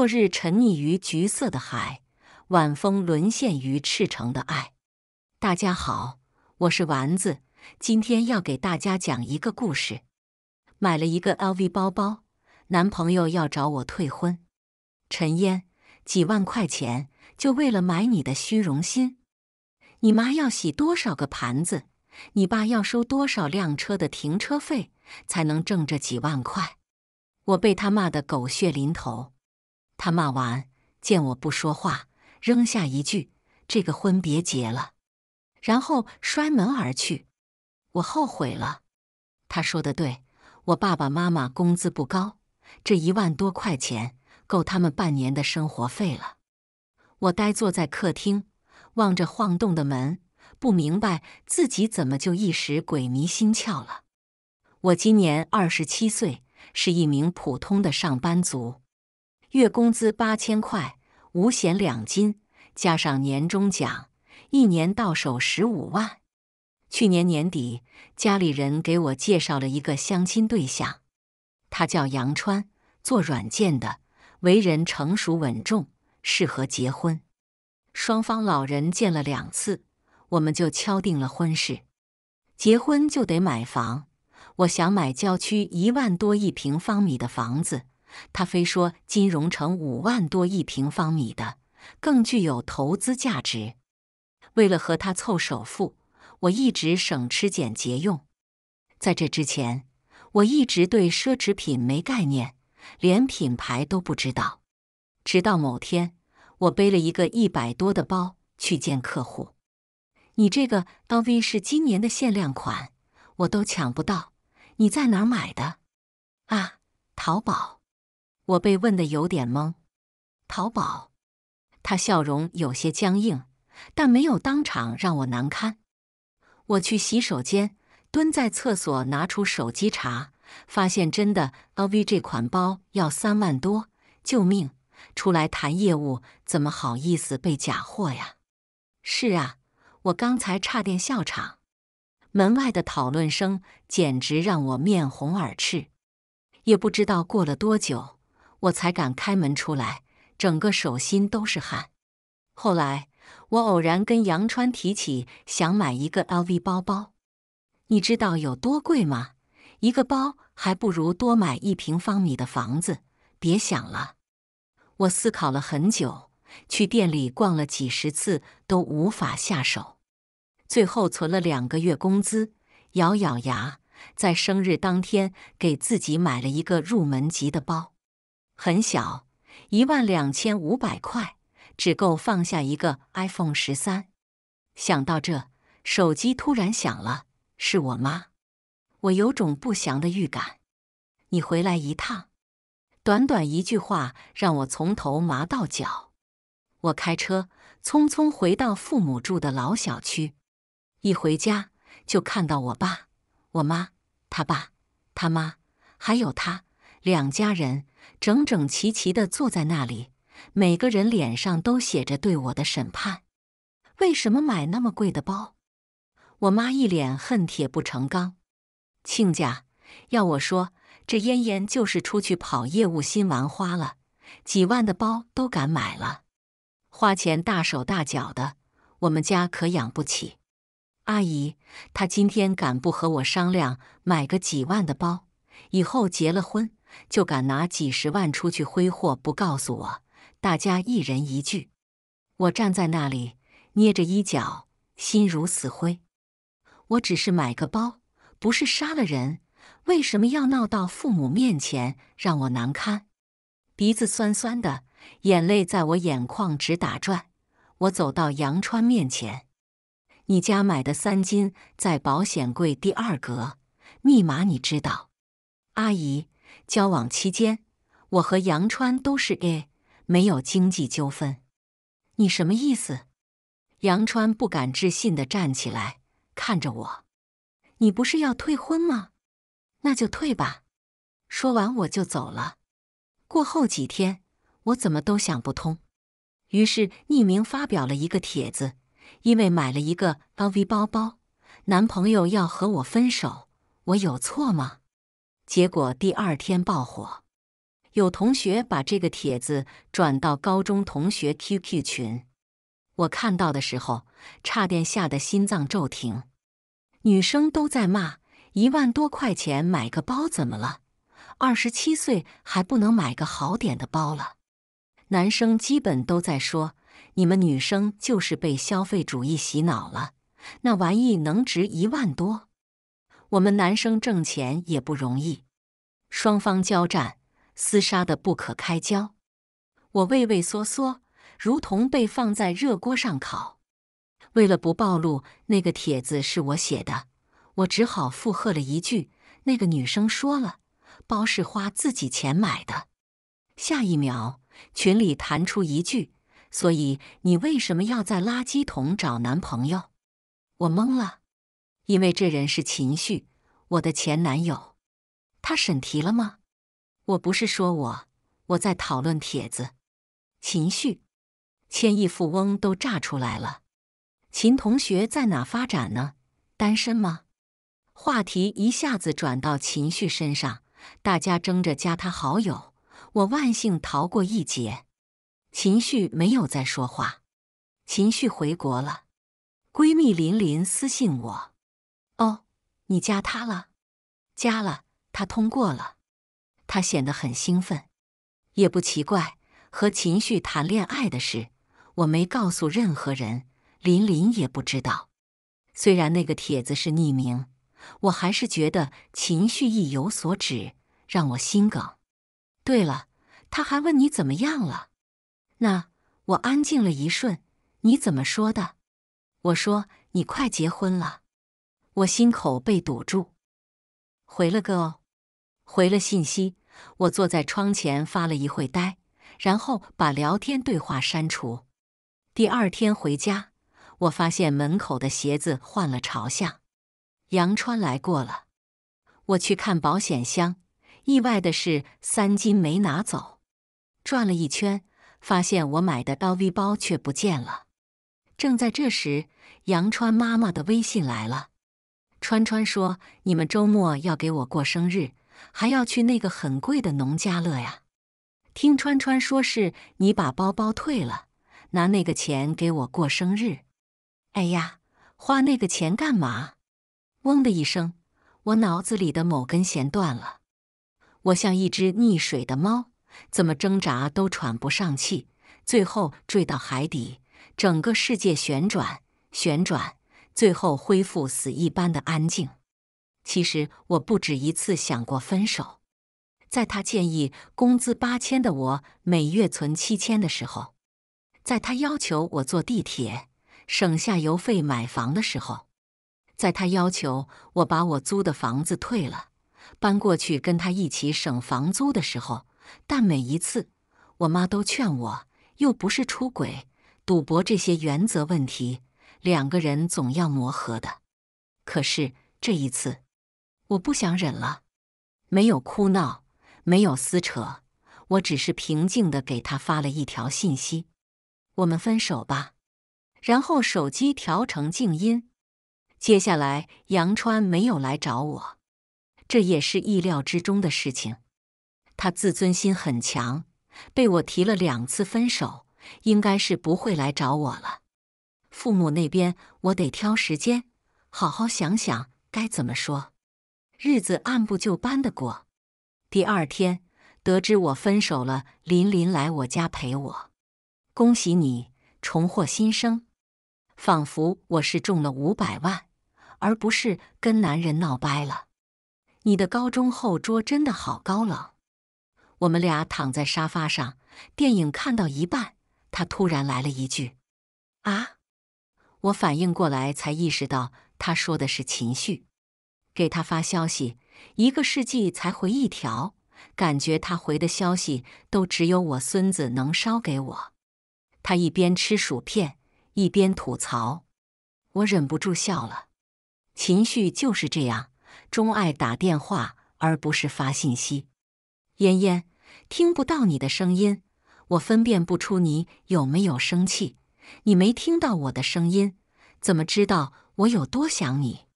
落日沉溺于橘色的海，晚风沦陷于赤诚的爱。大家好，我是丸子，今天要给大家讲一个故事。买了一个 LV 包包，男朋友要找我退婚。陈烟，几万块钱就为了买你的虚荣心？你妈要洗多少个盘子？你爸要收多少辆车的停车费才能挣这几万块？我被他骂得狗血淋头。他骂完，见我不说话，扔下一句：“这个婚别结了。”然后摔门而去。我后悔了。他说的对，我爸爸妈妈工资不高，这一万多块钱够他们半年的生活费了。我呆坐在客厅，望着晃动的门，不明白自己怎么就一时鬼迷心窍了。我今年二十七岁，是一名普通的上班族。月工资八千块，五险两金，加上年终奖，一年到手十五万。去年年底，家里人给我介绍了一个相亲对象，他叫杨川，做软件的，为人成熟稳重，适合结婚。双方老人见了两次，我们就敲定了婚事。结婚就得买房，我想买郊区一万多一平方米的房子。他非说金融城五万多一平方米的更具有投资价值。为了和他凑首付，我一直省吃俭节用。在这之前，我一直对奢侈品没概念，连品牌都不知道。直到某天，我背了一个一百多的包去见客户。你这个 LV 是今年的限量款，我都抢不到。你在哪儿买的？啊，淘宝。我被问的有点懵，淘宝，他笑容有些僵硬，但没有当场让我难堪。我去洗手间，蹲在厕所，拿出手机查，发现真的 LV 这款包要三万多，救命！出来谈业务，怎么好意思被假货呀？是啊，我刚才差点笑场。门外的讨论声简直让我面红耳赤，也不知道过了多久。我才敢开门出来，整个手心都是汗。后来我偶然跟杨川提起想买一个 LV 包包，你知道有多贵吗？一个包还不如多买一平方米的房子。别想了。我思考了很久，去店里逛了几十次，都无法下手。最后存了两个月工资，咬咬牙，在生日当天给自己买了一个入门级的包。很小，一万两千五百块，只够放下一个 iPhone 十三。想到这，手机突然响了，是我妈。我有种不祥的预感。你回来一趟。短短一句话让我从头麻到脚。我开车匆匆回到父母住的老小区，一回家就看到我爸、我妈、他爸、他妈，还有他。两家人整整齐齐地坐在那里，每个人脸上都写着对我的审判。为什么买那么贵的包？我妈一脸恨铁不成钢。亲家，要我说，这嫣嫣就是出去跑业务心玩花了，几万的包都敢买了，花钱大手大脚的，我们家可养不起。阿姨，她今天敢不和我商量买个几万的包，以后结了婚。就敢拿几十万出去挥霍，不告诉我，大家一人一句。我站在那里，捏着衣角，心如死灰。我只是买个包，不是杀了人，为什么要闹到父母面前让我难堪？鼻子酸酸的，眼泪在我眼眶直打转。我走到杨川面前：“你家买的三金在保险柜第二格，密码你知道？”阿姨。交往期间，我和杨川都是 A，没有经济纠纷。你什么意思？杨川不敢置信地站起来，看着我：“你不是要退婚吗？那就退吧。”说完我就走了。过后几天，我怎么都想不通，于是匿名发表了一个帖子：因为买了一个 LV 包包，男朋友要和我分手，我有错吗？结果第二天爆火，有同学把这个帖子转到高中同学 QQ 群，我看到的时候，差点吓得心脏骤停。女生都在骂：一万多块钱买个包怎么了？二十七岁还不能买个好点的包了？男生基本都在说：你们女生就是被消费主义洗脑了，那玩意能值一万多？我们男生挣钱也不容易，双方交战，厮杀的不可开交。我畏畏缩缩，如同被放在热锅上烤。为了不暴露那个帖子是我写的，我只好附和了一句：“那个女生说了，包是花自己钱买的。”下一秒，群里弹出一句：“所以你为什么要在垃圾桶找男朋友？”我懵了。因为这人是秦旭，我的前男友。他审题了吗？我不是说我，我在讨论帖子。秦旭，千亿富翁都炸出来了。秦同学在哪发展呢？单身吗？话题一下子转到秦旭身上，大家争着加他好友。我万幸逃过一劫。秦旭没有再说话。秦旭回国了。闺蜜琳琳私信我。你加他了，加了，他通过了，他显得很兴奋，也不奇怪。和秦旭谈恋爱的事，我没告诉任何人，琳琳也不知道。虽然那个帖子是匿名，我还是觉得秦旭意有所指，让我心梗。对了，他还问你怎么样了？那我安静了一瞬，你怎么说的？我说你快结婚了。我心口被堵住，回了个哦，回了信息。我坐在窗前发了一会呆，然后把聊天对话删除。第二天回家，我发现门口的鞋子换了朝向。杨川来过了，我去看保险箱，意外的是三金没拿走。转了一圈，发现我买的 LV 包却不见了。正在这时，杨川妈妈的微信来了。川川说：“你们周末要给我过生日，还要去那个很贵的农家乐呀？”听川川说是你把包包退了，拿那个钱给我过生日。哎呀，花那个钱干嘛？嗡的一声，我脑子里的某根弦断了。我像一只溺水的猫，怎么挣扎都喘不上气，最后坠到海底，整个世界旋转，旋转。最后恢复死一般的安静。其实我不止一次想过分手，在他建议工资八千的我每月存七千的时候，在他要求我坐地铁省下油费买房的时候，在他要求我把我租的房子退了，搬过去跟他一起省房租的时候，但每一次我妈都劝我，又不是出轨、赌博这些原则问题。两个人总要磨合的，可是这一次，我不想忍了，没有哭闹，没有撕扯，我只是平静的给他发了一条信息：“我们分手吧。”然后手机调成静音。接下来，杨川没有来找我，这也是意料之中的事情。他自尊心很强，被我提了两次分手，应该是不会来找我了。父母那边，我得挑时间，好好想想该怎么说。日子按部就班的过。第二天，得知我分手了，琳琳来我家陪我。恭喜你重获新生，仿佛我是中了五百万，而不是跟男人闹掰了。你的高中后桌真的好高冷。我们俩躺在沙发上，电影看到一半，他突然来了一句：“啊。”我反应过来，才意识到他说的是秦旭。给他发消息，一个世纪才回一条，感觉他回的消息都只有我孙子能捎给我。他一边吃薯片，一边吐槽，我忍不住笑了。秦旭就是这样，钟爱打电话而不是发信息。嫣嫣，听不到你的声音，我分辨不出你有没有生气。你没听到我的声音，怎么知道我有多想你？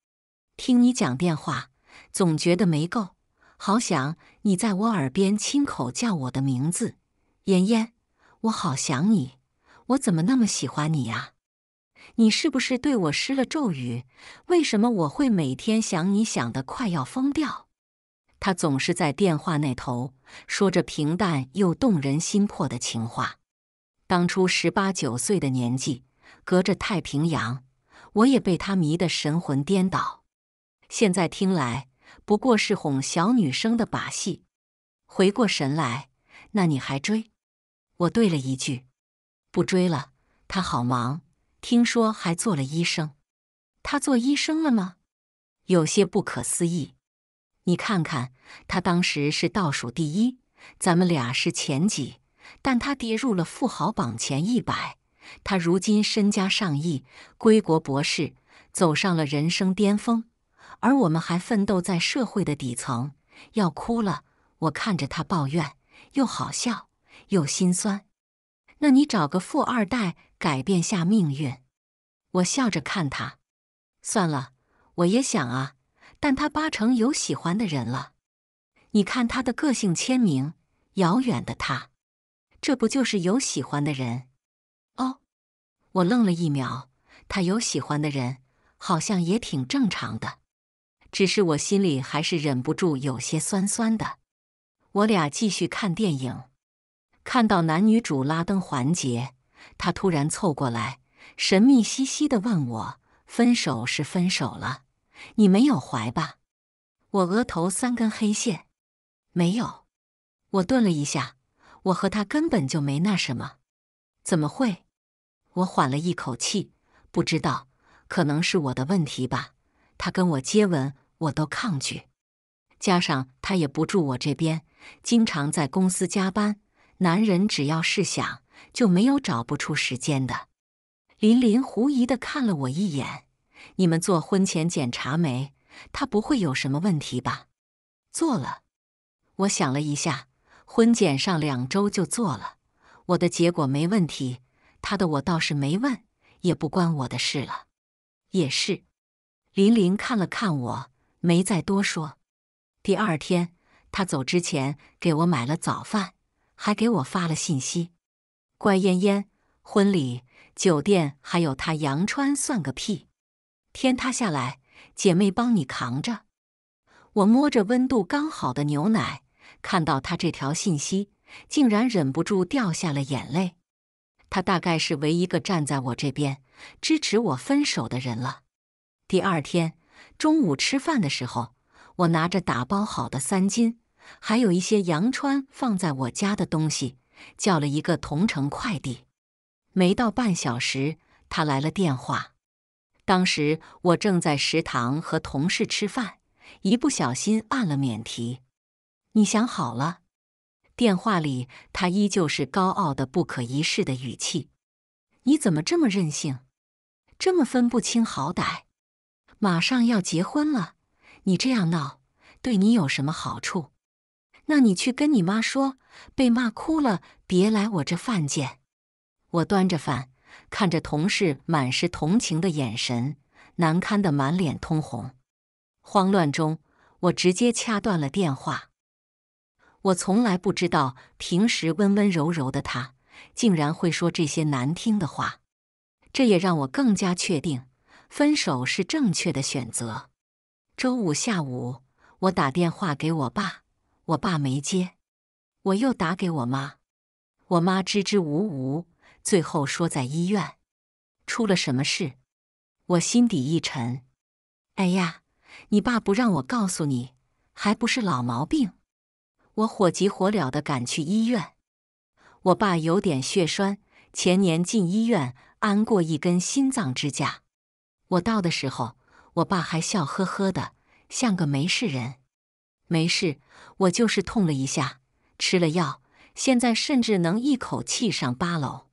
听你讲电话，总觉得没够，好想你在我耳边亲口叫我的名字，妍妍，我好想你。我怎么那么喜欢你呀？你是不是对我施了咒语？为什么我会每天想你想得快要疯掉？他总是在电话那头说着平淡又动人心魄的情话。当初十八九岁的年纪，隔着太平洋，我也被他迷得神魂颠倒。现在听来，不过是哄小女生的把戏。回过神来，那你还追？我对了一句：“不追了。”他好忙。听说还做了医生，他做医生了吗？有些不可思议。你看看，他当时是倒数第一，咱们俩是前几，但他跌入了富豪榜前一百。他如今身家上亿，归国博士，走上了人生巅峰，而我们还奋斗在社会的底层，要哭了。我看着他抱怨，又好笑又心酸。那你找个富二代改变下命运？我笑着看他，算了，我也想啊，但他八成有喜欢的人了。你看他的个性签名，遥远的他，这不就是有喜欢的人？哦，我愣了一秒，他有喜欢的人，好像也挺正常的，只是我心里还是忍不住有些酸酸的。我俩继续看电影。看到男女主拉登环节，他突然凑过来，神秘兮兮的问我：“分手是分手了，你没有怀吧？”我额头三根黑线，没有。我顿了一下，我和他根本就没那什么，怎么会？我缓了一口气，不知道，可能是我的问题吧。他跟我接吻，我都抗拒，加上他也不住我这边，经常在公司加班。男人只要是想，就没有找不出时间的。林林狐疑的看了我一眼：“你们做婚前检查没？他不会有什么问题吧？”做了。我想了一下，婚检上两周就做了，我的结果没问题。他的我倒是没问，也不关我的事了。也是。林林看了看我，没再多说。第二天，他走之前给我买了早饭。还给我发了信息，乖嫣嫣，婚礼、酒店还有他杨川算个屁，天塌下来姐妹帮你扛着。我摸着温度刚好的牛奶，看到他这条信息，竟然忍不住掉下了眼泪。他大概是唯一个站在我这边支持我分手的人了。第二天中午吃饭的时候，我拿着打包好的三斤。还有一些杨川放在我家的东西，叫了一个同城快递。没到半小时，他来了电话。当时我正在食堂和同事吃饭，一不小心按了免提。你想好了？电话里他依旧是高傲的不可一世的语气。你怎么这么任性，这么分不清好歹？马上要结婚了，你这样闹，对你有什么好处？那你去跟你妈说，被骂哭了，别来我这犯贱。我端着饭，看着同事满是同情的眼神，难堪的满脸通红。慌乱中，我直接掐断了电话。我从来不知道，平时温温柔柔的他，竟然会说这些难听的话。这也让我更加确定，分手是正确的选择。周五下午，我打电话给我爸。我爸没接，我又打给我妈，我妈支支吾吾，最后说在医院，出了什么事？我心底一沉，哎呀，你爸不让我告诉你，还不是老毛病。我火急火燎的赶去医院，我爸有点血栓，前年进医院安过一根心脏支架。我到的时候，我爸还笑呵呵的，像个没事人。没事，我就是痛了一下，吃了药，现在甚至能一口气上八楼。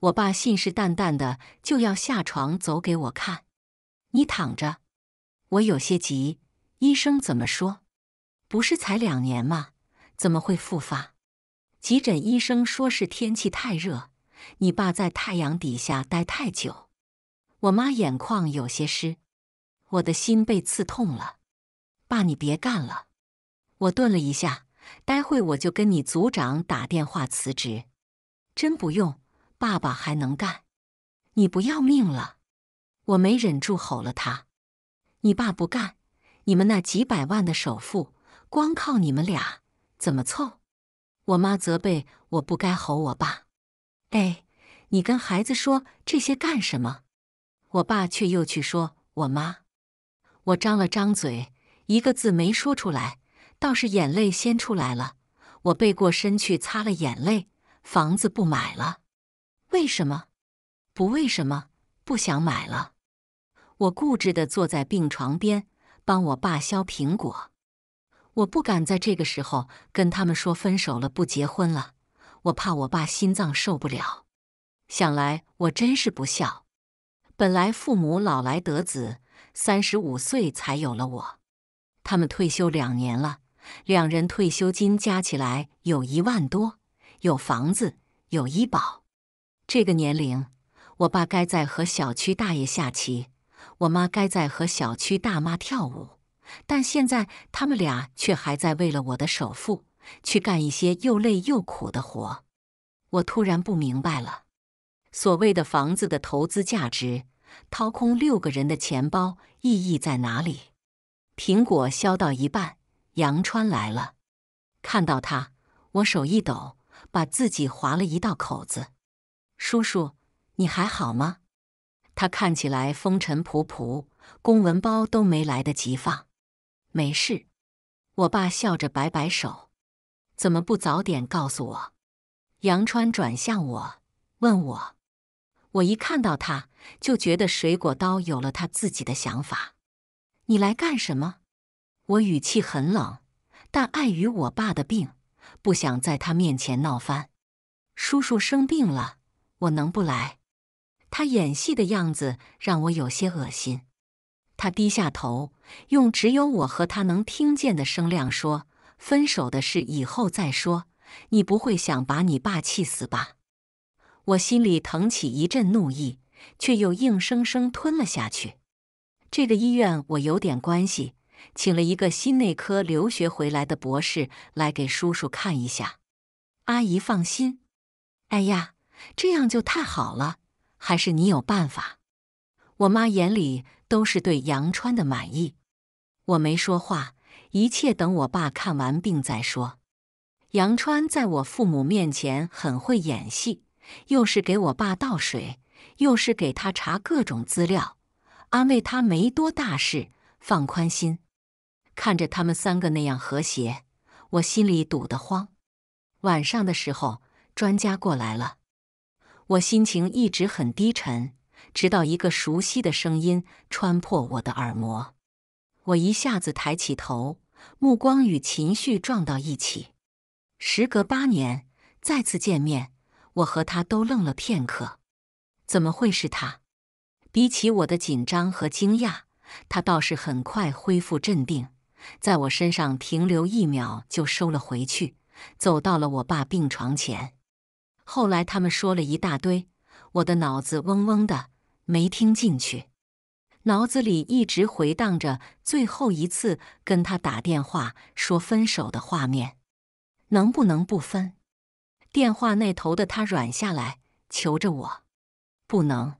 我爸信誓旦旦的就要下床走给我看，你躺着。我有些急，医生怎么说？不是才两年吗？怎么会复发？急诊医生说是天气太热，你爸在太阳底下待太久。我妈眼眶有些湿，我的心被刺痛了。爸，你别干了！我顿了一下，待会我就跟你组长打电话辞职。真不用，爸爸还能干。你不要命了？我没忍住吼了他。你爸不干，你们那几百万的首付，光靠你们俩怎么凑？我妈责备我不该吼我爸。哎，你跟孩子说这些干什么？我爸却又去说我妈。我张了张嘴，一个字没说出来，倒是眼泪先出来了。我背过身去擦了眼泪。房子不买了，为什么？不为什么，不想买了。我固执的坐在病床边，帮我爸削苹果。我不敢在这个时候跟他们说分手了，不结婚了。我怕我爸心脏受不了。想来我真是不孝。本来父母老来得子，三十五岁才有了我。他们退休两年了，两人退休金加起来有一万多。有房子，有医保，这个年龄，我爸该在和小区大爷下棋，我妈该在和小区大妈跳舞，但现在他们俩却还在为了我的首付去干一些又累又苦的活。我突然不明白了，所谓的房子的投资价值，掏空六个人的钱包，意义在哪里？苹果削到一半，杨川来了，看到他，我手一抖。把自己划了一道口子，叔叔，你还好吗？他看起来风尘仆仆，公文包都没来得及放。没事，我爸笑着摆摆手，怎么不早点告诉我？杨川转向我，问我。我一看到他，就觉得水果刀有了他自己的想法。你来干什么？我语气很冷，但碍于我爸的病。不想在他面前闹翻。叔叔生病了，我能不来？他演戏的样子让我有些恶心。他低下头，用只有我和他能听见的声量说：“分手的事以后再说。你不会想把你爸气死吧？”我心里腾起一阵怒意，却又硬生生吞了下去。这个医院我有点关系。请了一个心内科留学回来的博士来给叔叔看一下。阿姨放心。哎呀，这样就太好了。还是你有办法。我妈眼里都是对杨川的满意。我没说话，一切等我爸看完病再说。杨川在我父母面前很会演戏，又是给我爸倒水，又是给他查各种资料，安慰他没多大事，放宽心。看着他们三个那样和谐，我心里堵得慌。晚上的时候，专家过来了，我心情一直很低沉，直到一个熟悉的声音穿破我的耳膜，我一下子抬起头，目光与秦旭撞到一起。时隔八年再次见面，我和他都愣了片刻。怎么会是他？比起我的紧张和惊讶，他倒是很快恢复镇定。在我身上停留一秒，就收了回去，走到了我爸病床前。后来他们说了一大堆，我的脑子嗡嗡的，没听进去。脑子里一直回荡着最后一次跟他打电话说分手的画面。能不能不分？电话那头的他软下来，求着我：“不能。”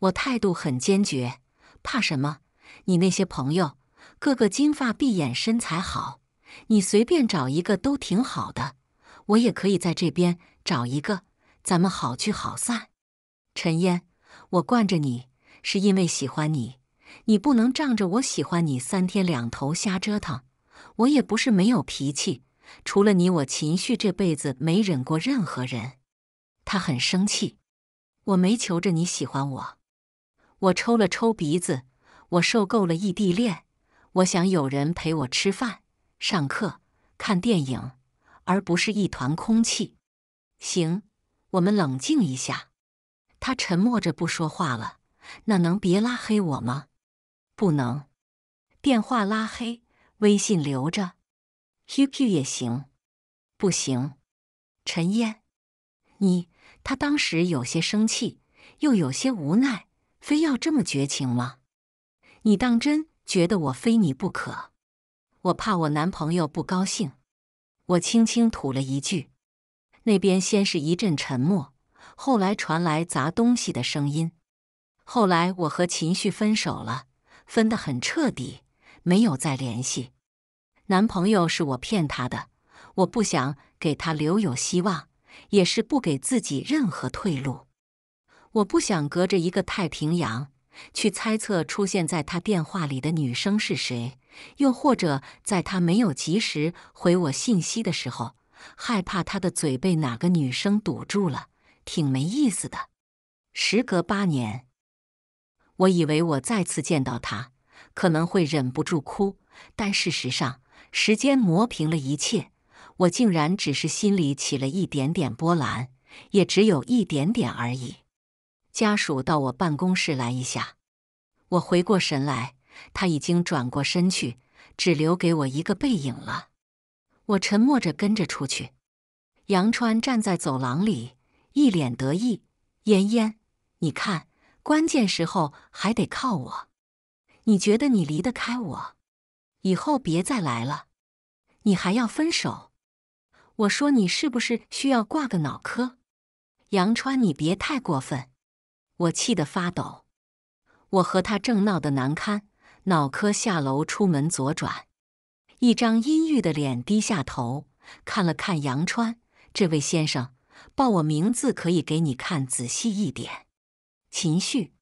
我态度很坚决：“怕什么？你那些朋友。”个个金发碧眼，身材好，你随便找一个都挺好的。我也可以在这边找一个，咱们好聚好散。陈烟，我惯着你是因为喜欢你，你不能仗着我喜欢你三天两头瞎折腾。我也不是没有脾气，除了你，我秦旭这辈子没忍过任何人。他很生气，我没求着你喜欢我。我抽了抽鼻子，我受够了异地恋。我想有人陪我吃饭、上课、看电影，而不是一团空气。行，我们冷静一下。他沉默着不说话了。那能别拉黑我吗？不能。电话拉黑，微信留着，QQ 也行。不行。陈烟，你他当时有些生气，又有些无奈，非要这么绝情吗？你当真？觉得我非你不可，我怕我男朋友不高兴，我轻轻吐了一句。那边先是一阵沉默，后来传来砸东西的声音。后来我和秦旭分手了，分得很彻底，没有再联系。男朋友是我骗他的，我不想给他留有希望，也是不给自己任何退路。我不想隔着一个太平洋去猜测出现在他电话里的女生是谁，又或者在他没有及时回我信息的时候。害怕他的嘴被哪个女生堵住了，挺没意思的。时隔八年，我以为我再次见到他可能会忍不住哭，但事实上，时间磨平了一切。我竟然只是心里起了一点点波澜，也只有一点点而已。家属到我办公室来一下，我回过神来，他已经转过身去，只留给我一个背影了。我沉默着跟着出去，杨川站在走廊里，一脸得意。嫣嫣，你看，关键时候还得靠我。你觉得你离得开我？以后别再来了。你还要分手？我说你是不是需要挂个脑科？杨川，你别太过分。我气得发抖。我和他正闹得难堪，脑科下楼出门左转。一张阴郁的脸低下头看了看杨川，这位先生，报我名字可以给你看仔细一点。秦旭，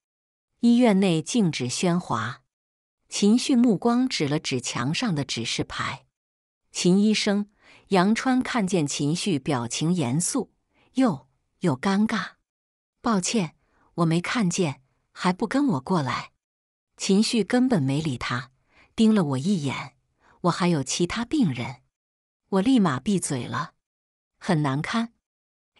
医院内静止喧哗。秦旭目光指了指墙上的指示牌。秦医生，杨川看见秦旭表情严肃，又又尴尬。抱歉，我没看见，还不跟我过来。秦旭根本没理他，盯了我一眼。我还有其他病人，我立马闭嘴了，很难堪。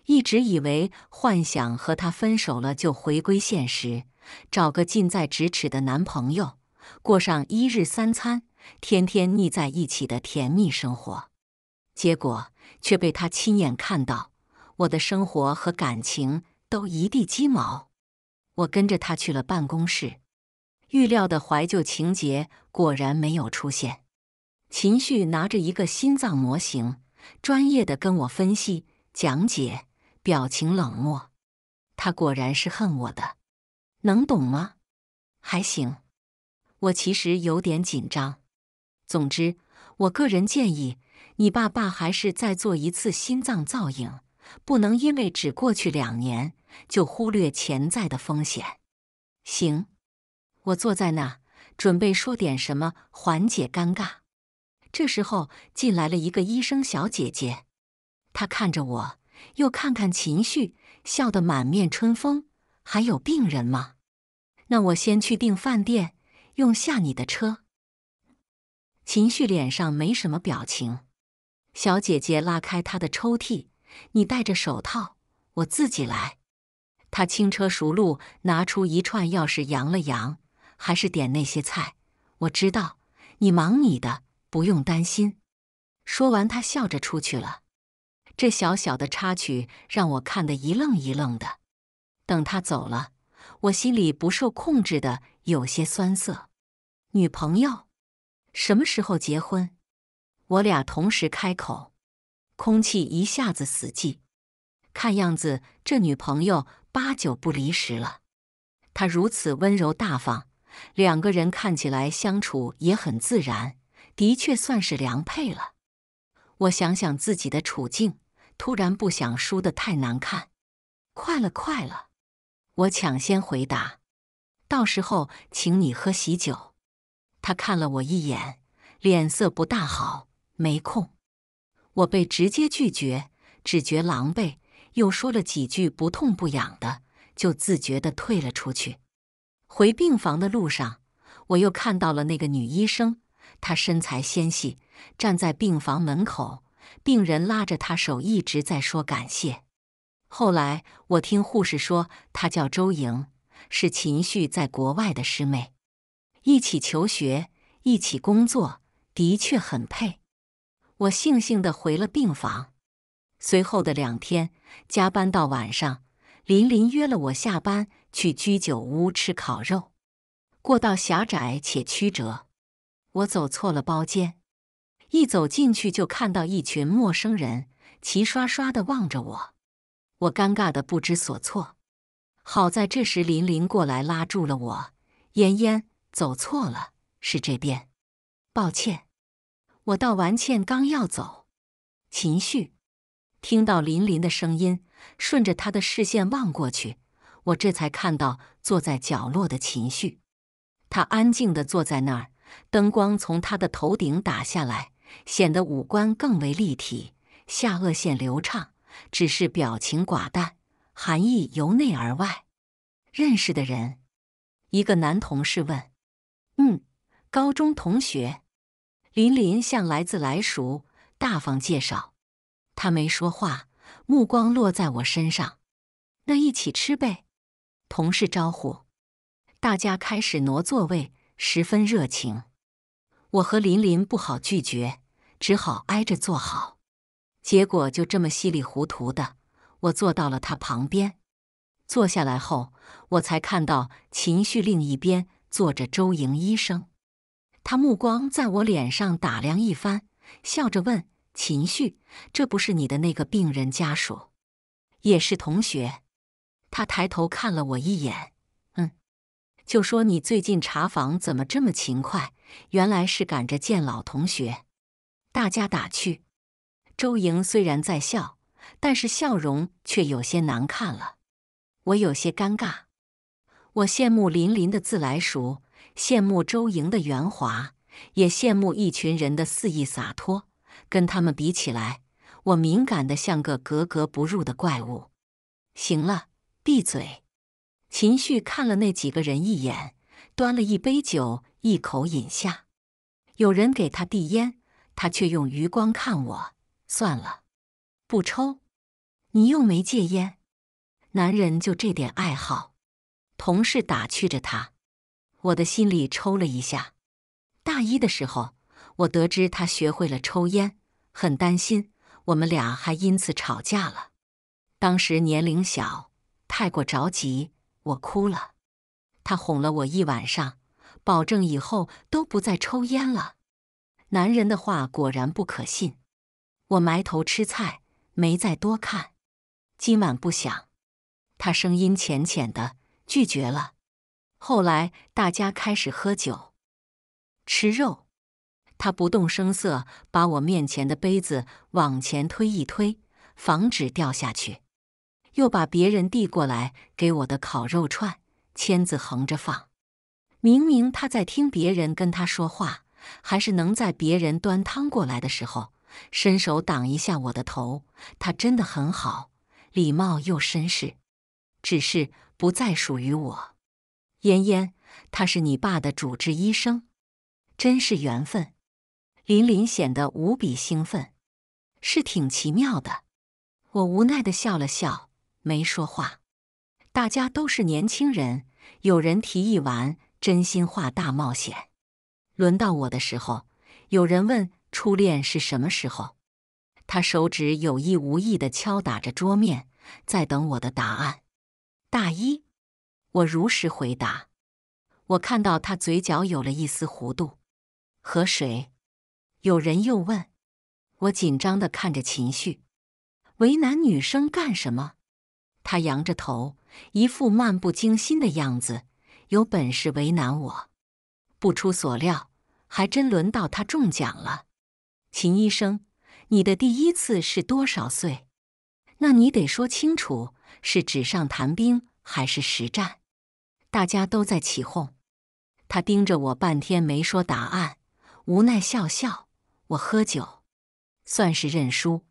一直以为幻想和他分手了就回归现实，找个近在咫尺的男朋友，过上一日三餐、天天腻在一起的甜蜜生活。结果却被他亲眼看到，我的生活和感情都一地鸡毛。我跟着他去了办公室，预料的怀旧情节果然没有出现。秦旭拿着一个心脏模型，专业的跟我分析讲解，表情冷漠。他果然是恨我的，能懂吗？还行。我其实有点紧张。总之，我个人建议你爸爸还是再做一次心脏造影，不能因为只过去两年就忽略潜在的风险。行。我坐在那，准备说点什么缓解尴尬。这时候进来了一个医生小姐姐，她看着我，又看看秦旭，笑得满面春风。还有病人吗？那我先去订饭店，用下你的车。秦旭脸上没什么表情。小姐姐拉开他的抽屉，你戴着手套，我自己来。他轻车熟路拿出一串钥匙，扬了扬，还是点那些菜。我知道，你忙你的。不用担心。说完，他笑着出去了。这小小的插曲让我看得一愣一愣的。等他走了，我心里不受控制的有些酸涩。女朋友，什么时候结婚？我俩同时开口，空气一下子死寂。看样子，这女朋友八九不离十了。她如此温柔大方，两个人看起来相处也很自然。的确算是良配了。我想想自己的处境，突然不想输得太难看。快了，快了！我抢先回答。到时候请你喝喜酒。他看了我一眼，脸色不大好。没空。我被直接拒绝，只觉狼狈，又说了几句不痛不痒的，就自觉地退了出去。回病房的路上，我又看到了那个女医生。她身材纤细，站在病房门口，病人拉着她手，一直在说感谢。后来我听护士说，她叫周莹，是秦旭在国外的师妹，一起求学，一起工作，的确很配。我悻悻地回了病房。随后的两天，加班到晚上，琳琳约了我下班去居酒屋吃烤肉，过道狭窄且曲折。我走错了包间。一走进去就看到一群陌生人齐刷刷的望着我，我尴尬的不知所措。好在这时林林过来拉住了我，嫣嫣走错了，是这边，抱歉。我道完歉刚要走，秦旭听到林林的声音，顺着他的视线望过去，我这才看到坐在角落的秦旭，他安静的坐在那儿，灯光从他的头顶打下来。显得五官更为立体，下颚线流畅，只是表情寡淡，含义由内而外。认识的人，一个男同事问：“嗯，高中同学。”林林向来自来熟，大方介绍。他没说话，目光落在我身上。那一起吃呗。同事招呼，大家开始挪座位，十分热情。我和林林不好拒绝，只好挨着坐好。结果就这么稀里糊涂的，我坐到了他旁边。坐下来后，我才看到秦旭另一边坐着周莹医生。他目光在我脸上打量一番，笑着问：“秦旭，这不是你的那个病人家属，也是同学？”他抬头看了我一眼，嗯，就说：“你最近查房怎么这么勤快？”原来是赶着见老同学，大家打趣。周莹虽然在笑，但是笑容却有些难看了。我有些尴尬。我羡慕林林的自来熟，羡慕周莹的圆滑，也羡慕一群人的肆意洒脱。跟他们比起来，我敏感的像个格格不入的怪物。行了，闭嘴。秦旭看了那几个人一眼，端了一杯酒。一口饮下，有人给他递烟，他却用余光看我。算了，不抽。你又没戒烟，男人就这点爱好。同事打趣着他，我的心里抽了一下。大一的时候，我得知他学会了抽烟，很担心，我们俩还因此吵架了。当时年龄小，太过着急，我哭了。他哄了我一晚上。保证以后都不再抽烟了。男人的话果然不可信。我埋头吃菜，没再多看。今晚不想。他声音浅浅的拒绝了。后来大家开始喝酒、吃肉。他不动声色把我面前的杯子往前推一推，防止掉下去。又把别人递过来给我的烤肉串签子横着放。明明他在听别人跟他说话，还是能在别人端汤过来的时候伸手挡一下我的头。他真的很好，礼貌又绅士，只是不再属于我。嫣嫣，他是你爸的主治医生，真是缘分。林林显得无比兴奋，是挺奇妙的。我无奈的笑了笑，没说话。大家都是年轻人，有人提议完。真心话大冒险，轮到我的时候，有人问初恋是什么时候，他手指有意无意的敲打着桌面，在等我的答案。大一，我如实回答。我看到他嘴角有了一丝弧度。和谁？有人又问。我紧张的看着秦旭，为难女生干什么？他扬着头，一副漫不经心的样子。有本事为难我，不出所料，还真轮到他中奖了。秦医生，你的第一次是多少岁？那你得说清楚，是纸上谈兵还是实战？大家都在起哄。他盯着我半天没说答案，无奈笑笑。我喝酒，算是认输。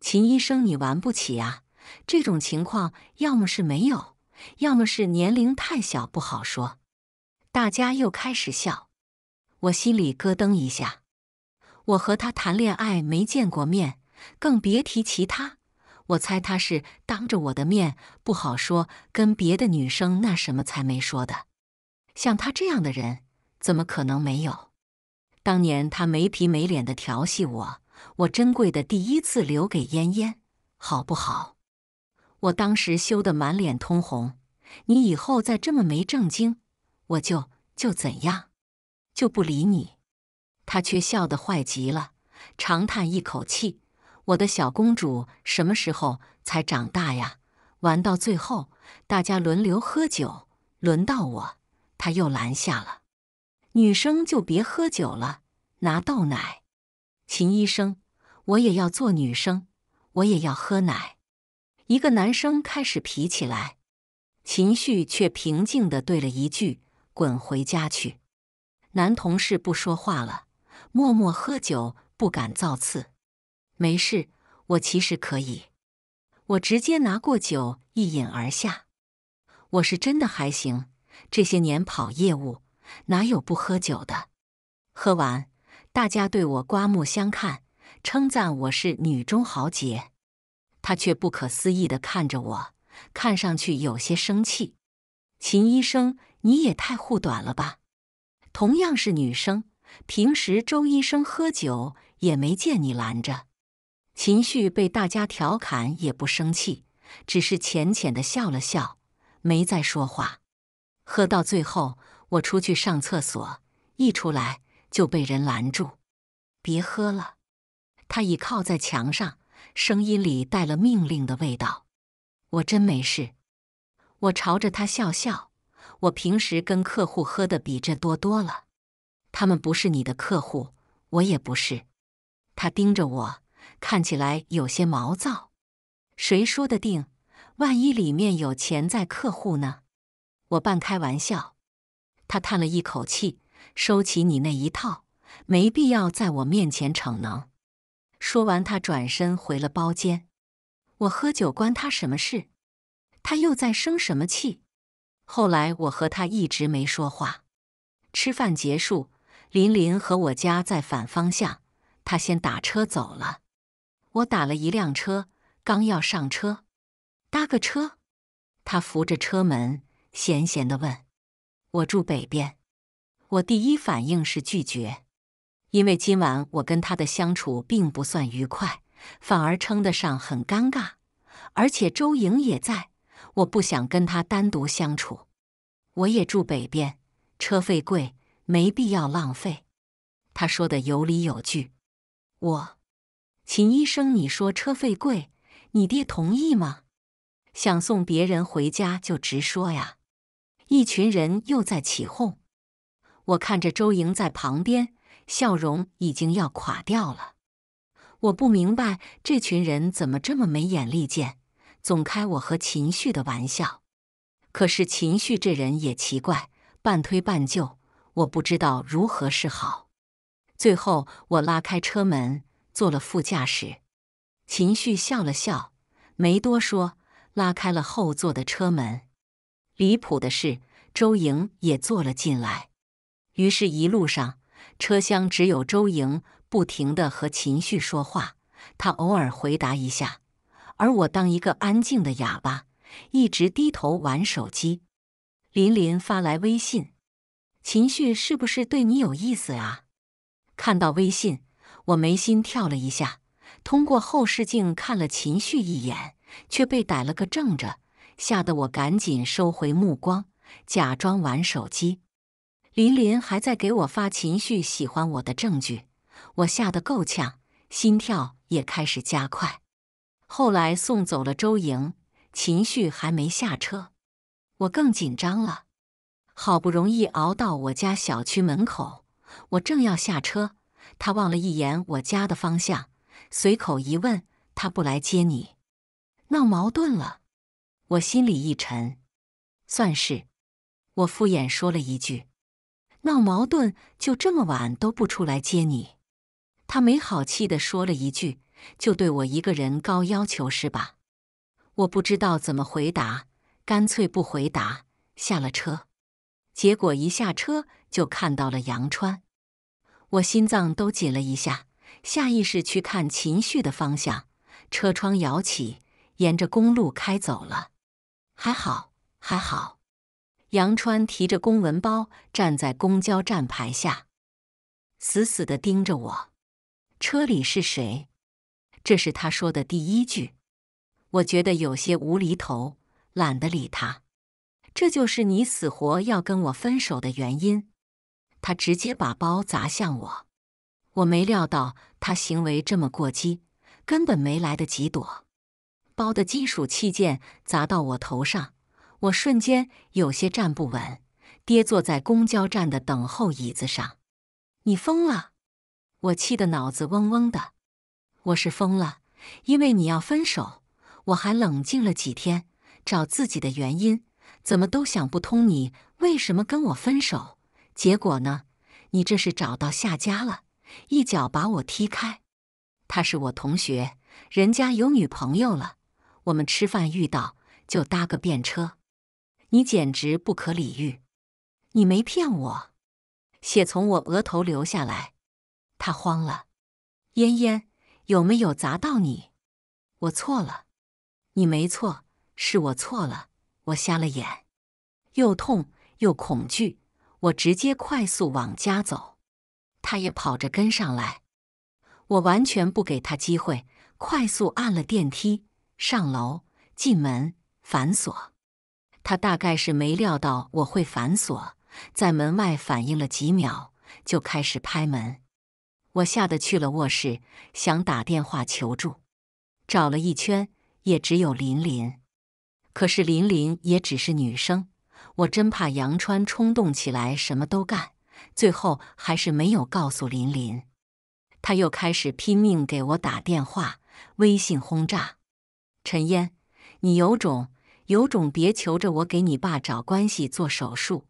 秦医生，你玩不起啊！这种情况，要么是没有。要么是年龄太小不好说，大家又开始笑，我心里咯噔一下。我和他谈恋爱没见过面，更别提其他。我猜他是当着我的面不好说，跟别的女生那什么才没说的。像他这样的人，怎么可能没有？当年他没皮没脸的调戏我，我珍贵的第一次留给嫣嫣，好不好？我当时羞得满脸通红，你以后再这么没正经，我就就怎样，就不理你。他却笑得坏极了，长叹一口气：“我的小公主什么时候才长大呀？”玩到最后，大家轮流喝酒，轮到我，他又拦下了：“女生就别喝酒了，拿豆奶。”秦医生，我也要做女生，我也要喝奶。一个男生开始皮起来，秦旭却平静地对了一句：“滚回家去。”男同事不说话了，默默喝酒，不敢造次。没事，我其实可以。我直接拿过酒一饮而下。我是真的还行，这些年跑业务，哪有不喝酒的？喝完。大家对我刮目相看，称赞我是女中豪杰。他却不可思议地看着我，看上去有些生气。秦医生，你也太护短了吧！同样是女生，平时周医生喝酒也没见你拦着。秦旭被大家调侃也不生气，只是浅浅的笑了笑，没再说话。喝到最后，我出去上厕所，一出来。就被人拦住，别喝了。他倚靠在墙上，声音里带了命令的味道。我真没事。我朝着他笑笑。我平时跟客户喝的比这多多了。他们不是你的客户，我也不是。他盯着我，看起来有些毛躁。谁说的定？万一里面有潜在客户呢？我半开玩笑。他叹了一口气。收起你那一套，没必要在我面前逞能。说完，他转身回了包间。我喝酒关他什么事？他又在生什么气？后来我和他一直没说话。吃饭结束，林林和我家在反方向，他先打车走了。我打了一辆车，刚要上车，搭个车。他扶着车门，闲闲地问：“我住北边。”我第一反应是拒绝，因为今晚我跟他的相处并不算愉快，反而称得上很尴尬。而且周莹也在，我不想跟他单独相处。我也住北边，车费贵，没必要浪费。他说的有理有据。我，秦医生，你说车费贵，你爹同意吗？想送别人回家就直说呀。一群人又在起哄。我看着周莹在旁边，笑容已经要垮掉了。我不明白这群人怎么这么没眼力见，总开我和秦旭的玩笑。可是秦旭这人也奇怪，半推半就，我不知道如何是好。最后我拉开车门，坐了副驾驶。秦旭笑了笑，没多说，拉开了后座的车门。离谱的是，周莹也坐了进来。于是，一路上车厢只有周莹不停的和秦旭说话，他偶尔回答一下，而我当一个安静的哑巴，一直低头玩手机。林林发来微信：“秦旭是不是对你有意思啊？”看到微信，我眉心跳了一下，通过后视镜看了秦旭一眼，却被逮了个正着，吓得我赶紧收回目光，假装玩手机。林林还在给我发秦旭喜欢我的证据，我吓得够呛，心跳也开始加快。后来送走了周莹，秦旭还没下车，我更紧张了。好不容易熬到我家小区门口，我正要下车，他望了一眼我家的方向，随口一问：“他不来接你，闹矛盾了？”我心里一沉，算是。我敷衍说了一句。闹矛盾就这么晚都不出来接你，他没好气地说了一句：“就对我一个人高要求是吧？”我不知道怎么回答，干脆不回答，下了车。结果一下车就看到了杨川，我心脏都紧了一下，下意识去看秦旭的方向，车窗摇起，沿着公路开走了。还好，还好。杨川提着公文包站在公交站牌下，死死地盯着我。车里是谁？这是他说的第一句。我觉得有些无厘头，懒得理他。这就是你死活要跟我分手的原因？他直接把包砸向我。我没料到他行为这么过激，根本没来得及躲。包的金属器件砸到我头上，我瞬间有些站不稳，跌坐在公交站的等候椅子上。你疯了！我气得脑子嗡嗡的。我是疯了，因为你要分手。我还冷静了几天，找自己的原因，怎么都想不通你为什么跟我分手。结果呢？你这是找到下家了，一脚把我踢开。他是我同学，人家有女朋友了。我们吃饭遇到就搭个便车，你简直不可理喻！你没骗我，血从我额头流下来。他慌了，嫣嫣有没有砸到你？我错了，你没错，是我错了，我瞎了眼，又痛又恐惧，我直接快速往家走。他也跑着跟上来，我完全不给他机会，快速按了电梯。上楼，进门，反锁。他大概是没料到我会反锁，在门外反应了几秒，就开始拍门。我吓得去了卧室，想打电话求助，找了一圈也只有琳琳。可是琳琳也只是女生，我真怕杨川冲动起来什么都干，最后还是没有告诉琳琳。他又开始拼命给我打电话、微信轰炸。陈烟，你有种，有种别求着我给你爸找关系做手术，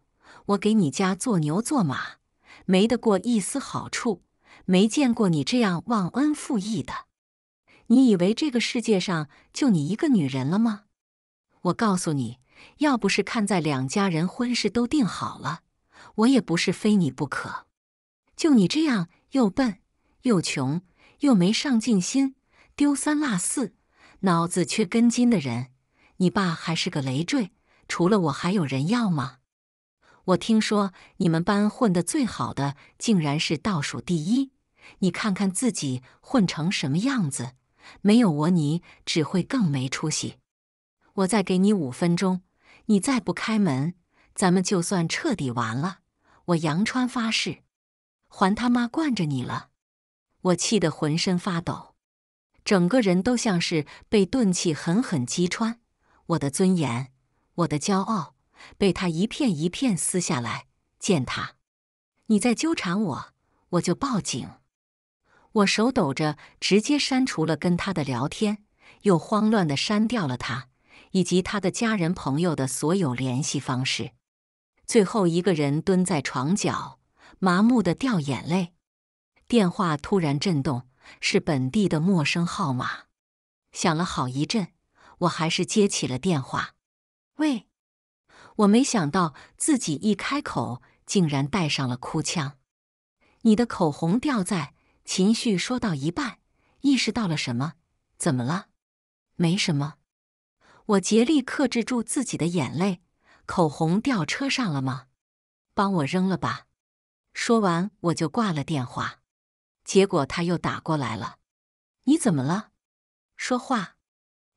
我给你家做牛做马，没得过一丝好处，没见过你这样忘恩负义的。你以为这个世界上就你一个女人了吗？我告诉你，要不是看在两家人婚事都定好了，我也不是非你不可。就你这样又笨又穷又没上进心，丢三落四。脑子缺根筋的人，你爸还是个累赘。除了我，还有人要吗？我听说你们班混得最好的，竟然是倒数第一。你看看自己混成什么样子，没有我，你只会更没出息。我再给你五分钟，你再不开门，咱们就算彻底完了。我杨川发誓，还他妈惯着你了。我气得浑身发抖。整个人都像是被钝器狠狠击穿，我的尊严，我的骄傲，被他一片一片撕下来。践踏！你再纠缠我，我就报警！我手抖着，直接删除了跟他的聊天，又慌乱的删掉了他以及他的家人朋友的所有联系方式。最后一个人蹲在床角，麻木的掉眼泪。电话突然震动。是本地的陌生号码，响了好一阵，我还是接起了电话。喂，我没想到自己一开口，竟然带上了哭腔。你的口红掉在……秦旭说到一半，意识到了什么？怎么了？没什么。我竭力克制住自己的眼泪。口红掉车上了吗？帮我扔了吧。说完，我就挂了电话。结果他又打过来了，你怎么了？说话。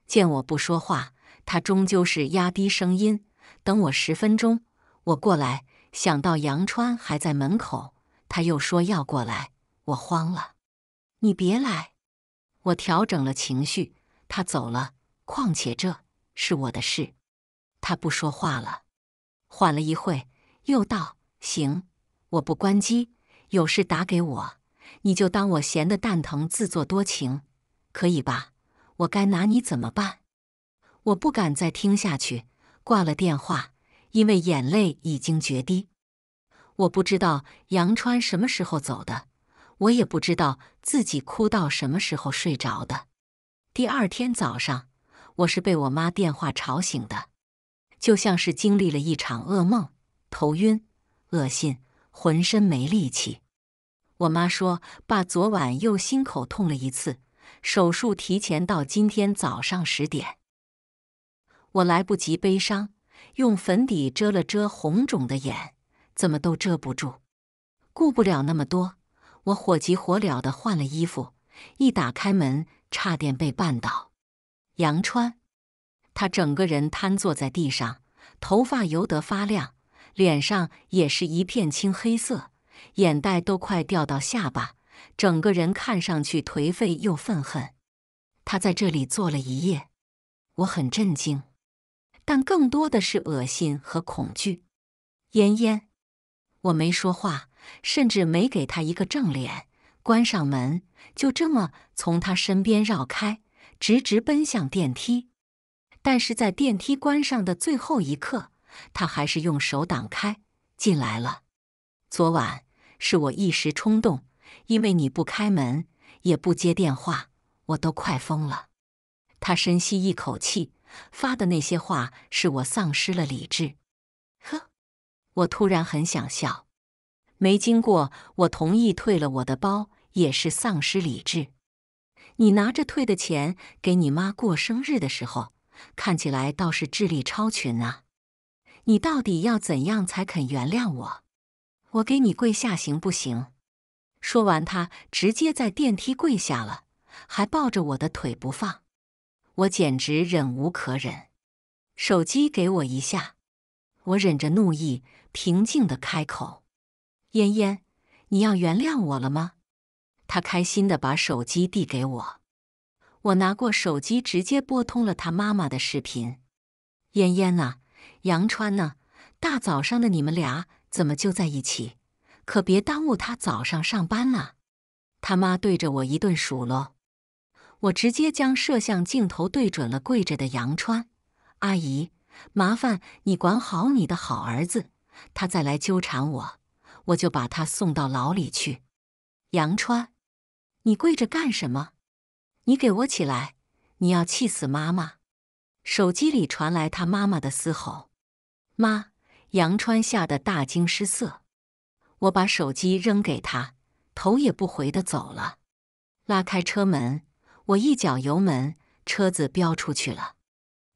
见我不说话，他终究是压低声音。等我十分钟，我过来。想到杨川还在门口，他又说要过来，我慌了。你别来。我调整了情绪，他走了。况且这是我的事。他不说话了，缓了一会，又道：“行，我不关机，有事打给我。”你就当我闲的蛋疼，自作多情，可以吧？我该拿你怎么办？我不敢再听下去，挂了电话，因为眼泪已经决堤。我不知道杨川什么时候走的，我也不知道自己哭到什么时候睡着的。第二天早上，我是被我妈电话吵醒的，就像是经历了一场噩梦，头晕、恶心，浑身没力气。我妈说，爸昨晚又心口痛了一次，手术提前到今天早上十点。我来不及悲伤，用粉底遮了遮红肿的眼，怎么都遮不住。顾不了那么多，我火急火燎的换了衣服，一打开门，差点被绊倒。杨川，他整个人瘫坐在地上，头发油得发亮，脸上也是一片青黑色。眼袋都快掉到下巴，整个人看上去颓废又愤恨。他在这里坐了一夜，我很震惊，但更多的是恶心和恐惧。嫣嫣，我没说话，甚至没给他一个正脸。关上门，就这么从他身边绕开，直直奔向电梯。但是在电梯关上的最后一刻，他还是用手挡开，进来了。昨晚是我一时冲动，因为你不开门，也不接电话，我都快疯了。他深吸一口气，发的那些话使我丧失了理智。呵，我突然很想笑。没经过我同意退了我的包，也是丧失理智。你拿着退的钱给你妈过生日的时候，看起来倒是智力超群啊！你到底要怎样才肯原谅我？我给你跪下行不行？说完，他直接在电梯跪下了，还抱着我的腿不放。我简直忍无可忍。手机给我一下。我忍着怒意，平静的开口。嫣嫣，你要原谅我了吗？他开心的把手机递给我，我拿过手机，直接拨通了他妈妈的视频。嫣嫣呐，杨川呢？大早上的你们俩怎么就在一起？可别耽误他早上上班了。他妈对着我一顿数落，我直接将摄像镜头对准了跪着的杨川。阿姨，麻烦你管好你的好儿子，他再来纠缠我。我就把他送到牢里去。杨川，你跪着干什么？你给我起来！你要气死妈妈！手机里传来他妈妈的嘶吼。妈！杨川吓得大惊失色。我把手机扔给他，头也不回的走了。拉开车门，我一脚油门，车子飙出去了。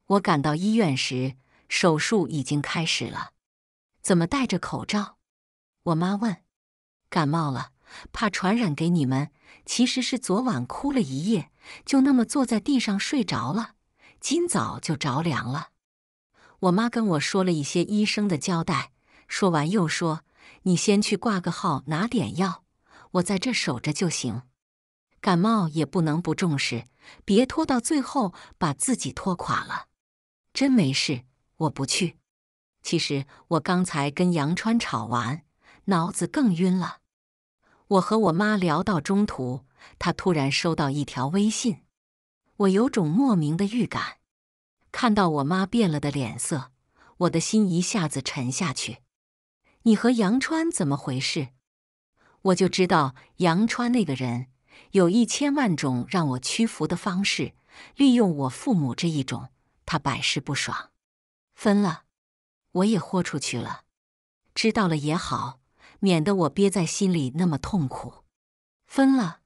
我赶到医院时，手术已经开始了。怎么戴着口罩？我妈问：“感冒了，怕传染给你们。其实是昨晚哭了一夜，就那么坐在地上睡着了，今早就着凉了。”我妈跟我说了一些医生的交代，说完又说：“你先去挂个号，拿点药，我在这守着就行。感冒也不能不重视，别拖到最后把自己拖垮了。”真没事，我不去。其实我刚才跟杨川吵完。脑子更晕了。我和我妈聊到中途，她突然收到一条微信，我有种莫名的预感。看到我妈变了的脸色，我的心一下子沉下去。你和杨川怎么回事？我就知道杨川那个人有一千万种让我屈服的方式，利用我父母这一种，他百试不爽。分了，我也豁出去了。知道了也好。免得我憋在心里那么痛苦。分了，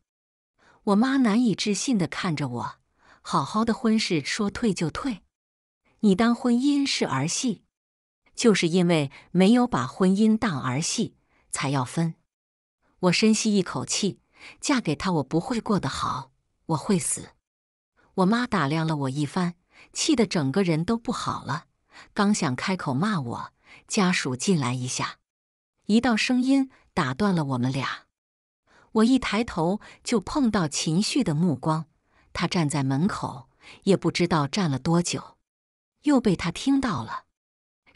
我妈难以置信的看着我。好好的婚事说退就退，你当婚姻是儿戏，就是因为没有把婚姻当儿戏，才要分。我深吸一口气，嫁给他我不会过得好，我会死。我妈打量了我一番，气得整个人都不好了。刚想开口骂我，家属进来一下。一道声音打断了我们俩，我一抬头就碰到秦旭的目光。他站在门口，也不知道站了多久，又被他听到了。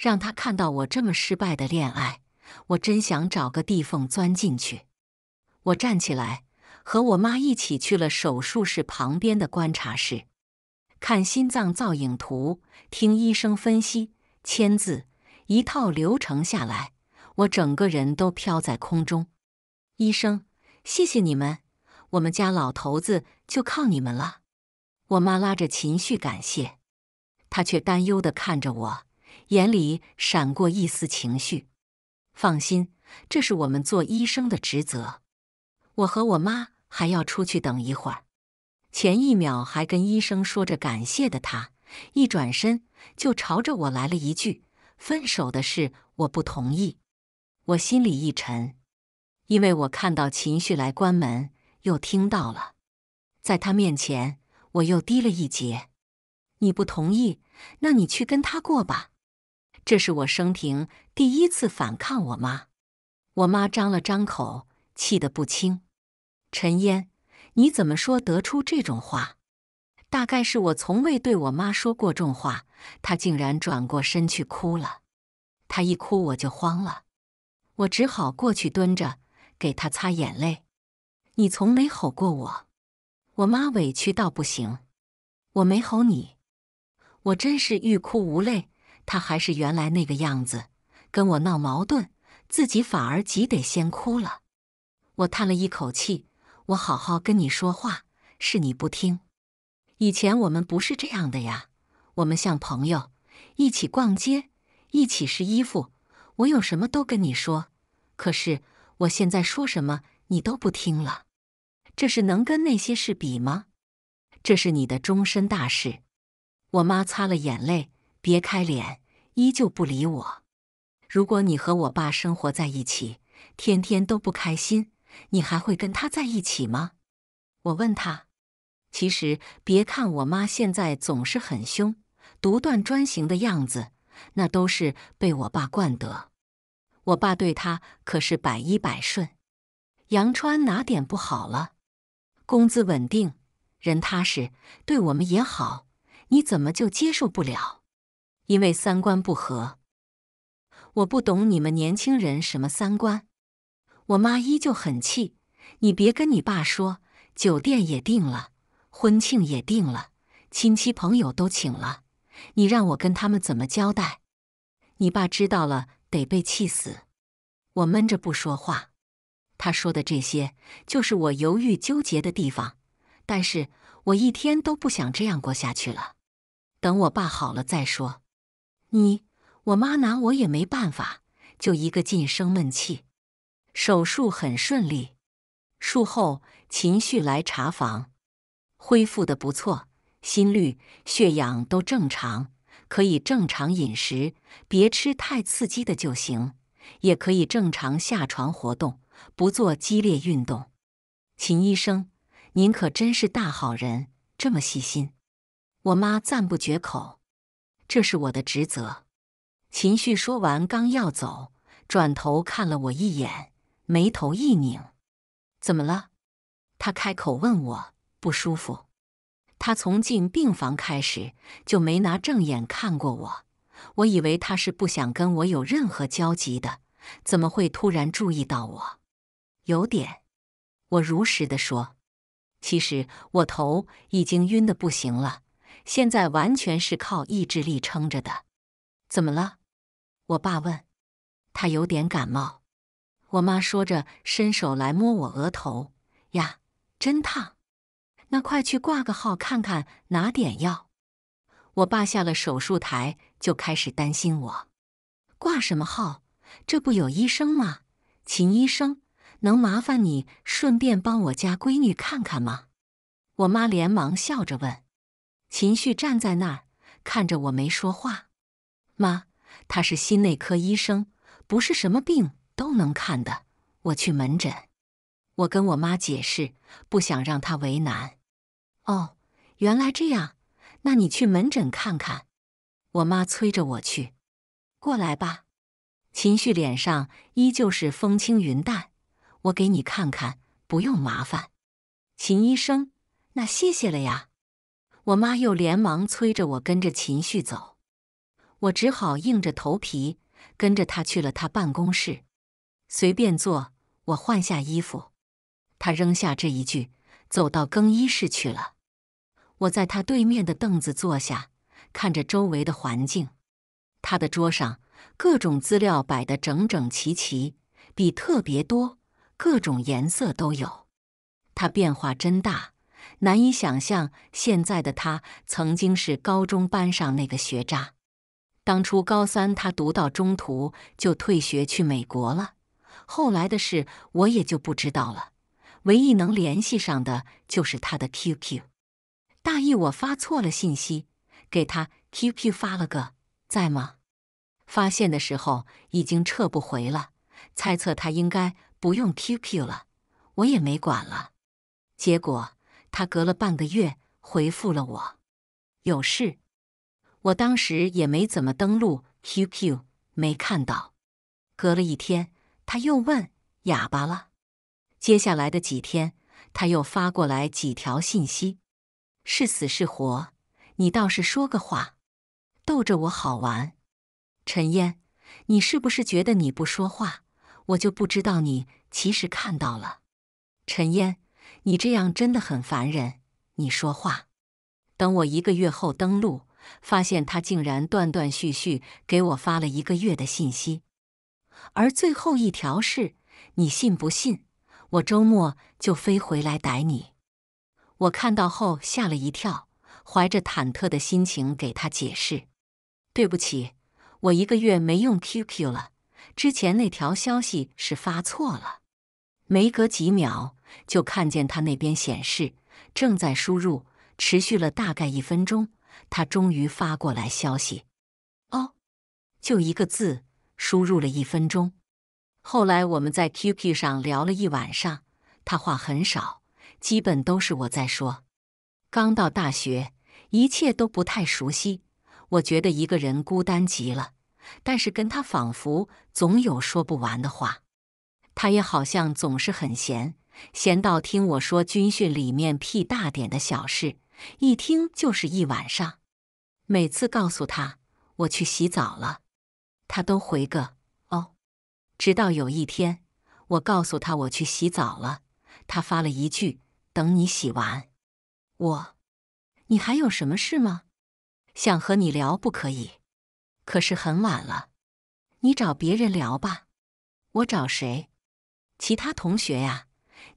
让他看到我这么失败的恋爱，我真想找个地缝钻进去。我站起来，和我妈一起去了手术室旁边的观察室，看心脏造影图，听医生分析，签字，一套流程下来。我整个人都飘在空中，医生，谢谢你们，我们家老头子就靠你们了。我妈拉着秦旭感谢，他却担忧的看着我，眼里闪过一丝情绪。放心，这是我们做医生的职责。我和我妈还要出去等一会儿。前一秒还跟医生说着感谢的他，一转身就朝着我来了一句：“分手的事，我不同意。”我心里一沉，因为我看到秦旭来关门，又听到了，在他面前我又低了一截。你不同意，那你去跟他过吧。这是我生平第一次反抗我妈。我妈张了张口，气得不轻。陈烟，你怎么说得出这种话？大概是我从未对我妈说过重话，她竟然转过身去哭了。她一哭我就慌了，我只好过去蹲着给她擦眼泪。你从没吼过我，我妈委屈到不行。我没吼你，我真是欲哭无泪。他还是原来那个样子，跟我闹矛盾，自己反而急得先哭了。我叹了一口气，我好好跟你说话，是你不听。以前我们不是这样的呀，我们像朋友，一起逛街，一起试衣服，我有什么都跟你说。可是我现在说什么你都不听了，这是能跟那些事比吗？这是你的终身大事。我妈擦了眼泪，别开脸，依旧不理我。如果你和我爸生活在一起，天天都不开心，你还会跟他在一起吗？我问他。其实，别看我妈现在总是很凶、独断专行的样子，那都是被我爸惯得。我爸对她可是百依百顺。杨川哪点不好了？工资稳定，人踏实，对我们也好，你怎么就接受不了？因为三观不合。我不懂你们年轻人什么三观。我妈依旧很气。你别跟你爸说，酒店也定了。婚庆也定了，亲戚朋友都请了，你让我跟他们怎么交代？你爸知道了得被气死。我闷着不说话。他说的这些，就是我犹豫纠结的地方。但是我一天都不想这样过下去了。等我爸好了再说。你，我妈拿我也没办法，就一个劲生闷气。手术很顺利，术后秦旭来查房。恢复的不错，心率、血氧都正常，可以正常饮食，别吃太刺激的就行。也可以正常下床活动，不做激烈运动。秦医生，您可真是大好人，这么细心。我妈赞不绝口。这是我的职责。秦旭说完，刚要走，转头看了我一眼，眉头一拧：“怎么了？”他开口问我。不舒服，他从进病房开始就没拿正眼看过我，我以为他是不想跟我有任何交集的，怎么会突然注意到我？有点，我如实的说，其实我头已经晕的不行了，现在完全是靠意志力撑着的。怎么了？我爸问。他有点感冒。我妈说着，伸手来摸我额头，呀，真烫。那快去挂个号看看，拿点药。我爸下了手术台就开始担心我，挂什么号？这不有医生吗？秦医生，能麻烦你顺便帮我家闺女看看吗？我妈连忙笑着问。秦旭站在那儿看着我没说话。妈，他是心内科医生，不是什么病都能看的。我去门诊。我跟我妈解释，不想让她为难。哦，原来这样，那你去门诊看看。我妈催着我去，过来吧。秦旭脸上依旧是风轻云淡，我给你看看，不用麻烦。秦医生，那谢谢了呀。我妈又连忙催着我跟着秦旭走，我只好硬着头皮跟着他去了他办公室。随便坐，我换下衣服。他扔下这一句。走到更衣室去了，我在他对面的凳子坐下，看着周围的环境。他的桌上各种资料摆得整整齐齐，笔特别多，各种颜色都有。他变化真大，难以想象现在的他曾经是高中班上那个学渣。当初高三他读到中途就退学去美国了，后来的事我也就不知道了。唯一能联系上的就是他的 QQ，大意我发错了信息，给他 QQ 发了个在吗？发现的时候已经撤不回了，猜测他应该不用 QQ 了，我也没管了。结果他隔了半个月回复了我，有事。我当时也没怎么登录 QQ，没看到。隔了一天，他又问哑巴了。接下来的几天，他又发过来几条信息，是死是活，你倒是说个话，逗着我好玩。陈烟，你是不是觉得你不说话，我就不知道你其实看到了？陈烟，你这样真的很烦人。你说话。等我一个月后登录，发现他竟然断断续续给我发了一个月的信息，而最后一条是：你信不信？我周末就飞回来逮你。我看到后吓了一跳，怀着忐忑的心情给他解释：“对不起，我一个月没用 QQ 了，之前那条消息是发错了。”没隔几秒，就看见他那边显示正在输入，持续了大概一分钟，他终于发过来消息：“哦，就一个字，输入了一分钟。”后来我们在 QQ 上聊了一晚上，他话很少，基本都是我在说。刚到大学，一切都不太熟悉，我觉得一个人孤单极了。但是跟他仿佛总有说不完的话，他也好像总是很闲，闲到听我说军训里面屁大点的小事，一听就是一晚上。每次告诉他我去洗澡了，他都回个哦。直到有一天，我告诉他我去洗澡了，他发了一句：“等你洗完。”我，你还有什么事吗？想和你聊不可以？可是很晚了，你找别人聊吧。我找谁？其他同学呀，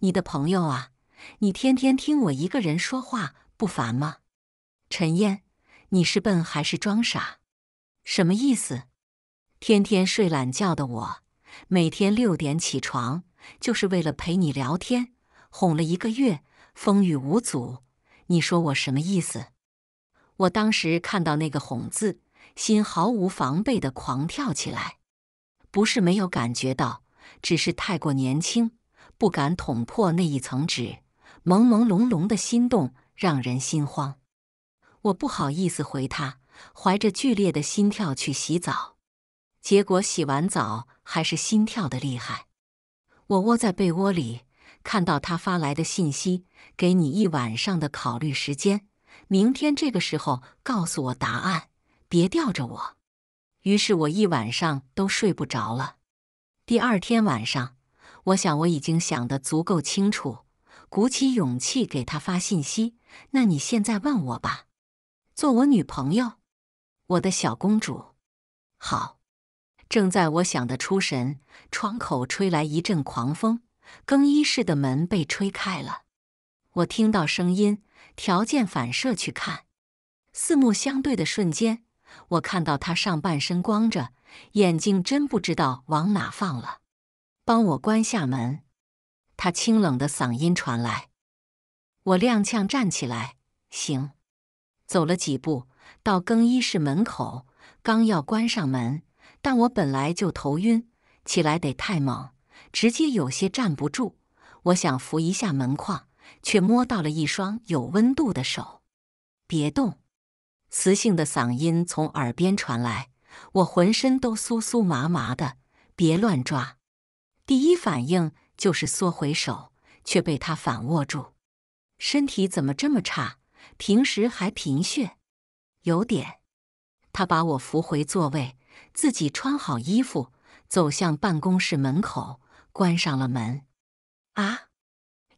你的朋友啊。你天天听我一个人说话不烦吗？陈烟，你是笨还是装傻？什么意思？天天睡懒觉的我。每天六点起床，就是为了陪你聊天，哄了一个月，风雨无阻。你说我什么意思？我当时看到那个“哄”字，心毫无防备的狂跳起来。不是没有感觉到，只是太过年轻，不敢捅破那一层纸，朦朦胧胧的心动让人心慌。我不好意思回他，怀着剧烈的心跳去洗澡。结果洗完澡还是心跳的厉害。我窝在被窝里，看到他发来的信息：“给你一晚上的考虑时间，明天这个时候告诉我答案，别吊着我。”于是，我一晚上都睡不着了。第二天晚上，我想我已经想得足够清楚，鼓起勇气给他发信息：“那你现在问我吧，做我女朋友，我的小公主。”好。正在我想得出神，窗口吹来一阵狂风，更衣室的门被吹开了。我听到声音，条件反射去看，四目相对的瞬间，我看到他上半身光着，眼睛真不知道往哪放了。帮我关下门。他清冷的嗓音传来。我踉跄站起来，行。走了几步，到更衣室门口，刚要关上门。但我本来就头晕，起来得太猛，直接有些站不住。我想扶一下门框，却摸到了一双有温度的手。别动，磁性的嗓音从耳边传来，我浑身都酥酥麻麻的。别乱抓，第一反应就是缩回手，却被他反握住。身体怎么这么差？平时还贫血？有点。他把我扶回座位。自己穿好衣服，走向办公室门口，关上了门。啊，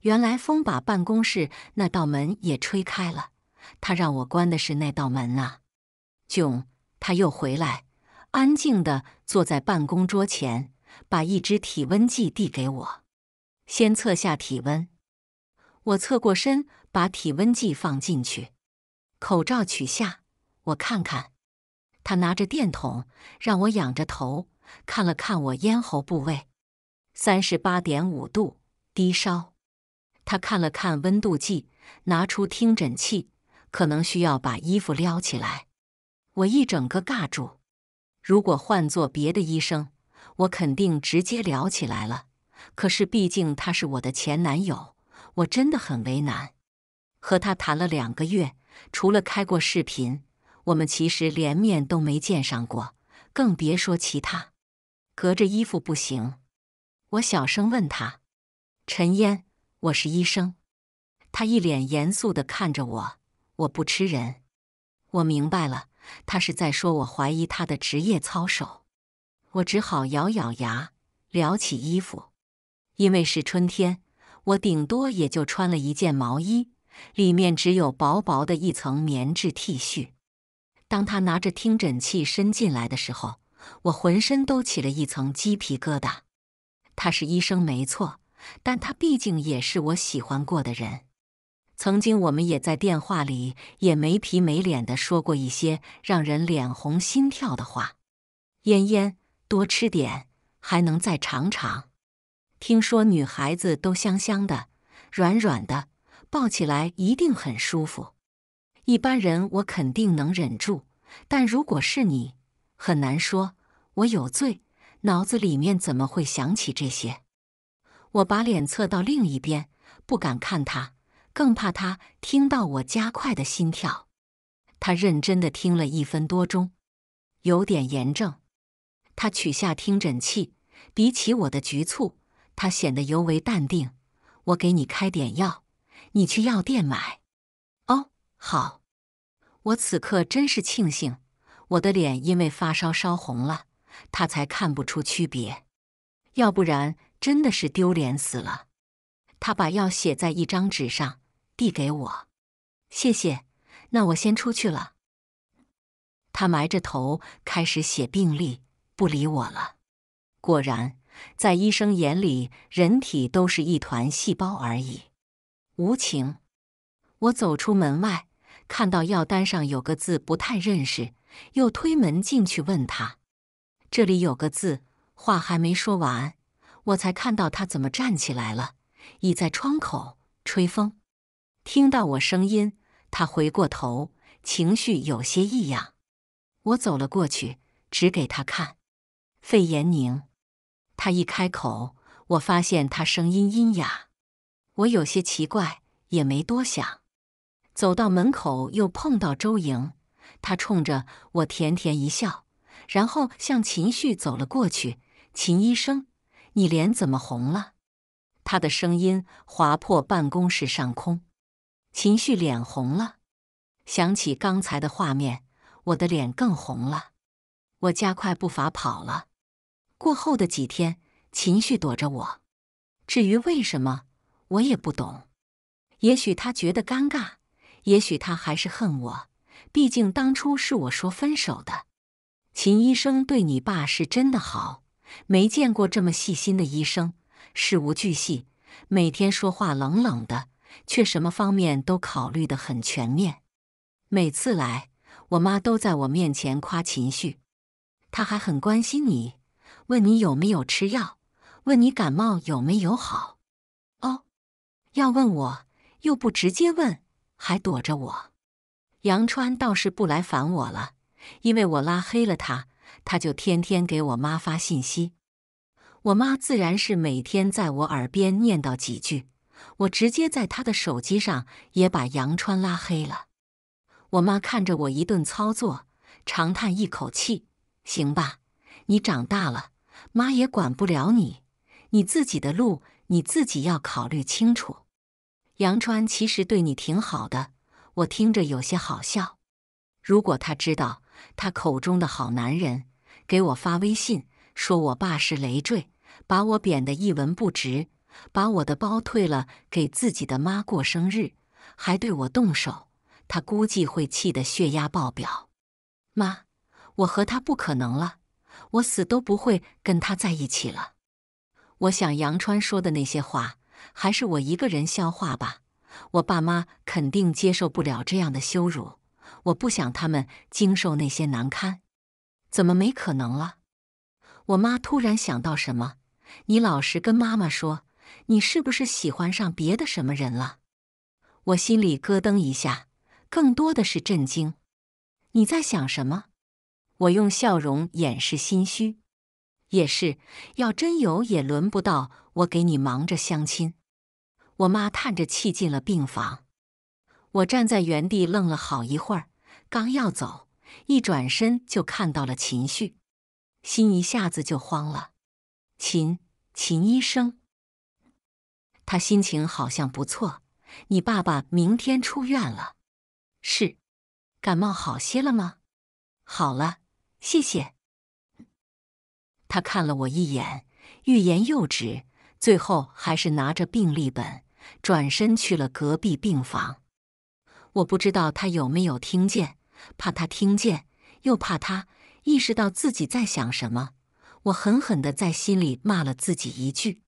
原来风把办公室那道门也吹开了。他让我关的是那道门啊。囧，他又回来，安静的坐在办公桌前，把一支体温计递给我，先测下体温。我侧过身，把体温计放进去，口罩取下，我看看。他拿着电筒，让我仰着头看了看我咽喉部位，三十八点五度，低烧。他看了看温度计，拿出听诊器，可能需要把衣服撩起来。我一整个尬住。如果换做别的医生，我肯定直接聊起来了。可是毕竟他是我的前男友，我真的很为难。和他谈了两个月，除了开过视频。我们其实连面都没见上过，更别说其他。隔着衣服不行。我小声问他：“陈烟，我是医生，他一脸严肃地看着我，我不吃人。我明白了，他是在说我怀疑他的职业操守。我只好咬咬牙，撩起衣服。因为是春天，我顶多也就穿了一件毛衣，里面只有薄薄的一层棉质 T 恤。当他拿着听诊器伸进来的时候，我浑身都起了一层鸡皮疙瘩。他是医生没错，但他毕竟也是我喜欢过的人。曾经我们也在电话里也没皮没脸的说过一些让人脸红心跳的话。嫣嫣，多吃点，还能再尝尝。听说女孩子都香香的，软软的，抱起来一定很舒服。一般人我肯定能忍住，但如果是你，很难说。我有罪，脑子里面怎么会想起这些？我把脸侧到另一边，不敢看他，更怕他听到我加快的心跳。他认真的听了一分多钟，有点炎症。他取下听诊器，比起我的局促。他显得尤为淡定。我给你开点药，你去药店买。哦，好。我此刻真是庆幸，我的脸因为发烧烧红了，他才看不出区别。要不然真的是丢脸死了。他把药写在一张纸上，递给我。谢谢。那我先出去了。他埋着头开始写病历，不理我了。果然。在医生眼里，人体都是一团细胞而已，无情。我走出门外，看到药单上有个字不太认识，又推门进去问他：“这里有个字。”话还没说完，我才看到他怎么站起来了，倚在窗口吹风。听到我声音，他回过头，情绪有些异样。我走了过去，指给他看：“费延宁。”他一开口，我发现他声音阴哑，我有些奇怪，也没多想。走到门口，又碰到周莹，他冲着我甜甜一笑，然后向秦旭走了过去。秦医生，你脸怎么红了？他的声音划破办公室上空。秦旭脸红了，想起刚才的画面，我的脸更红了。我加快步伐跑了。过后的几天，秦旭躲着我。至于为什么，我也不懂。也许他觉得尴尬，也许他还是恨我。毕竟当初是我说分手的。秦医生对你爸是真的好，没见过这么细心的医生，事无巨细，每天说话冷冷的，却什么方面都考虑的很全面。每次来，我妈都在我面前夸秦旭，他还很关心你。问你有没有吃药？问你感冒有没有好？哦，要问我又不直接问，还躲着我。杨川倒是不来烦我了，因为我拉黑了他，他就天天给我妈发信息。我妈自然是每天在我耳边念叨几句。我直接在他的手机上也把杨川拉黑了。我妈看着我一顿操作，长叹一口气：“行吧，你长大了。”妈也管不了你，你自己的路你自己要考虑清楚。杨川其实对你挺好的，我听着有些好笑。如果他知道他口中的好男人给我发微信说我爸是累赘，把我贬得一文不值，把我的包退了给自己的妈过生日，还对我动手，他估计会气得血压爆表。妈，我和他不可能了。我死都不会跟他在一起了。我想杨川说的那些话，还是我一个人消化吧。我爸妈肯定接受不了这样的羞辱，我不想他们经受那些难堪。怎么没可能了？我妈突然想到什么，你老实跟妈妈说，你是不是喜欢上别的什么人了？我心里咯噔一下，更多的是震惊。你在想什么？我用笑容掩饰心虚，也是要真有，也轮不到我给你忙着相亲。我妈叹着气进了病房，我站在原地愣了好一会儿，刚要走，一转身就看到了秦旭，心一下子就慌了。秦秦医生，他心情好像不错，你爸爸明天出院了。是，感冒好些了吗？好了，谢谢。他看了我一眼，欲言又止，最后还是拿着病历本，转身去了隔壁病房。我不知道他有没有听见，怕他听见，又怕他意识到自己在想什么。我狠狠的在心里骂了自己一句：“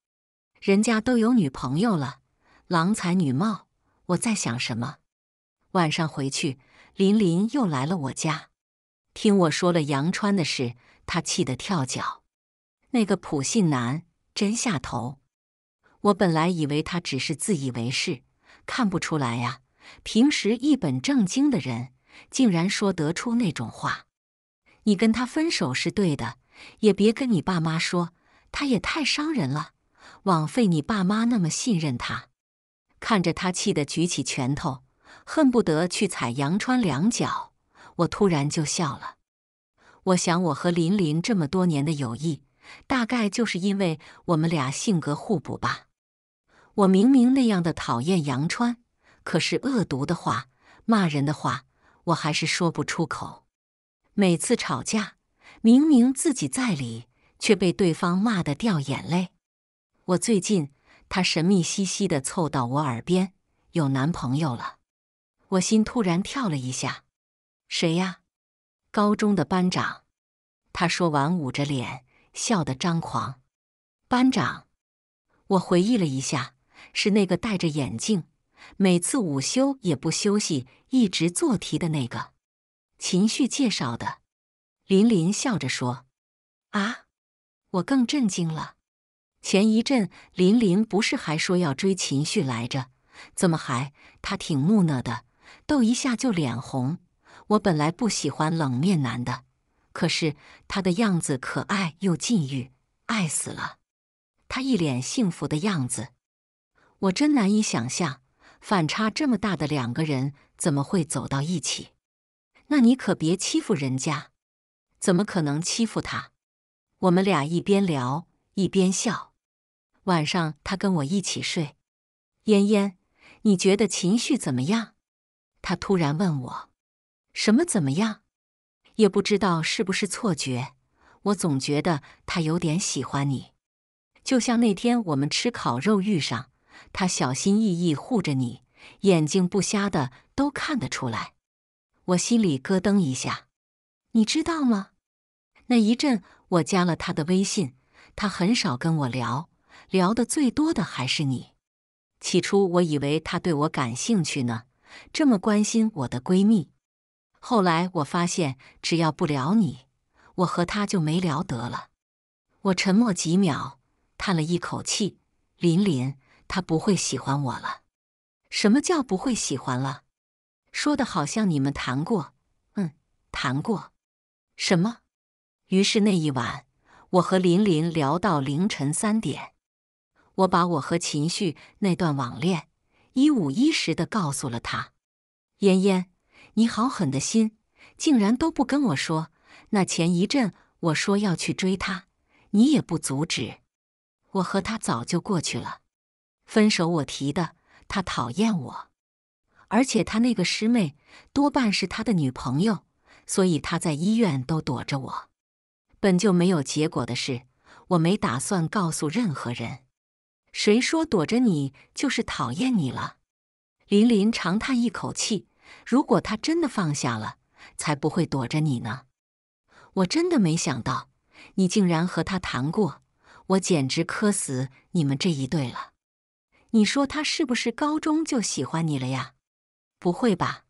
人家都有女朋友了，郎才女貌，我在想什么？”晚上回去，林林又来了我家，听我说了杨川的事，他气得跳脚。那个普信男真下头！我本来以为他只是自以为是，看不出来呀。平时一本正经的人，竟然说得出那种话。你跟他分手是对的，也别跟你爸妈说，他也太伤人了，枉费你爸妈那么信任他。看着他气得举起拳头，恨不得去踩杨川两脚，我突然就笑了。我想，我和林林这么多年的友谊。大概就是因为我们俩性格互补吧。我明明那样的讨厌杨川，可是恶毒的话、骂人的话，我还是说不出口。每次吵架，明明自己在理，却被对方骂得掉眼泪。我最近，他神秘兮兮的凑到我耳边：“有男朋友了。”我心突然跳了一下。谁呀？高中的班长。他说完，捂着脸。笑得张狂，班长，我回忆了一下，是那个戴着眼镜，每次午休也不休息，一直做题的那个。秦旭介绍的。林林笑着说：“啊！”我更震惊了。前一阵林林不是还说要追秦旭来着？怎么还？他挺木讷的，逗一下就脸红。我本来不喜欢冷面男的。可是他的样子可爱又禁欲，爱死了。他一脸幸福的样子，我真难以想象，反差这么大的两个人怎么会走到一起？那你可别欺负人家，怎么可能欺负他？我们俩一边聊一边笑。晚上他跟我一起睡。嫣嫣，你觉得秦旭怎么样？他突然问我，什么怎么样？也不知道是不是错觉，我总觉得他有点喜欢你，就像那天我们吃烤肉遇上他，小心翼翼护着你，眼睛不瞎的都看得出来。我心里咯噔一下，你知道吗？那一阵我加了他的微信，他很少跟我聊，聊的最多的还是你。起初我以为他对我感兴趣呢，这么关心我的闺蜜。后来我发现，只要不聊你，我和他就没聊得了。我沉默几秒，叹了一口气：“林林，他不会喜欢我了。”什么叫不会喜欢了？说的好像你们谈过。嗯，谈过。什么？于是那一晚，我和林林聊到凌晨三点。我把我和秦旭那段网恋一五一十的告诉了他。嫣嫣。你好狠的心，竟然都不跟我说。那前一阵我说要去追他，你也不阻止。我和他早就过去了，分手我提的。他讨厌我，而且他那个师妹多半是他的女朋友，所以他在医院都躲着我。本就没有结果的事，我没打算告诉任何人。谁说躲着你就是讨厌你了？林林长叹一口气。如果他真的放下了，才不会躲着你呢。我真的没想到，你竟然和他谈过，我简直磕死你们这一对了。你说他是不是高中就喜欢你了呀？不会吧？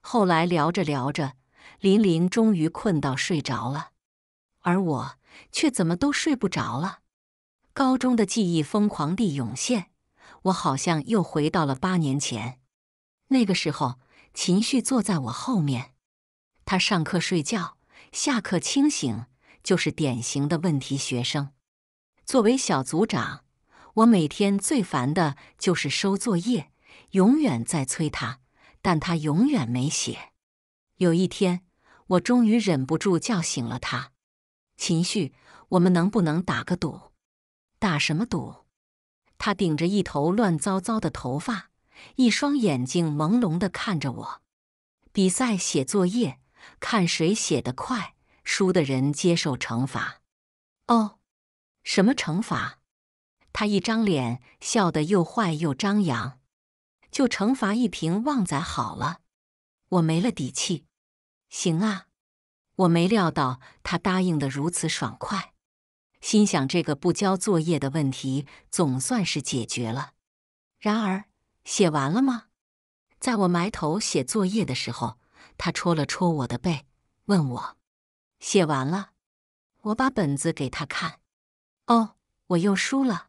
后来聊着聊着，林林终于困到睡着了，而我却怎么都睡不着了。高中的记忆疯狂地涌现，我好像又回到了八年前，那个时候。秦旭坐在我后面，他上课睡觉，下课清醒，就是典型的问题学生。作为小组长，我每天最烦的就是收作业，永远在催他，但他永远没写。有一天，我终于忍不住叫醒了他：“秦旭，我们能不能打个赌？打什么赌？”他顶着一头乱糟糟的头发。一双眼睛朦胧的看着我。比赛写作业，看谁写得快，输的人接受惩罚。哦，什么惩罚？他一张脸笑得又坏又张扬。就惩罚一瓶旺仔好了。我没了底气。行啊。我没料到他答应的如此爽快，心想这个不交作业的问题总算是解决了。然而，写完了吗？在我埋头写作业的时候，他戳了戳我的背，问我：“写完了？”我把本子给他看。哦，我又输了。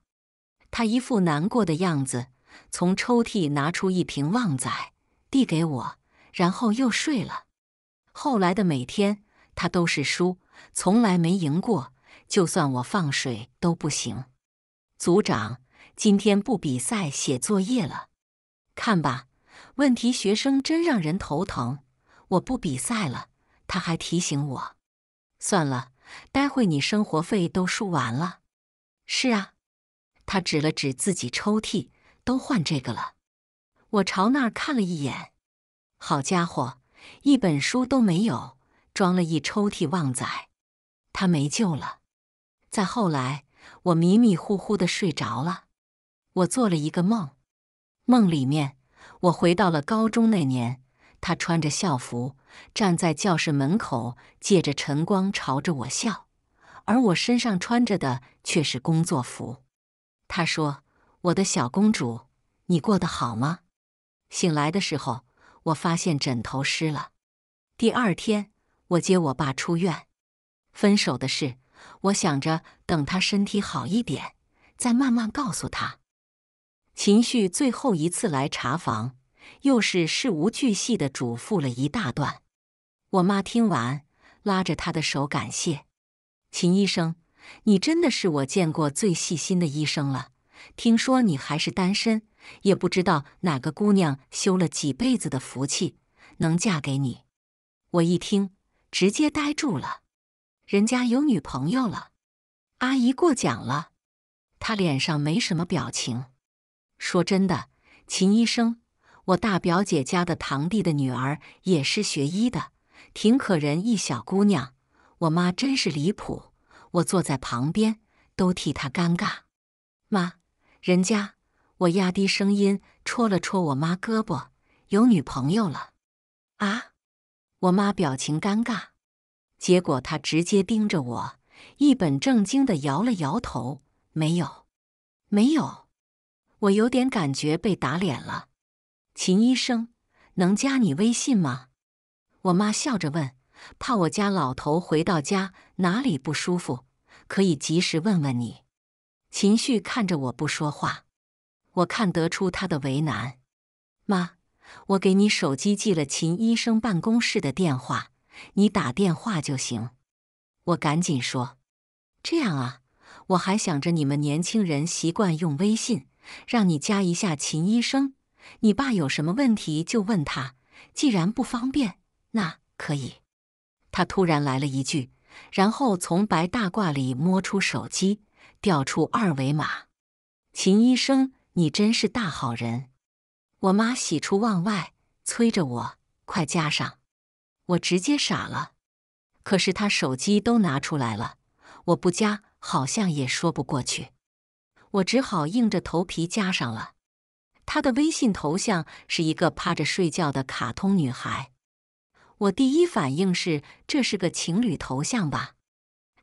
他一副难过的样子，从抽屉拿出一瓶旺仔，递给我，然后又睡了。后来的每天。他都是输，从来没赢过。就算我放水都不行。组长，今天不比赛写作业了。看吧，问题学生真让人头疼。我不比赛了。他还提醒我，算了，待会你生活费都输完了。是啊，他指了指自己抽屉，都换这个了。我朝那儿看了一眼，好家伙，一本书都没有。装了一抽屉旺仔，他没救了。再后来，我迷迷糊糊的睡着了。我做了一个梦，梦里面我回到了高中那年，他穿着校服站在教室门口，借着晨光朝着我笑，而我身上穿着的却是工作服。他说：“我的小公主，你过得好吗？”醒来的时候，我发现枕头湿了。第二天。我接我爸出院，分手的事，我想着等他身体好一点，再慢慢告诉他。秦旭最后一次来查房，又是事无巨细的嘱咐了一大段。我妈听完，拉着他的手感谢秦医生：“你真的是我见过最细心的医生了。听说你还是单身，也不知道哪个姑娘修了几辈子的福气，能嫁给你。”我一听。直接呆住了，人家有女朋友了，阿姨过奖了，他脸上没什么表情。说真的，秦医生，我大表姐家的堂弟的女儿也是学医的，挺可人一小姑娘。我妈真是离谱，我坐在旁边都替她尴尬。妈，人家，我压低声音戳了戳我妈胳膊，有女朋友了，啊？我妈表情尴尬，结果她直接盯着我，一本正经的摇了摇头：“没有，没有。”我有点感觉被打脸了。秦医生，能加你微信吗？我妈笑着问，怕我家老头回到家哪里不舒服，可以及时问问你。秦旭看着我不说话，我看得出他的为难。妈。我给你手机记了秦医生办公室的电话，你打电话就行。我赶紧说：“这样啊，我还想着你们年轻人习惯用微信，让你加一下秦医生。你爸有什么问题就问他，既然不方便，那可以。”他突然来了一句，然后从白大褂里摸出手机，调出二维码。秦医生，你真是大好人。我妈喜出望外，催着我快加上。我直接傻了。可是她手机都拿出来了，我不加好像也说不过去。我只好硬着头皮加上了。她的微信头像是一个趴着睡觉的卡通女孩。我第一反应是这是个情侣头像吧？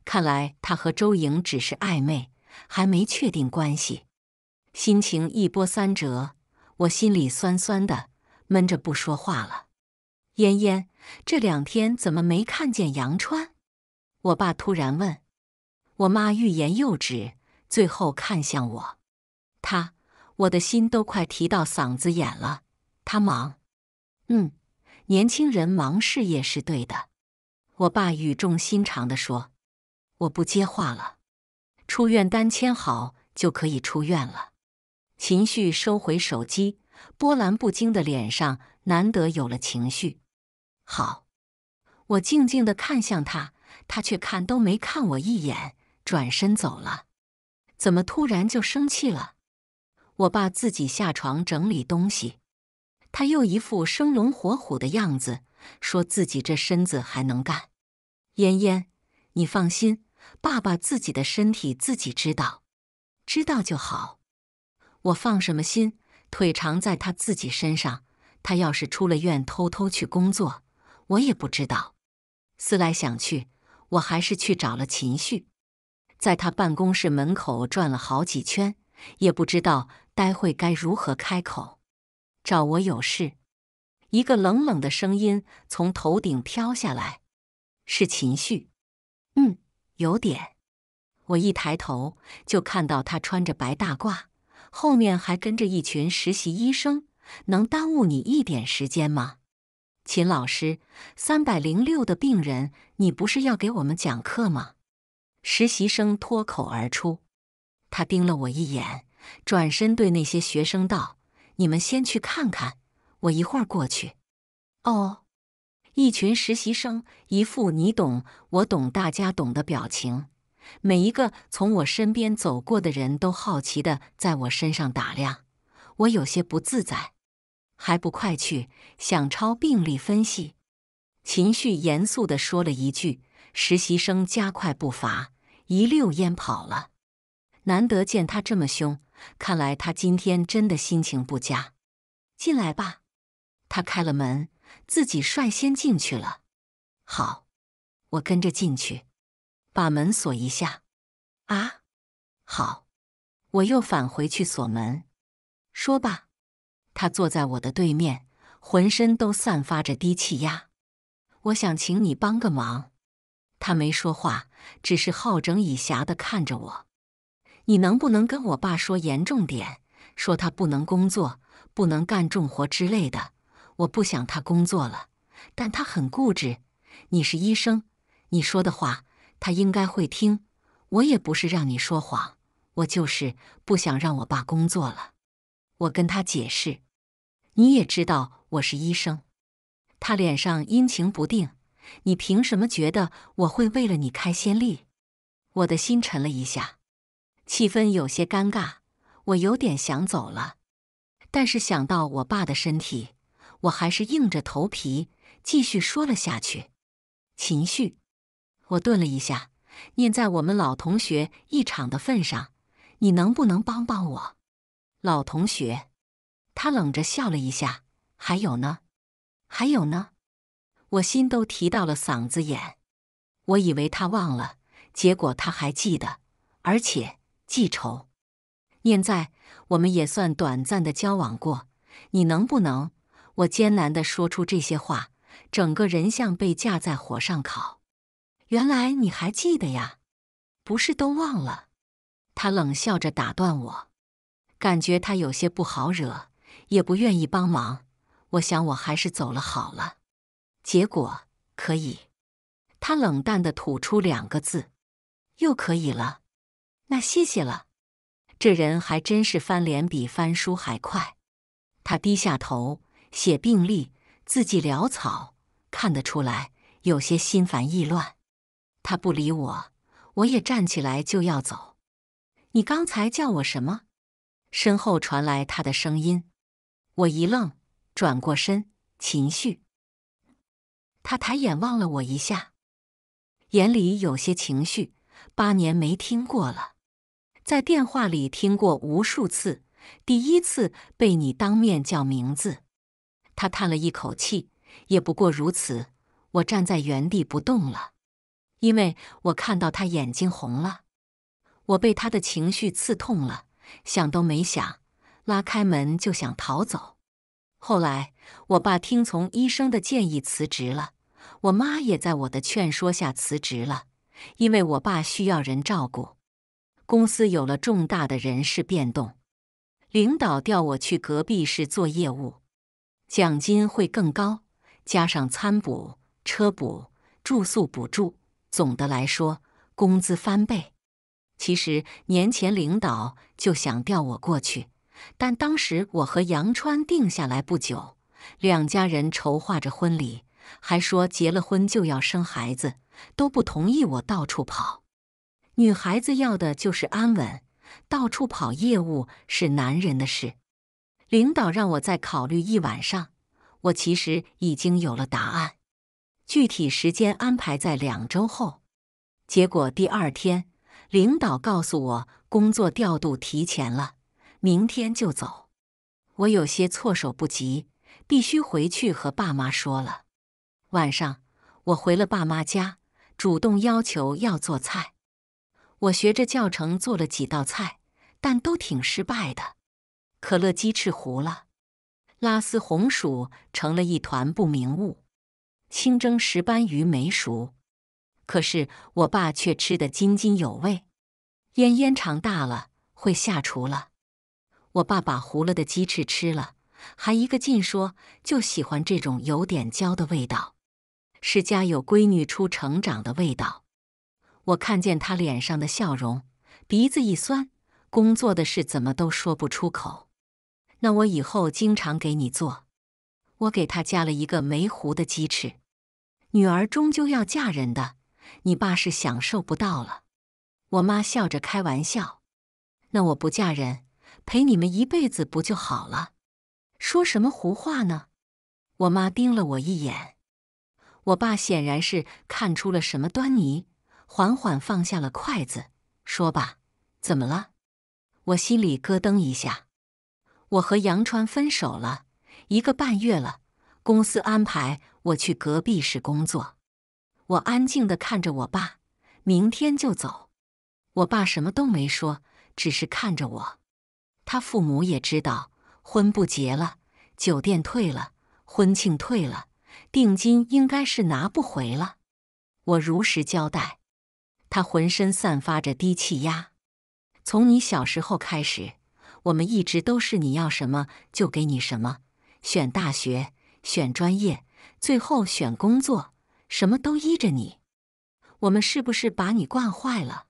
看来她和周莹只是暧昧，还没确定关系。心情一波三折。我心里酸酸的，闷着不说话了。嫣嫣，这两天怎么没看见杨川？我爸突然问。我妈欲言又止，最后看向我。他，我的心都快提到嗓子眼了。他忙。嗯，年轻人忙事业是对的。我爸语重心长地说。我不接话了。出院单签好就可以出院了。秦旭收回手机，波澜不惊的脸上难得有了情绪。好，我静静的看向他，他却看都没看我一眼，转身走了。怎么突然就生气了？我爸自己下床整理东西，他又一副生龙活虎的样子，说自己这身子还能干。嫣嫣，你放心，爸爸自己的身体自己知道，知道就好。我放什么心？腿长在他自己身上，他要是出了院偷偷去工作，我也不知道。思来想去，我还是去找了秦旭，在他办公室门口转了好几圈，也不知道待会该如何开口。找我有事？一个冷冷的声音从头顶飘下来，是秦旭。嗯，有点。我一抬头就看到他穿着白大褂。后面还跟着一群实习医生，能耽误你一点时间吗？秦老师，三百零六的病人，你不是要给我们讲课吗？实习生脱口而出。他盯了我一眼，转身对那些学生道：“你们先去看看，我一会儿过去。”哦，一群实习生一副你懂我懂大家懂的表情。每一个从我身边走过的人都好奇的在我身上打量，我有些不自在，还不快去想抄病历分析？秦旭严肃的说了一句，实习生加快步伐，一溜烟跑了。难得见他这么凶，看来他今天真的心情不佳。进来吧，他开了门，自己率先进去了。好，我跟着进去。把门锁一下，啊，好，我又返回去锁门。说吧，他坐在我的对面，浑身都散发着低气压。我想请你帮个忙。他没说话，只是好整以暇的看着我。你能不能跟我爸说严重点，说他不能工作，不能干重活之类的？我不想他工作了，但他很固执。你是医生，你说的话。他应该会听，我也不是让你说谎，我就是不想让我爸工作了。我跟他解释，你也知道我是医生。他脸上阴晴不定，你凭什么觉得我会为了你开先例？我的心沉了一下，气氛有些尴尬，我有点想走了，但是想到我爸的身体，我还是硬着头皮继续说了下去。秦旭。我顿了一下，念在我们老同学一场的份上，你能不能帮帮我？老同学，他冷着笑了一下。还有呢？还有呢？我心都提到了嗓子眼。我以为他忘了，结果他还记得，而且记仇。念在，我们也算短暂的交往过，你能不能？我艰难的说出这些话，整个人像被架在火上烤。原来你还记得呀？不是都忘了？他冷笑着打断我，感觉他有些不好惹，也不愿意帮忙。我想我还是走了好了。结果可以，他冷淡的吐出两个字：“又可以了。”那谢谢了。这人还真是翻脸比翻书还快。他低下头写病历，字迹潦草，看得出来有些心烦意乱。他不理我，我也站起来就要走。你刚才叫我什么？身后传来他的声音。我一愣，转过身。秦旭。他抬眼望了我一下，眼里有些情绪。八年没听过了，在电话里听过无数次，第一次被你当面叫名字。他叹了一口气，也不过如此。我站在原地不动了。因为我看到他眼睛红了，我被他的情绪刺痛了，想都没想，拉开门就想逃走。后来我爸听从医生的建议辞职了，我妈也在我的劝说下辞职了，因为我爸需要人照顾。公司有了重大的人事变动，领导调我去隔壁市做业务，奖金会更高，加上餐补、车补、住宿补助。总的来说，工资翻倍。其实年前领导就想调我过去，但当时我和杨川定下来不久，两家人筹划着婚礼，还说结了婚就要生孩子，都不同意我到处跑。女孩子要的就是安稳，到处跑业务是男人的事。领导让我再考虑一晚上，我其实已经有了答案，具体时间安排在两周后。结果第二天，领导告诉我工作调度提前了，明天就走。我有些措手不及，必须回去和爸妈说了。晚上，我回了爸妈家，主动要求要做菜。我学着教程做了几道菜，但都挺失败的。可乐鸡翅糊了，拉丝红薯成了一团不明物，清蒸石斑鱼没熟。可是我爸却吃得津津有味。烟烟长大了，会下厨了。我爸把糊了的鸡翅吃了，还一个劲说就喜欢这种有点焦的味道，是家有闺女初成长的味道。我看见他脸上的笑容，鼻子一酸，工作的事怎么都说不出口。那我以后经常给你做。我给他加了一个没糊的鸡翅。女儿终究要嫁人的，你爸是享受不到了。我妈笑着开玩笑。那我不嫁人，陪你们一辈子不就好了？说什么胡话呢？我妈盯了我一眼。我爸显然是看出了什么端倪，缓缓放下了筷子，说吧，怎么了？我心里咯噔一下。我和杨川分手了一个半月了，公司安排我去隔壁市工作。我安静的看着我爸，明天就走。我爸什么都没说，只是看着我。他父母也知道，婚不结了，酒店退了，婚庆退了，定金应该是拿不回了。我如实交代。他浑身散发着低气压。从你小时候开始。我们一直都是你要什么就给你什么，选大学、选专业，最后选工作，什么都依着你。我们是不是把你惯坏了？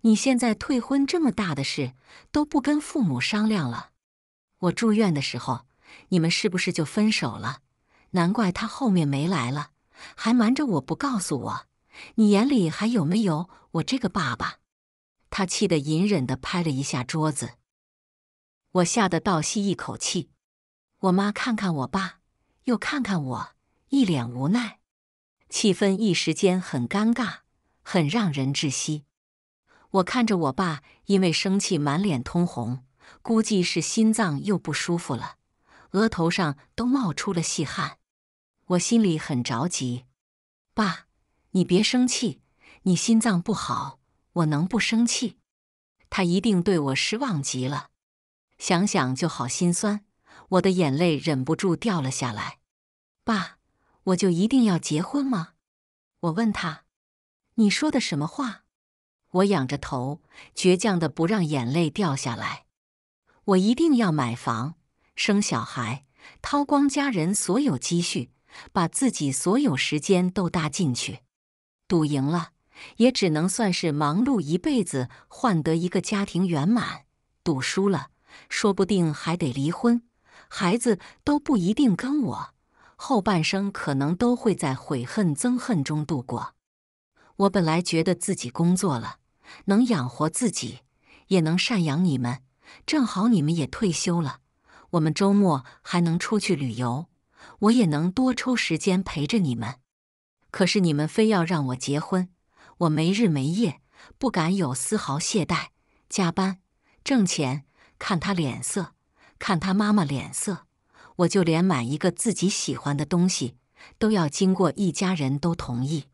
你现在退婚这么大的事都不跟父母商量了。我住院的时候，你们是不是就分手了？难怪他后面没来了，还瞒着我不告诉我。你眼里还有没有我这个爸爸？他气得隐忍地拍了一下桌子。我吓得倒吸一口气，我妈看看我爸，又看看我，一脸无奈，气氛一时间很尴尬，很让人窒息。我看着我爸，因为生气满脸通红，估计是心脏又不舒服了，额头上都冒出了细汗。我心里很着急，爸，你别生气，你心脏不好，我能不生气？他一定对我失望极了。想想就好心酸，我的眼泪忍不住掉了下来。爸，我就一定要结婚吗？我问他。你说的什么话？我仰着头，倔强的不让眼泪掉下来。我一定要买房、生小孩，掏光家人所有积蓄，把自己所有时间都搭进去。赌赢了，也只能算是忙碌一辈子换得一个家庭圆满；赌输了。说不定还得离婚，孩子都不一定跟我，后半生可能都会在悔恨憎恨中度过。我本来觉得自己工作了，能养活自己，也能赡养你们，正好你们也退休了，我们周末还能出去旅游，我也能多抽时间陪着你们。可是你们非要让我结婚，我没日没夜，不敢有丝毫懈怠，加班挣钱。看他脸色，看他妈妈脸色，我就连买一个自己喜欢的东西，都要经过一家人都同意。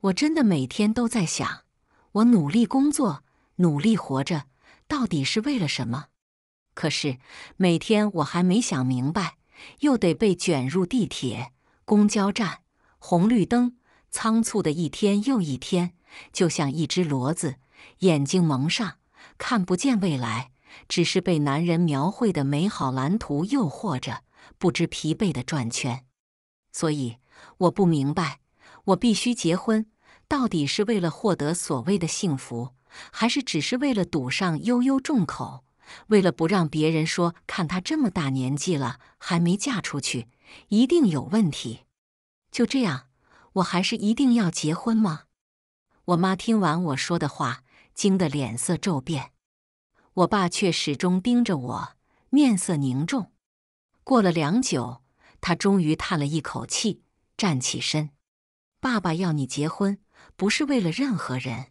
我真的每天都在想，我努力工作，努力活着，到底是为了什么？可是每天我还没想明白，又得被卷入地铁、公交站、红绿灯，仓促的一天又一天，就像一只骡子，眼睛蒙上，看不见未来。只是被男人描绘的美好蓝图诱惑着，不知疲惫的转圈。所以我不明白，我必须结婚，到底是为了获得所谓的幸福，还是只是为了赌上悠悠众口，为了不让别人说看她这么大年纪了还没嫁出去，一定有问题？就这样，我还是一定要结婚吗？我妈听完我说的话，惊得脸色骤变。我爸却始终盯着我，面色凝重。过了良久，他终于叹了一口气，站起身：“爸爸要你结婚，不是为了任何人。”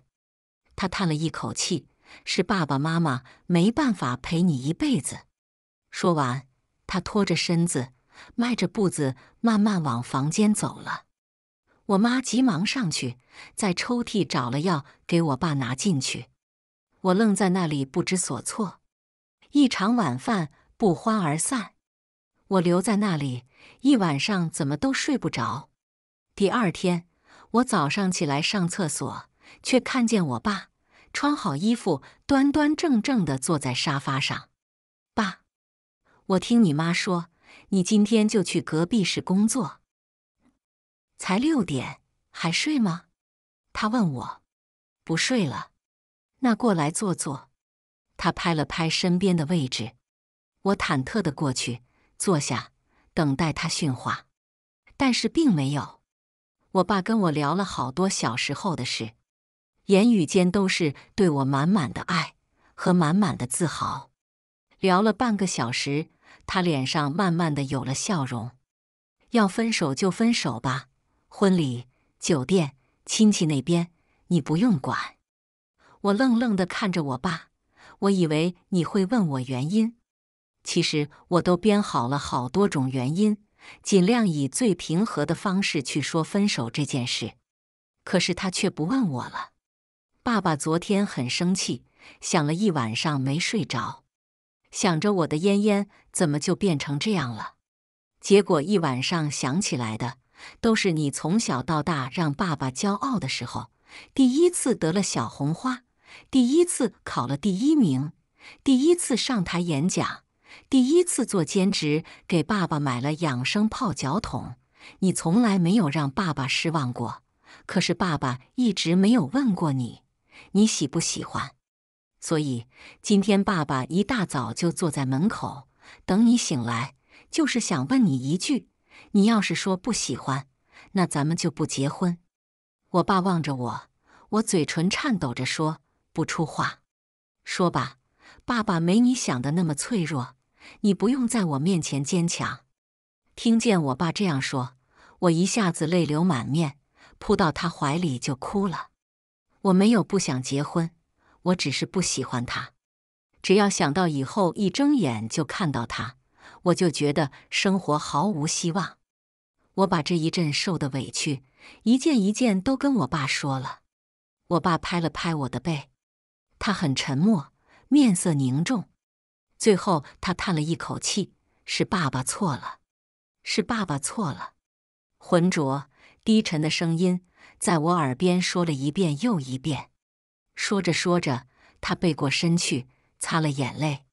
他叹了一口气：“是爸爸妈妈没办法陪你一辈子。”说完，他拖着身子，迈着步子，慢慢往房间走了。我妈急忙上去，在抽屉找了药给我爸拿进去。我愣在那里，不知所措。一场晚饭不欢而散，我留在那里一晚上，怎么都睡不着。第二天，我早上起来上厕所，却看见我爸穿好衣服，端端正正的坐在沙发上。爸，我听你妈说，你今天就去隔壁市工作。才六点，还睡吗？他问我。不睡了。那过来坐坐。他拍了拍身边的位置。我忐忑的过去坐下，等待他训话，但是并没有。我爸跟我聊了好多小时候的事，言语间都是对我满满的爱和满满的自豪。聊了半个小时，他脸上慢慢的有了笑容。要分手就分手吧。婚礼、酒店、亲戚那边，你不用管。我愣愣的看着我爸，我以为你会问我原因。其实我都编好了好多种原因，尽量以最平和的方式去说分手这件事。可是他却不问我了。爸爸昨天很生气，想了一晚上没睡着，想着我的嫣嫣怎么就变成这样了。结果一晚上想起来的。都是你从小到大让爸爸骄傲的时候，第一次得了小红花，第一次考了第一名，第一次上台演讲，第一次做兼职，给爸爸买了养生泡脚桶。你从来没有让爸爸失望过，可是爸爸一直没有问过你，你喜不喜欢。所以今天爸爸一大早就坐在门口等你醒来，就是想问你一句。你要是说不喜欢，那咱们就不结婚。我爸望着我，我嘴唇颤抖着说不出话。说吧，爸爸没你想的那么脆弱，你不用在我面前坚强。听见我爸这样说，我一下子泪流满面，扑到他怀里就哭了。我没有不想结婚，我只是不喜欢他。只要想到以后一睁眼就看到他。我就觉得生活毫无希望，我把这一阵受的委屈一件一件都跟我爸说了。我爸拍了拍我的背，他很沉默，面色凝重。最后他叹了一口气：“是爸爸错了，是爸爸错了。”浑浊低沉的声音在我耳边说了一遍又一遍。说着说着，他背过身去，擦了眼泪：“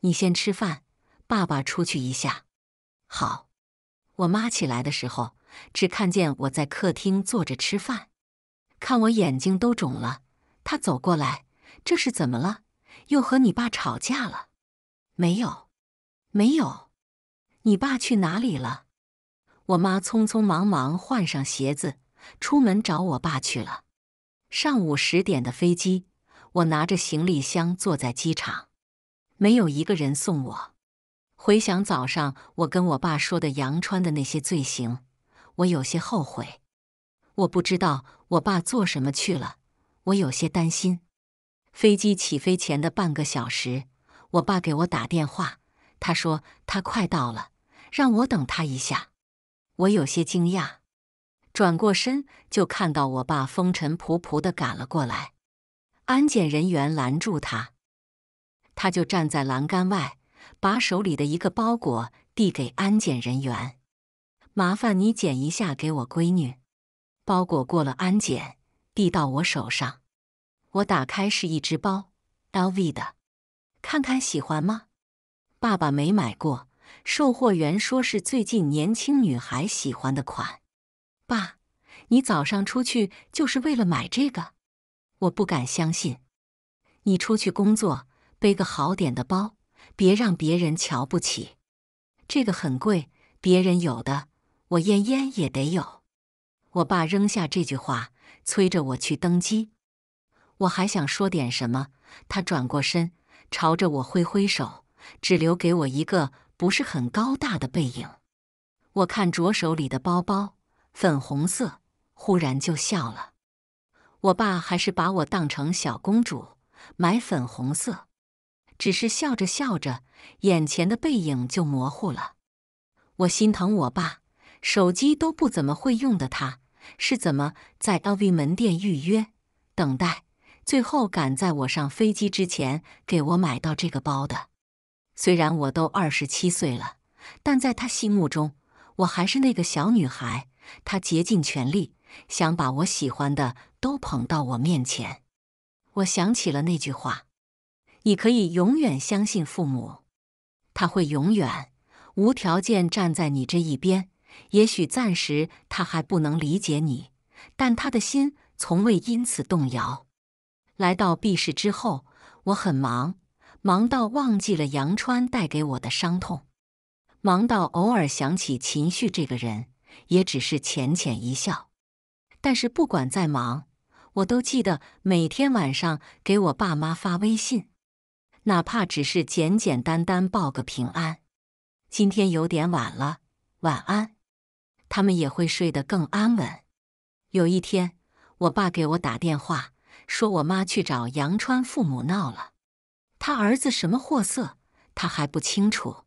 你先吃饭。”爸爸出去一下，好。我妈起来的时候，只看见我在客厅坐着吃饭，看我眼睛都肿了。她走过来，这是怎么了？又和你爸吵架了？没有，没有。你爸去哪里了？我妈匆匆忙忙换上鞋子，出门找我爸去了。上午十点的飞机，我拿着行李箱坐在机场，没有一个人送我。回想早上我跟我爸说的杨川的那些罪行，我有些后悔。我不知道我爸做什么去了，我有些担心。飞机起飞前的半个小时，我爸给我打电话，他说他快到了，让我等他一下。我有些惊讶，转过身就看到我爸风尘仆仆的赶了过来，安检人员拦住他，他就站在栏杆外。把手里的一个包裹递给安检人员，麻烦你检一下给我闺女。包裹过了安检，递到我手上。我打开是一只包，LV 的，看看喜欢吗？爸爸没买过，售货员说是最近年轻女孩喜欢的款。爸，你早上出去就是为了买这个？我不敢相信。你出去工作，背个好点的包。别让别人瞧不起，这个很贵，别人有的，我燕燕也得有。我爸扔下这句话，催着我去登机。我还想说点什么，他转过身，朝着我挥挥手，只留给我一个不是很高大的背影。我看着手里的包包，粉红色，忽然就笑了。我爸还是把我当成小公主，买粉红色。只是笑着笑着，眼前的背影就模糊了。我心疼我爸，手机都不怎么会用的他，是怎么在 LV 门店预约、等待，最后赶在我上飞机之前给我买到这个包的？虽然我都二十七岁了，但在他心目中，我还是那个小女孩。他竭尽全力想把我喜欢的都捧到我面前。我想起了那句话。你可以永远相信父母，他会永远无条件站在你这一边。也许暂时他还不能理解你，但他的心从未因此动摇。来到 B 市之后，我很忙，忙到忘记了杨川带给我的伤痛，忙到偶尔想起秦旭这个人，也只是浅浅一笑。但是不管再忙，我都记得每天晚上给我爸妈发微信。哪怕只是简简单单报个平安，今天有点晚了，晚安，他们也会睡得更安稳。有一天，我爸给我打电话，说我妈去找杨川父母闹了，他儿子什么货色，他还不清楚，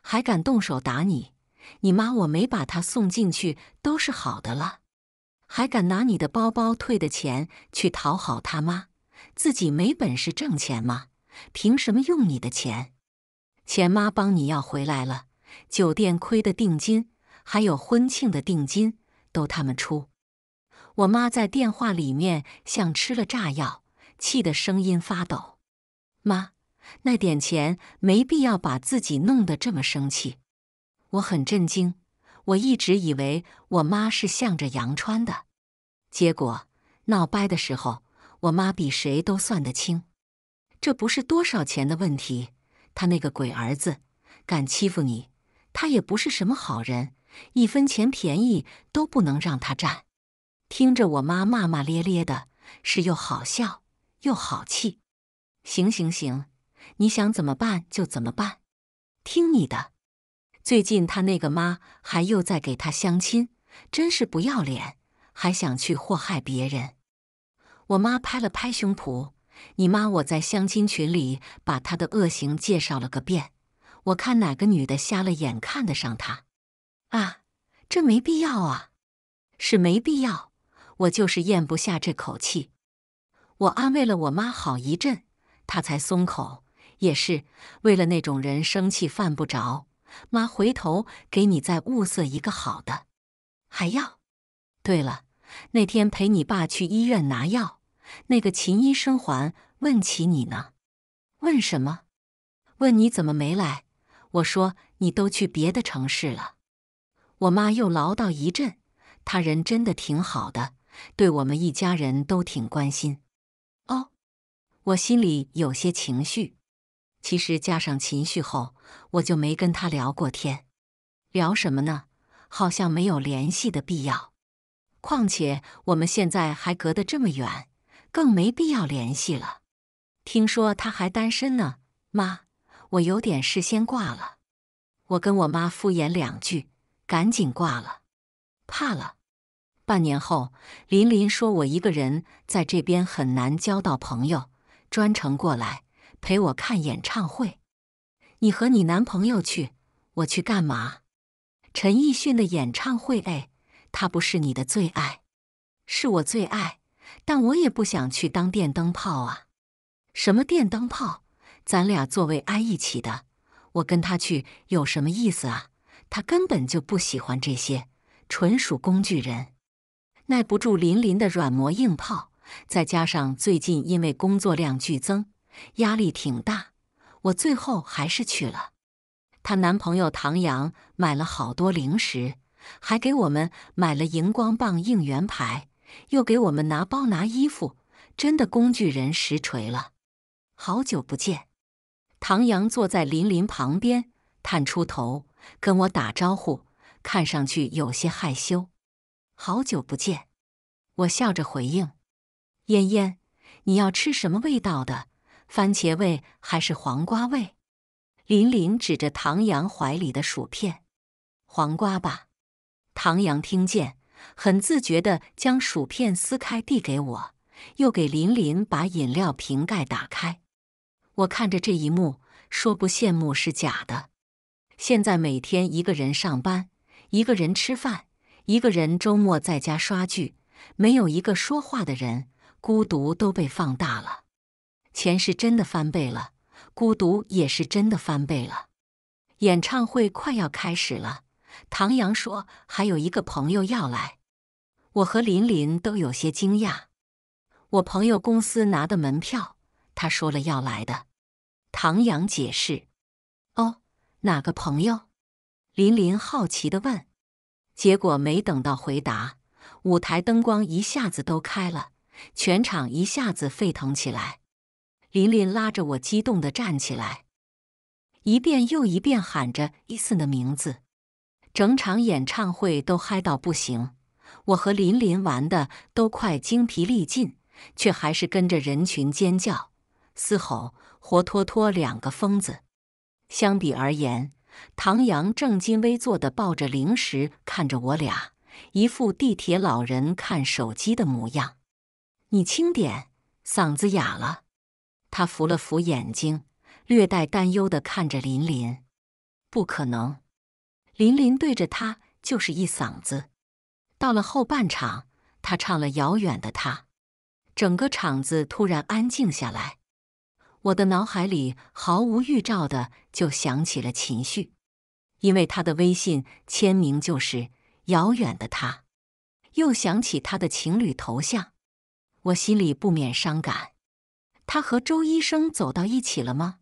还敢动手打你？你妈我没把他送进去都是好的了，还敢拿你的包包退的钱去讨好他妈？自己没本事挣钱吗？凭什么用你的钱？钱妈帮你要回来了，酒店亏的定金，还有婚庆的定金，都他们出。我妈在电话里面像吃了炸药，气得声音发抖。妈，那点钱没必要把自己弄得这么生气。我很震惊，我一直以为我妈是向着杨川的，结果闹掰的时候，我妈比谁都算得清。这不是多少钱的问题，他那个鬼儿子敢欺负你，他也不是什么好人，一分钱便宜都不能让他占。听着我妈骂骂咧咧的，是又好笑又好气。行行行，你想怎么办就怎么办，听你的。最近他那个妈还又在给他相亲，真是不要脸，还想去祸害别人。我妈拍了拍胸脯。你妈我在相亲群里把他的恶行介绍了个遍，我看哪个女的瞎了眼看得上他？啊，这没必要啊，是没必要，我就是咽不下这口气。我安慰了我妈好一阵，她才松口。也是为了那种人生气犯不着，妈回头给你再物色一个好的。还要？对了，那天陪你爸去医院拿药。那个秦医生还问起你呢，问什么？问你怎么没来？我说你都去别的城市了。我妈又唠叨一阵，他人真的挺好的，对我们一家人都挺关心。哦，我心里有些情绪。其实加上情绪后，我就没跟他聊过天。聊什么呢？好像没有联系的必要。况且我们现在还隔得这么远。更没必要联系了。听说他还单身呢，妈，我有点事先挂了。我跟我妈敷衍两句，赶紧挂了。怕了。半年后，琳琳说我一个人在这边很难交到朋友，专程过来陪我看演唱会。你和你男朋友去，我去干嘛？陈奕迅的演唱会，哎，他不是你的最爱，是我最爱。但我也不想去当电灯泡啊！什么电灯泡？咱俩座位挨一起的，我跟他去有什么意思啊？他根本就不喜欢这些，纯属工具人，耐不住林林的软磨硬泡。再加上最近因为工作量剧增，压力挺大，我最后还是去了。她男朋友唐阳买了好多零食，还给我们买了荧光棒应援牌。又给我们拿包拿衣服，真的工具人实锤了。好久不见，唐阳坐在琳琳旁边，探出头跟我打招呼，看上去有些害羞。好久不见，我笑着回应：“嫣嫣，你要吃什么味道的？番茄味还是黄瓜味？琳琳指着唐阳怀里的薯片，黄瓜吧。唐阳听见，很自觉地将薯片撕开递给我，又给琳琳把饮料瓶盖打开。我看着这一幕，说不羡慕是假的。现在每天一个人上班，一个人吃饭，一个人周末在家刷剧，没有一个说话的人，孤独都被放大了。钱是真的翻倍了，孤独也是真的翻倍了。演唱会快要开始了，唐阳说还有一个朋友要来，我和琳琳都有些惊讶。我朋友公司拿的门票，他说了要来的。唐阳解释：“哦，哪个朋友？”琳琳好奇地问。结果没等到回答，舞台灯光一下子都开了，全场一下子沸腾起来。琳琳拉着我，激动地站起来，一遍又一遍喊着伊森的名字。整场演唱会都嗨到不行，我和琳琳玩的都快精疲力尽，却还是跟着人群尖叫、嘶吼，活脱脱两个疯子。相比而言，唐阳正襟危坐地抱着零食看着我俩，一副地铁老人看手机的模样。你轻点，嗓子哑了。他扶了扶眼睛，略带担忧地看着琳琳。不可能，琳琳对着他就是一嗓子。到了后半场，他唱了《遥远的他》，整个场子突然安静下来。我的脑海里毫无预兆的就想起了秦旭，因为他的微信签名就是《遥远的他》，又想起他的情侣头像，我心里不免伤感。他和周医生走到一起了吗？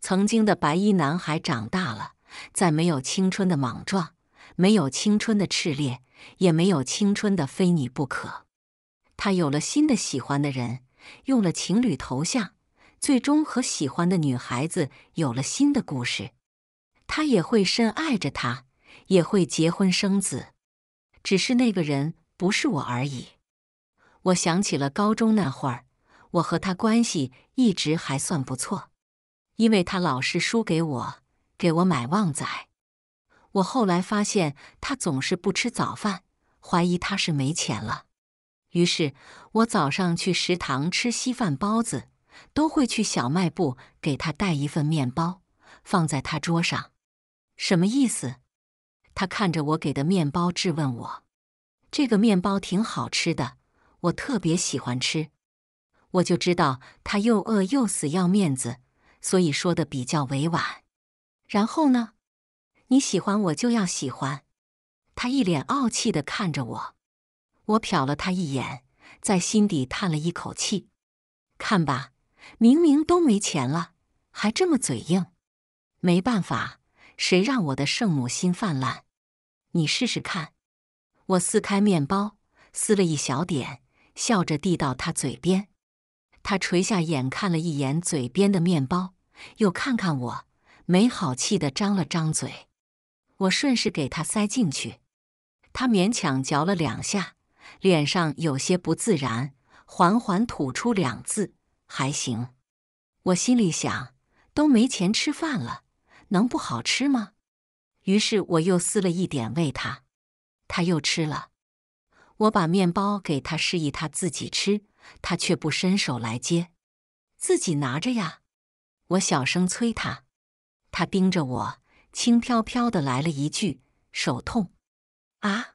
曾经的白衣男孩长大了，再没有青春的莽撞，没有青春的炽烈，也没有青春的非你不可。他有了新的喜欢的人，用了情侣头像，最终和喜欢的女孩子有了新的故事。他也会深爱着她，也会结婚生子，只是那个人不是我而已。我想起了高中那会儿。我和他关系一直还算不错，因为他老是输给我，给我买旺仔。我后来发现他总是不吃早饭，怀疑他是没钱了。于是我早上去食堂吃稀饭包子，都会去小卖部给他带一份面包，放在他桌上。什么意思？他看着我给的面包质问我：“这个面包挺好吃的，我特别喜欢吃。”我就知道他又饿又死要面子，所以说的比较委婉。然后呢？你喜欢我就要喜欢。他一脸傲气的看着我，我瞟了他一眼，在心底叹了一口气。看吧，明明都没钱了，还这么嘴硬。没办法，谁让我的圣母心泛滥？你试试看。我撕开面包，撕了一小点，笑着递到他嘴边。他垂下眼看了一眼嘴边的面包，又看看我，没好气的张了张嘴。我顺势给他塞进去，他勉强嚼了两下，脸上有些不自然，缓缓吐出两字：“还行。”我心里想，都没钱吃饭了，能不好吃吗？于是我又撕了一点喂他，他又吃了。我把面包给他，示意他自己吃。他却不伸手来接，自己拿着呀。我小声催他，他盯着我，轻飘飘的来了一句：“手痛啊，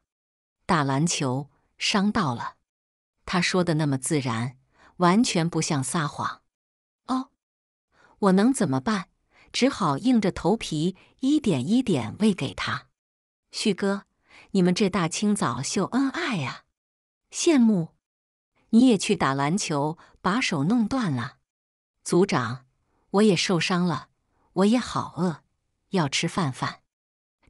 打篮球伤到了。”他说的那么自然，完全不像撒谎。哦，我能怎么办？只好硬着头皮一点一点喂给他。旭哥，你们这大清早秀恩爱呀，羡慕。你也去打篮球，把手弄断了。组长，我也受伤了，我也好饿，要吃饭饭。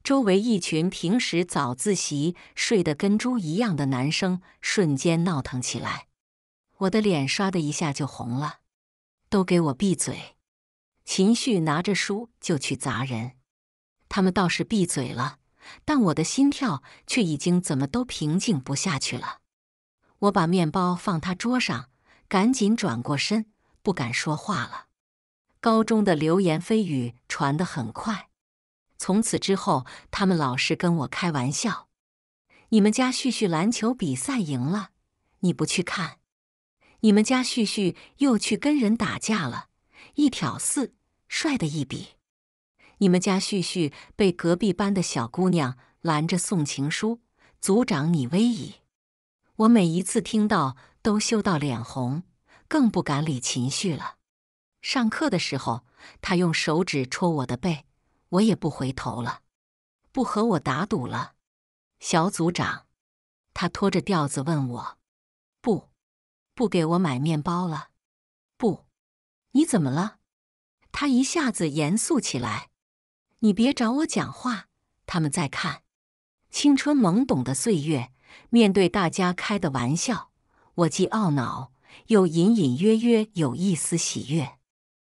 周围一群平时早自习睡得跟猪一样的男生瞬间闹腾起来，我的脸刷的一下就红了。都给我闭嘴！秦旭拿着书就去砸人。他们倒是闭嘴了，但我的心跳却已经怎么都平静不下去了。我把面包放他桌上，赶紧转过身，不敢说话了。高中的流言蜚语传得很快。从此之后，他们老是跟我开玩笑：“你们家旭旭篮球比赛赢了，你不去看；你们家旭旭又去跟人打架了，一挑四，帅的一比；你们家旭旭被隔壁班的小姑娘拦着送情书，组长你威仪。”我每一次听到，都羞到脸红，更不敢理秦旭了。上课的时候，他用手指戳我的背。我也不回头了，不和我打赌了，小组长。他拖着调子问我：“不，不给我买面包了？不，你怎么了？”他一下子严肃起来：“你别找我讲话，他们在看。”青春懵懂的岁月，面对大家开的玩笑，我既懊恼，又隐隐约约有一丝喜悦。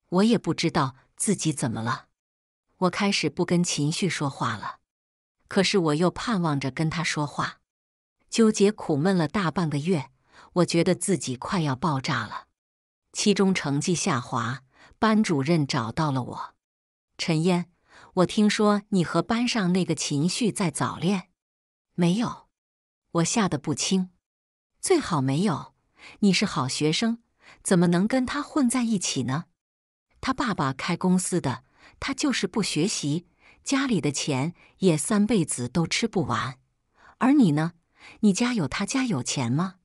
我也不知道自己怎么了。我开始不跟秦旭说话了，可是我又盼望着跟他说话，纠结苦闷了大半个月，我觉得自己快要爆炸了。期中成绩下滑，班主任找到了我，陈嫣，我听说你和班上那个秦旭在早恋，没有？我吓得不轻，最好没有。你是好学生，怎么能跟他混在一起呢？他爸爸开公司的。他就是不学习，家里的钱也三辈子都吃不完。而你呢？你家有他家有钱吗？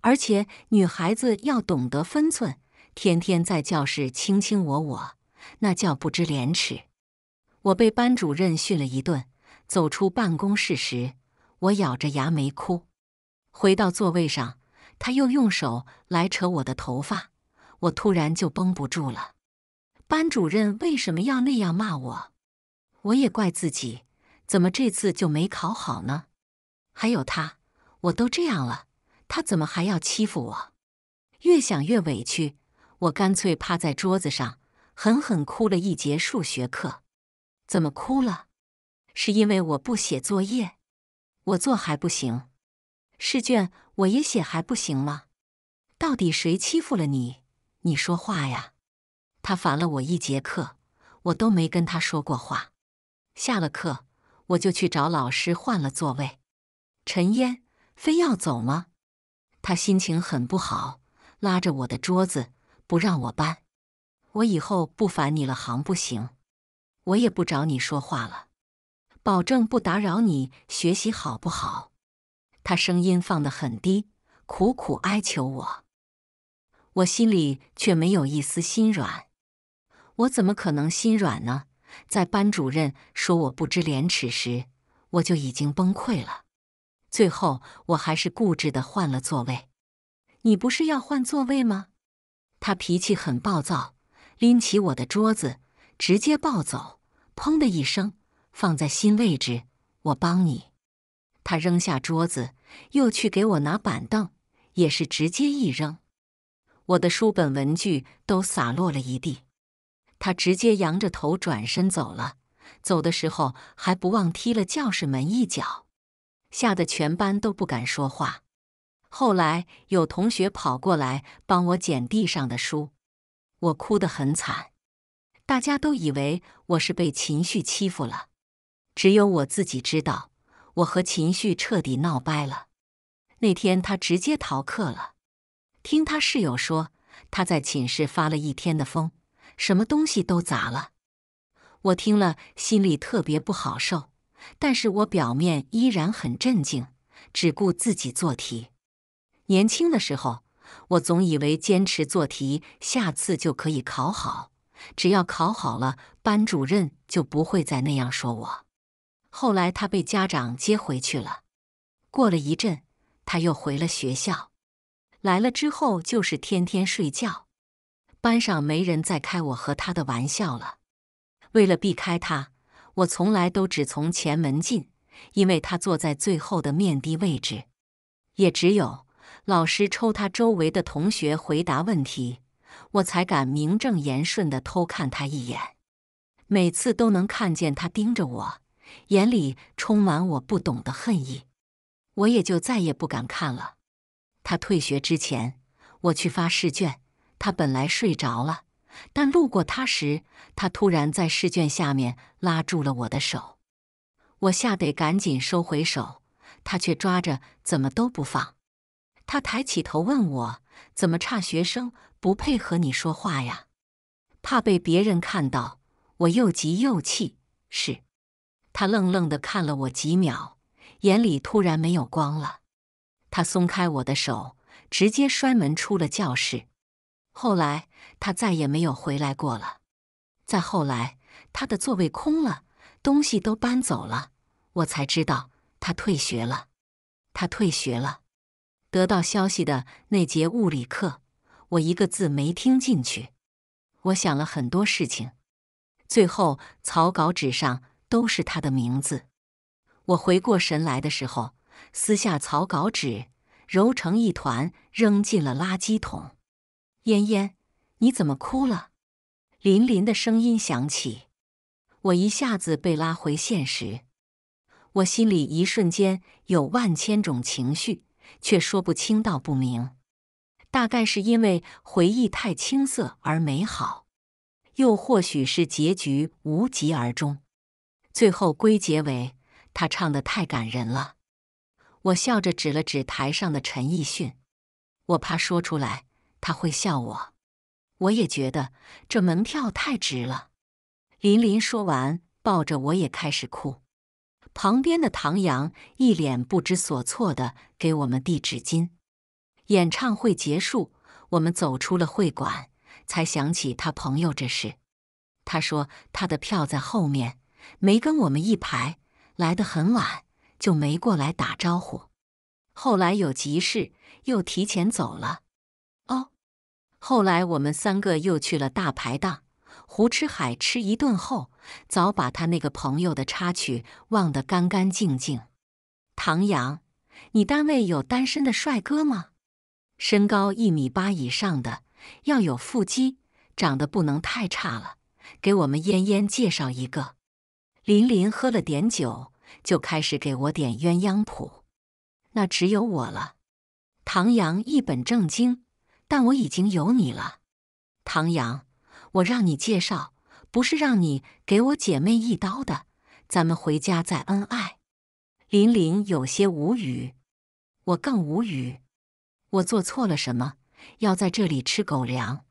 而且女孩子要懂得分寸，天天在教室卿卿我我，那叫不知廉耻。我被班主任训了一顿，走出办公室时，我咬着牙没哭。回到座位上，他又用手来扯我的头发，我突然就绷不住了。班主任为什么要那样骂我？我也怪自己，怎么这次就没考好呢？还有他，我都这样了，他怎么还要欺负我？越想越委屈，我干脆趴在桌子上，狠狠哭了一节数学课。怎么哭了？是因为我不写作业，我做还不行，试卷我也写还不行吗？到底谁欺负了你？你说话呀！他烦了我一节课，我都没跟他说过话。下了课，我就去找老师换了座位。陈烟非要走吗？他心情很不好，拉着我的桌子不让我搬。我以后不烦你了，行不行？我也不找你说话了，保证不打扰你学习，好不好？他声音放得很低，苦苦哀求我。我心里却没有一丝心软。我怎么可能心软呢？在班主任说我不知廉耻时，我就已经崩溃了。最后，我还是固执的换了座位。你不是要换座位吗？他脾气很暴躁，拎起我的桌子直接抱走，砰的一声放在新位置。我帮你。他扔下桌子，又去给我拿板凳，也是直接一扔，我的书本文具都洒落了一地。他直接扬着头转身走了，走的时候还不忘踢了教室门一脚，吓得全班都不敢说话。后来有同学跑过来帮我捡地上的书，我哭得很惨。大家都以为我是被秦旭欺负了，只有我自己知道，我和秦旭彻底闹掰了。那天他直接逃课了，听他室友说，他在寝室发了一天的疯。什么东西都砸了，我听了心里特别不好受，但是我表面依然很镇静，只顾自己做题。年轻的时候，我总以为坚持做题，下次就可以考好，只要考好了，班主任就不会再那样说我。后来他被家长接回去了，过了一阵，他又回了学校，来了之后就是天天睡觉。班上没人再开我和他的玩笑了。为了避开他，我从来都只从前门进，因为他坐在最后的面的位置。也只有老师抽他周围的同学回答问题，我才敢名正言顺地偷看他一眼。每次都能看见他盯着我，眼里充满我不懂的恨意，我也就再也不敢看了。他退学之前，我去发试卷。他本来睡着了，但路过他时，他突然在试卷下面拉住了我的手，我吓得赶紧收回手，他却抓着，怎么都不放。他抬起头问我：“怎么差学生不配和你说话呀？”怕被别人看到，我又急又气。是，他愣愣的看了我几秒，眼里突然没有光了。他松开我的手，直接摔门出了教室。后来他再也没有回来过了。再后来，他的座位空了，东西都搬走了，我才知道他退学了。他退学了。得到消息的那节物理课，我一个字没听进去。我想了很多事情，最后草稿纸上都是他的名字。我回过神来的时候，撕下草稿纸，揉成一团，扔进了垃圾桶。嫣嫣，你怎么哭了？琳琳的声音响起，我一下子被拉回现实。我心里一瞬间有万千种情绪。却说不清道不明，大概是因为回忆太青涩而美好，又或许是结局无疾而终。最后归结为他唱的太感人了。我笑着指了指台上的陈奕迅，我怕说出来他会笑我。我也觉得这门票太值了。林林说完，抱着我也开始哭。旁边的唐阳一脸不知所措的给我们递纸巾。演唱会结束，我们走出了会馆，才想起他朋友这事。他说他的票在后面，没跟我们一排，来得很晚，就没过来打招呼。后来有急事，又提前走了。哦，后来我们三个又去了大排档。胡吃海吃一顿后，早把他那个朋友的插曲忘得干干净净。唐阳，你单位有单身的帅哥吗？身高一米八以上的，要有腹肌，长得不能太差了。给我们嫣嫣介绍一个。琳琳喝了点酒，就开始给我点鸳鸯谱。那只有我了。唐阳一本正经，但我已经有你了，唐阳。我让你介绍，不是让你给我姐妹一刀的。咱们回家再恩爱。琳琳有些无语，我更无语。我做错了什么，要在这里吃狗粮？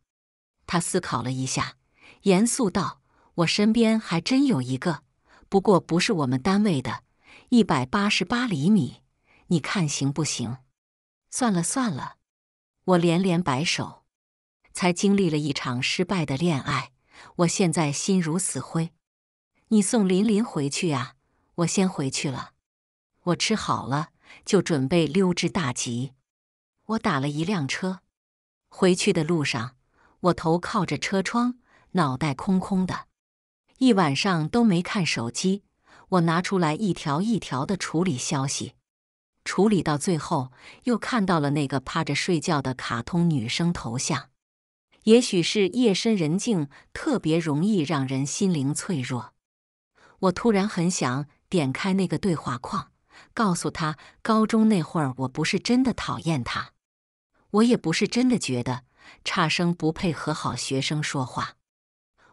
他思考了一下，严肃道：“我身边还真有一个，不过不是我们单位的，一百八十八厘米，你看行不行？”算了算了，我连连摆手。才经历了一场失败的恋爱，我现在心如死灰。你送琳琳回去呀，我先回去了。我吃好了，就准备溜之大吉。我打了一辆车，回去的路上，我头靠着车窗，脑袋空空的，一晚上都没看手机。我拿出来一条一条的处理消息，处理到最后，又看到了那个趴着睡觉的卡通女生头像。也许是夜深人静，特别容易让人心灵脆弱。我突然很想点开那个对话框，告诉他，高中那会儿我不是真的讨厌他，我也不是真的觉得差生不配和好学生说话，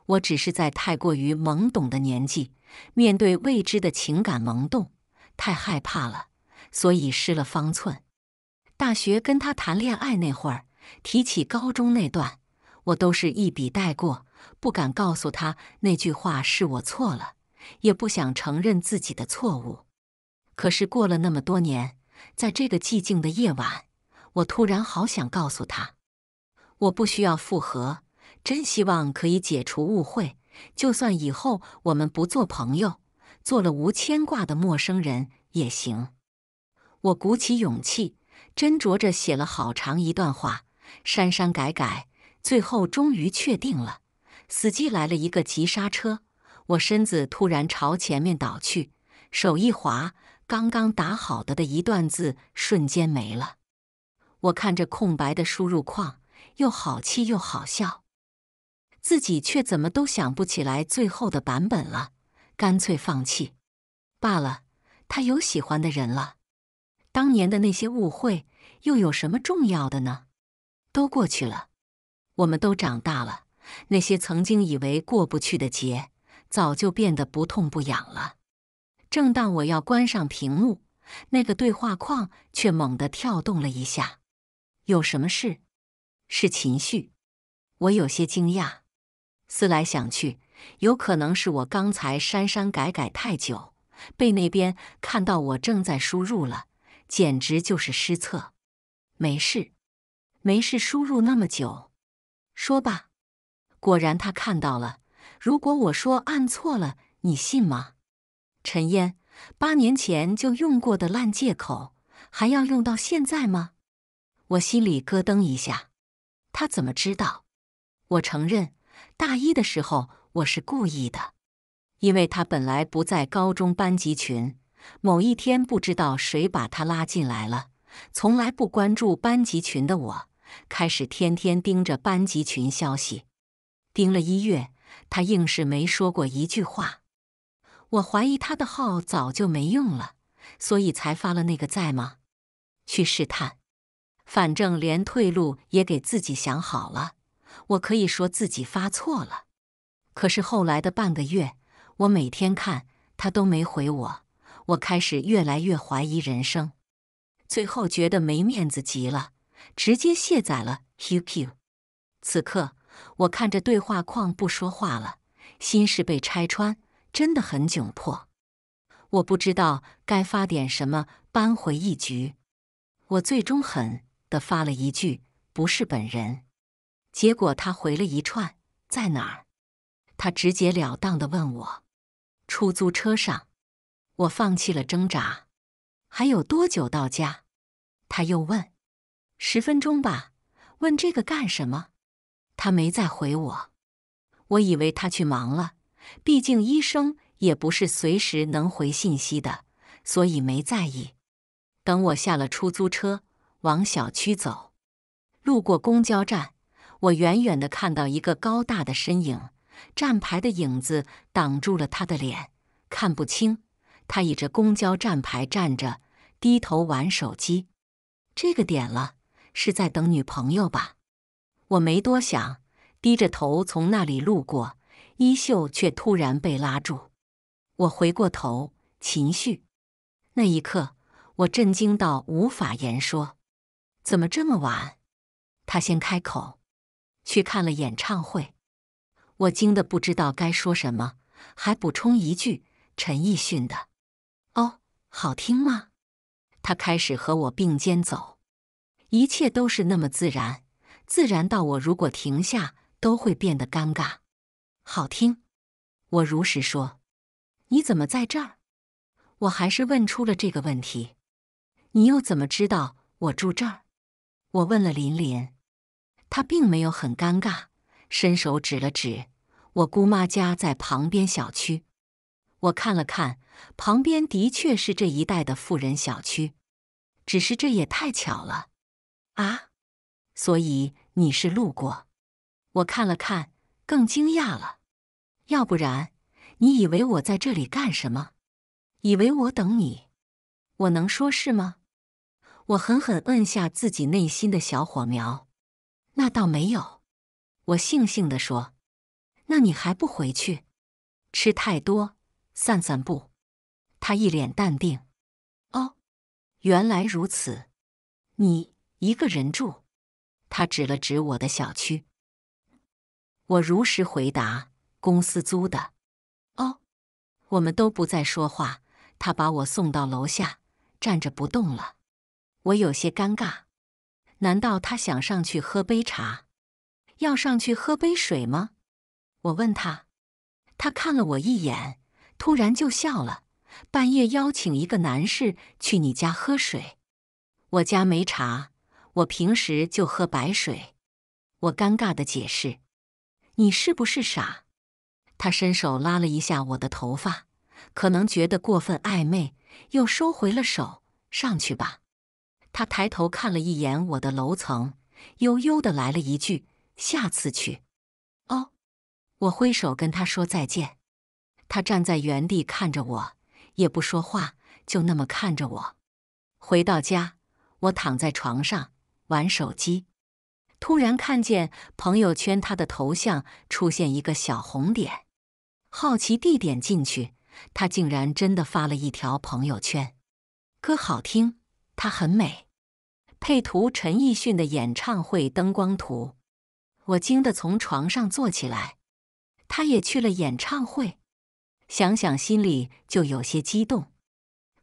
我只是在太过于懵懂的年纪，面对未知的情感萌动，太害怕了，所以失了方寸。大学跟他谈恋爱那会儿，提起高中那段。我都是一笔带过，不敢告诉他那句话是我错了，也不想承认自己的错误。可是过了那么多年，在这个寂静的夜晚，我突然好想告诉他，我不需要复合，真希望可以解除误会，就算以后我们不做朋友，做了无牵挂的陌生人也行。我鼓起勇气，斟酌着写了好长一段话，删删改改。最后终于确定了，司机来了一个急刹车，我身子突然朝前面倒去，手一滑，刚刚打好的的一段字瞬间没了。我看着空白的输入框，又好气又好笑，自己却怎么都想不起来最后的版本了，干脆放弃罢了。他有喜欢的人了，当年的那些误会又有什么重要的呢？都过去了。我们都长大了，那些曾经以为过不去的结，早就变得不痛不痒了。正当我要关上屏幕，那个对话框却猛地跳动了一下。有什么事？是秦旭。我有些惊讶。思来想去，有可能是我刚才删删改改太久，被那边看到我正在输入了，简直就是失策。没事，没事，输入那么久，说吧。果然他看到了。如果我说按错了，你信吗？陈烟，八年前就用过的烂借口，还要用到现在吗？我心里咯噔一下。他怎么知道？我承认。大一的时候，我是故意的，因为他本来不在高中班级群。某一天，不知道谁把他拉进来了。从来不关注班级群的我，开始天天盯着班级群消息，盯了一月，他硬是没说过一句话。我怀疑他的号早就没用了，所以才发了那个在吗？去试探，反正连退路也给自己想好了。我可以说自己发错了，可是后来的半个月，我每天看他都没回我，我开始越来越怀疑人生，最后觉得没面子极了，直接卸载了 QQ。此刻我看着对话框不说话了，心事被拆穿，真的很窘迫。我不知道该发点什么扳回一局，我最终狠的发了一句：“不是本人。”结果他回了一串，在哪儿？他直截了当的问我。出租车上，我放弃了挣扎。还有多久到家？他又问。十分钟吧。问这个干什么？他没再回我。我以为他去忙了，毕竟医生也不是随时能回信息的，所以没在意。等我下了出租车，往小区走，路过公交站。我远远的看到一个高大的身影，站牌的影子挡住了他的脸，看不清。他倚着公交站牌站着，低头玩手机。这个点了，是在等女朋友吧？我没多想，低着头从那里路过，衣袖却突然被拉住。我回过头，秦旭。那一刻，我震惊到无法言说。怎么这么晚？他先开口。去看了演唱会，我惊得不知道该说什么，还补充一句：“陈奕迅的，哦，好听吗？”他开始和我并肩走，一切都是那么自然，自然到我如果停下都会变得尴尬。好听，我如实说。你怎么在这儿？我还是问出了这个问题。你又怎么知道我住这儿？我问了林林。他并没有很尴尬，伸手指了指我姑妈家在旁边小区。我看了看，旁边的确是这一带的富人小区，只是这也太巧了啊！所以你是路过？我看了看，更惊讶了。要不然，你以为我在这里干什么？以为我等你？我能说是吗？我狠狠摁下自己内心的小火苗。那倒没有，我悻悻地说：“那你还不回去？吃太多，散散步。”他一脸淡定。哦，原来如此。你一个人住？他指了指我的小区。我如实回答：“公司租的。”哦，我们都不再说话。他把我送到楼下，站着不动了。我有些尴尬。难道他想上去喝杯茶？要上去喝杯水吗？我问他，他看了我一眼，突然就笑了。半夜邀请一个男士去你家喝水？我家没茶，我平时就喝白水。我尴尬的解释：“你是不是傻？”他伸手拉了一下我的头发，可能觉得过分暧昧，又收回了手。上去吧。他抬头看了一眼我的楼层，悠悠的来了一句：“下次去。”哦，我挥手跟他说再见。他站在原地看着我，也不说话，就那么看着我。回到家，我躺在床上玩手机，突然看见朋友圈他的头像出现一个小红点，好奇地点进去，他竟然真的发了一条朋友圈，歌好听，她很美，配图陈奕迅的演唱会灯光图，我惊得从床上坐起来，他也去了演唱会，想想心里就有些激动，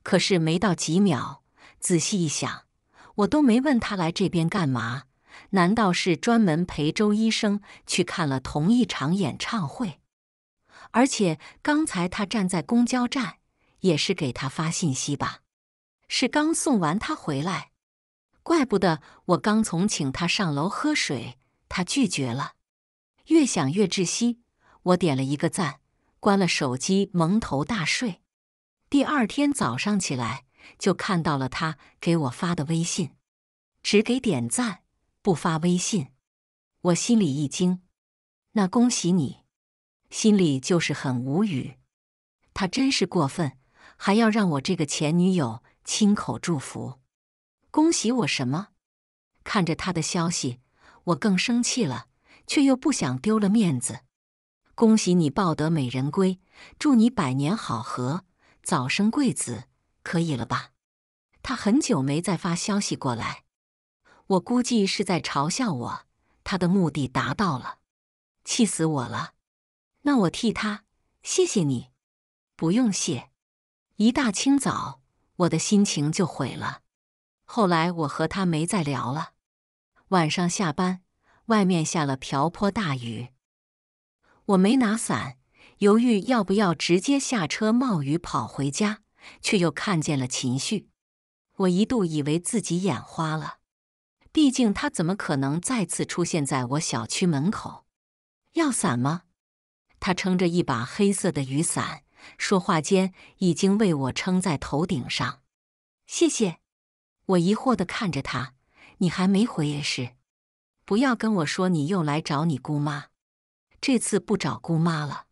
可是没到几秒，仔细一想，我都没问他来这边干嘛。难道是专门陪周医生去看了同一场演唱会？而且刚才他站在公交站，也是给他发信息吧？是刚送完他回来？怪不得我刚从请他上楼喝水，他拒绝了。越想越窒息，我点了一个赞，关了手机，蒙头大睡。第二天早上起来，就看到了他给我发的微信，只给点赞。不发微信，我心里一惊。那恭喜你，心里就是很无语。他真是过分，还要让我这个前女友亲口祝福，恭喜我什么？看着他的消息，我更生气了，却又不想丢了面子。恭喜你抱得美人归，祝你百年好合，早生贵子，可以了吧？他很久没再发消息过来。我估计是在嘲笑我，他的目的达到了，气死我了。那我替他谢谢你，不用谢。一大清早，我的心情就毁了。后来我和他没再聊了。晚上下班，外面下了瓢泼大雨，我没拿伞，犹豫要不要直接下车冒雨跑回家，却又看见了秦旭。我一度以为自己眼花了。毕竟他怎么可能再次出现在我小区门口？要伞吗？他撑着一把黑色的雨伞，说话间已经为我撑在头顶上。谢谢。我疑惑的看着他，你还没回也是？不要跟我说你又来找你姑妈，这次不找姑妈了。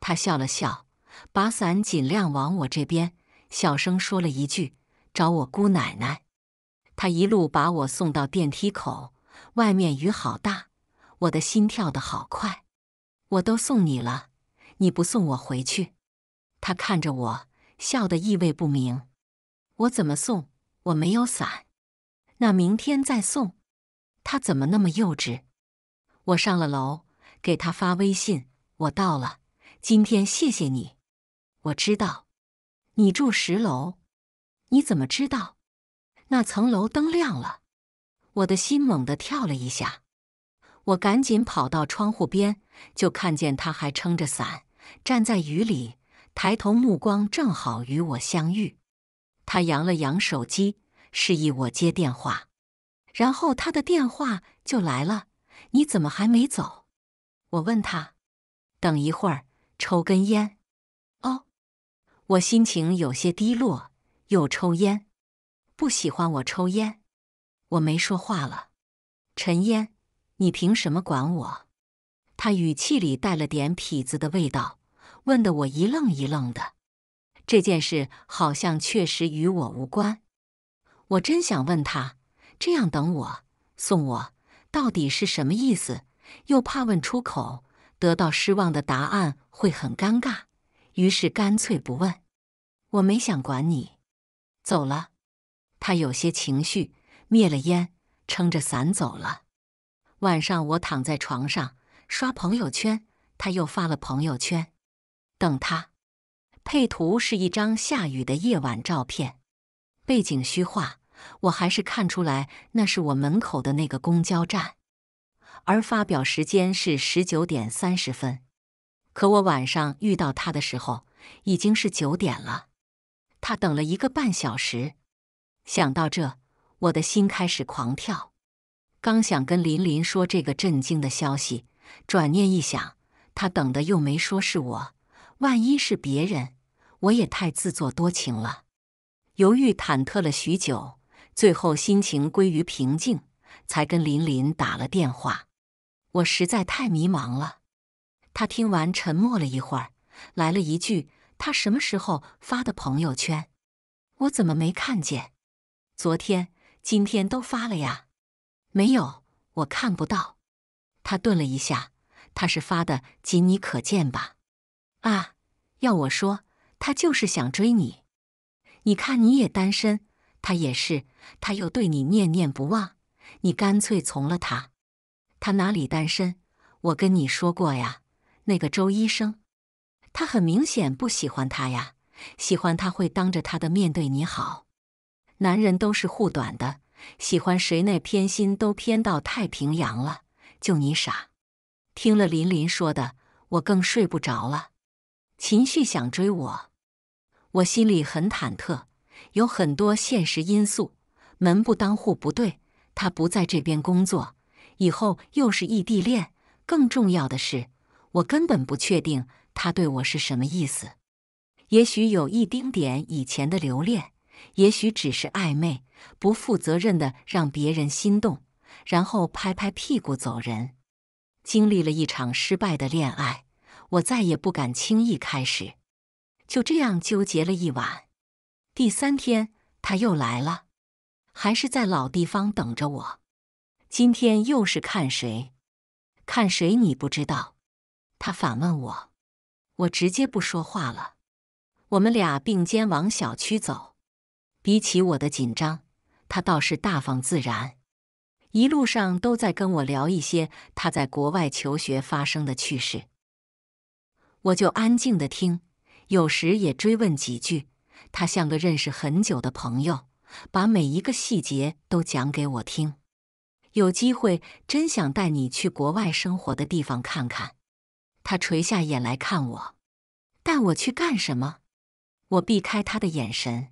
他笑了笑，把伞尽量往我这边，小声说了一句：“找我姑奶奶。”他一路把我送到电梯口，外面雨好大，我的心跳的好快。我都送你了，你不送我回去？他看着我，笑得意味不明。我怎么送？我没有伞。那明天再送。他怎么那么幼稚？我上了楼，给他发微信：我到了，今天谢谢你。我知道，你住十楼，你怎么知道？那层楼灯亮了，我的心猛地跳了一下。我赶紧跑到窗户边，就看见他还撑着伞站在雨里，抬头目光正好与我相遇。他扬了扬手机，示意我接电话，然后他的电话就来了。你怎么还没走？我问他。等一会儿，抽根烟。哦，我心情有些低落，又抽烟。不喜欢我抽烟，我没说话了。陈烟，你凭什么管我？他语气里带了点痞子的味道，问得我一愣一愣的。这件事好像确实与我无关。我真想问他，这样等我送我到底是什么意思？又怕问出口得到失望的答案会很尴尬，于是干脆不问。我没想管你，走了。他有些情绪，灭了烟，撑着伞走了。晚上我躺在床上刷朋友圈，他又发了朋友圈，等他。配图是一张下雨的夜晚照片，背景虚化，我还是看出来那是我门口的那个公交站。而发表时间是十九点三十分，可我晚上遇到他的时候已经是九点了。他等了一个半小时。想到这，我的心开始狂跳。刚想跟琳琳说这个震惊的消息，转念一想，他等的又没说是我，万一是别人，我也太自作多情了。犹豫忐忑了许久，最后心情归于平静，才跟琳琳打了电话。我实在太迷茫了。他听完沉默了一会儿，来了一句：“他什么时候发的朋友圈？我怎么没看见？”昨天、今天都发了呀，没有。我看不到。他顿了一下，他是发的仅你可见吧？啊，要我说，他就是想追你。你看你也单身，他也是，他又对你念念不忘，你干脆从了他。他哪里单身？我跟你说过呀，那个周医生，他很明显不喜欢他呀。喜欢他会当着他的面对你好。男人都是护短的，喜欢谁那偏心都偏到太平洋了，就你傻。听了琳琳说的，我更睡不着了。秦旭想追我，我心里很忐忑，有很多现实因素，门不当户不对，他不在这边工作，以后又是异地恋。更重要的是，我根本不确定他对我是什么意思。也许有一丁点以前的留恋，也许只是暧昧，不负责任的让别人心动，然后拍拍屁股走人。经历了一场失败的恋爱，我再也不敢轻易开始。就这样纠结了一晚，第三天他又来了，还是在老地方等着我。今天又是看谁？看谁你不知道？他反问我，我直接不说话了。我们俩并肩往小区走，比起我的紧张，他倒是大方自然。一路上都在跟我聊一些他在国外求学发生的趣事，我就安静的听，有时也追问几句。他像个认识很久的朋友，把每一个细节都讲给我听。有机会真想带你去国外生活的地方看看。他垂下眼来看我，带我去干什么？我避开他的眼神，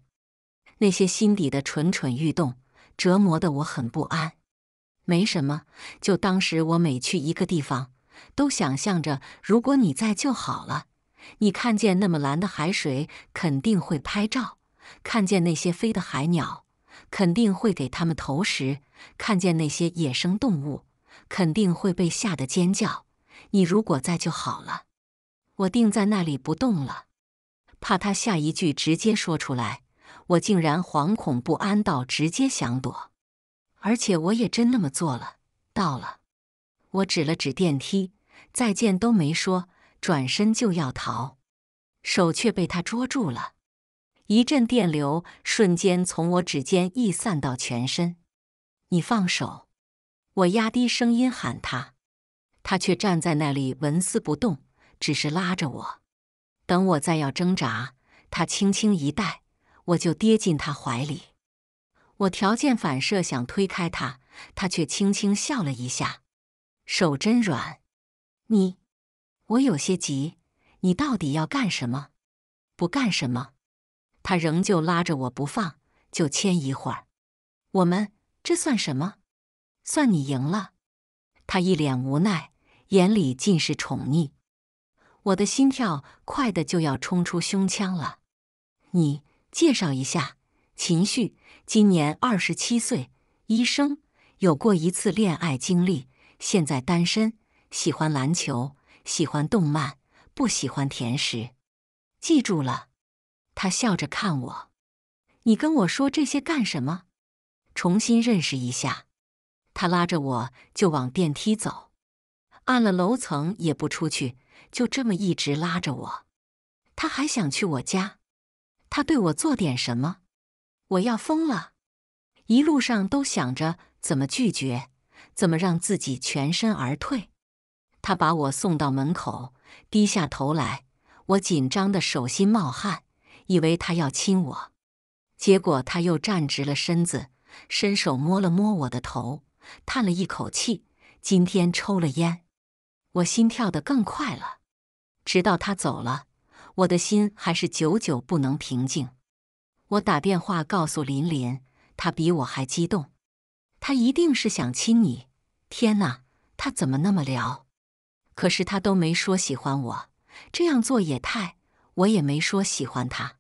那些心底的蠢蠢欲动，折磨得我很不安。没什么，就当时我每去一个地方，都想象着如果你在就好了。你看见那么蓝的海水，肯定会拍照；看见那些飞的海鸟。肯定会给他们投食。看见那些野生动物，肯定会被吓得尖叫。你如果在就好了。我定在那里不动了，怕他下一句直接说出来。我竟然惶恐不安到直接想躲，而且我也真那么做了。到了，我指了指电梯，再见都没说，转身就要逃，手却被他捉住了。一阵电流瞬间从我指尖溢散到全身。你放手！我压低声音喊他，他却站在那里纹丝不动，只是拉着我。等我再要挣扎，他轻轻一带，我就跌进他怀里。我条件反射想推开他，他却轻轻笑了一下，手真软。你，我有些急，你到底要干什么？不干什么。他仍旧拉着我不放，就牵一会儿。我们这算什么？算你赢了。他一脸无奈，眼里尽是宠溺。我的心跳快的就要冲出胸腔了。你介绍一下，秦旭，今年二十七岁，医生，有过一次恋爱经历，现在单身，喜欢篮球，喜欢动漫，不喜欢甜食。记住了。他笑着看我，你跟我说这些干什么？重新认识一下。他拉着我就往电梯走，按了楼层也不出去，就这么一直拉着我。他还想去我家，他对我做点什么？我要疯了！一路上都想着怎么拒绝，怎么让自己全身而退。他把我送到门口，低下头来，我紧张的手心冒汗。以为他要亲我，结果他又站直了身子，伸手摸了摸我的头，叹了一口气。今天抽了烟，我心跳得更快了。直到他走了，我的心还是久久不能平静。我打电话告诉琳琳，他比我还激动。他一定是想亲你。天哪，他怎么那么撩？可是他都没说喜欢我，这样做也太……我也没说喜欢他。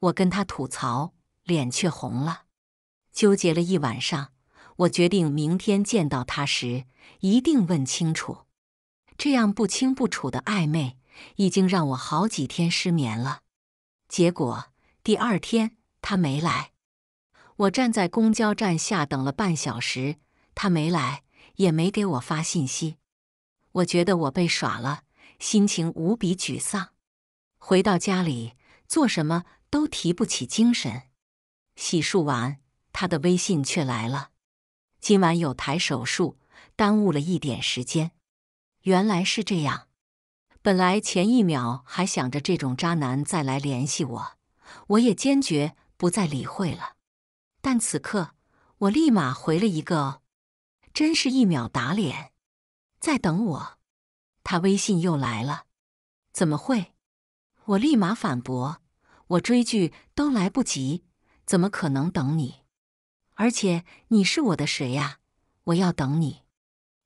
我跟他吐槽，脸却红了。纠结了一晚上，我决定明天见到他时一定问清楚。这样不清不楚的暧昧，已经让我好几天失眠了。结果第二天他没来，我站在公交站下等了半小时，他没来，也没给我发信息。我觉得我被耍了，心情无比沮丧。回到家里，做什么都提不起精神。洗漱完，他的微信却来了：“今晚有台手术，耽误了一点时间。”原来是这样。本来前一秒还想着这种渣男再来联系我，我也坚决不再理会了。但此刻，我立马回了一个：“真是一秒打脸。”在等我。他微信又来了：“怎么会？”我立马反驳：“我追剧都来不及，怎么可能等你？而且你是我的谁呀？我要等你？”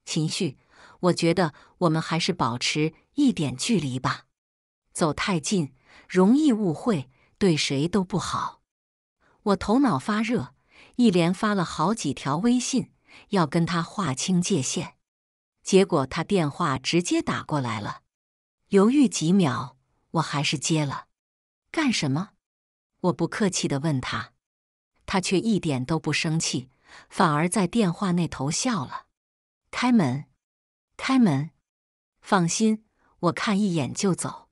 情绪。我觉得我们还是保持一点距离吧，走太近容易误会，对谁都不好。我头脑发热，一连发了好几条微信，要跟他划清界限。结果他电话直接打过来了，犹豫几秒，我还是接了。干什么？我不客气地问他，他却一点都不生气，反而在电话那头笑了。开门。开门，放心，我看一眼就走。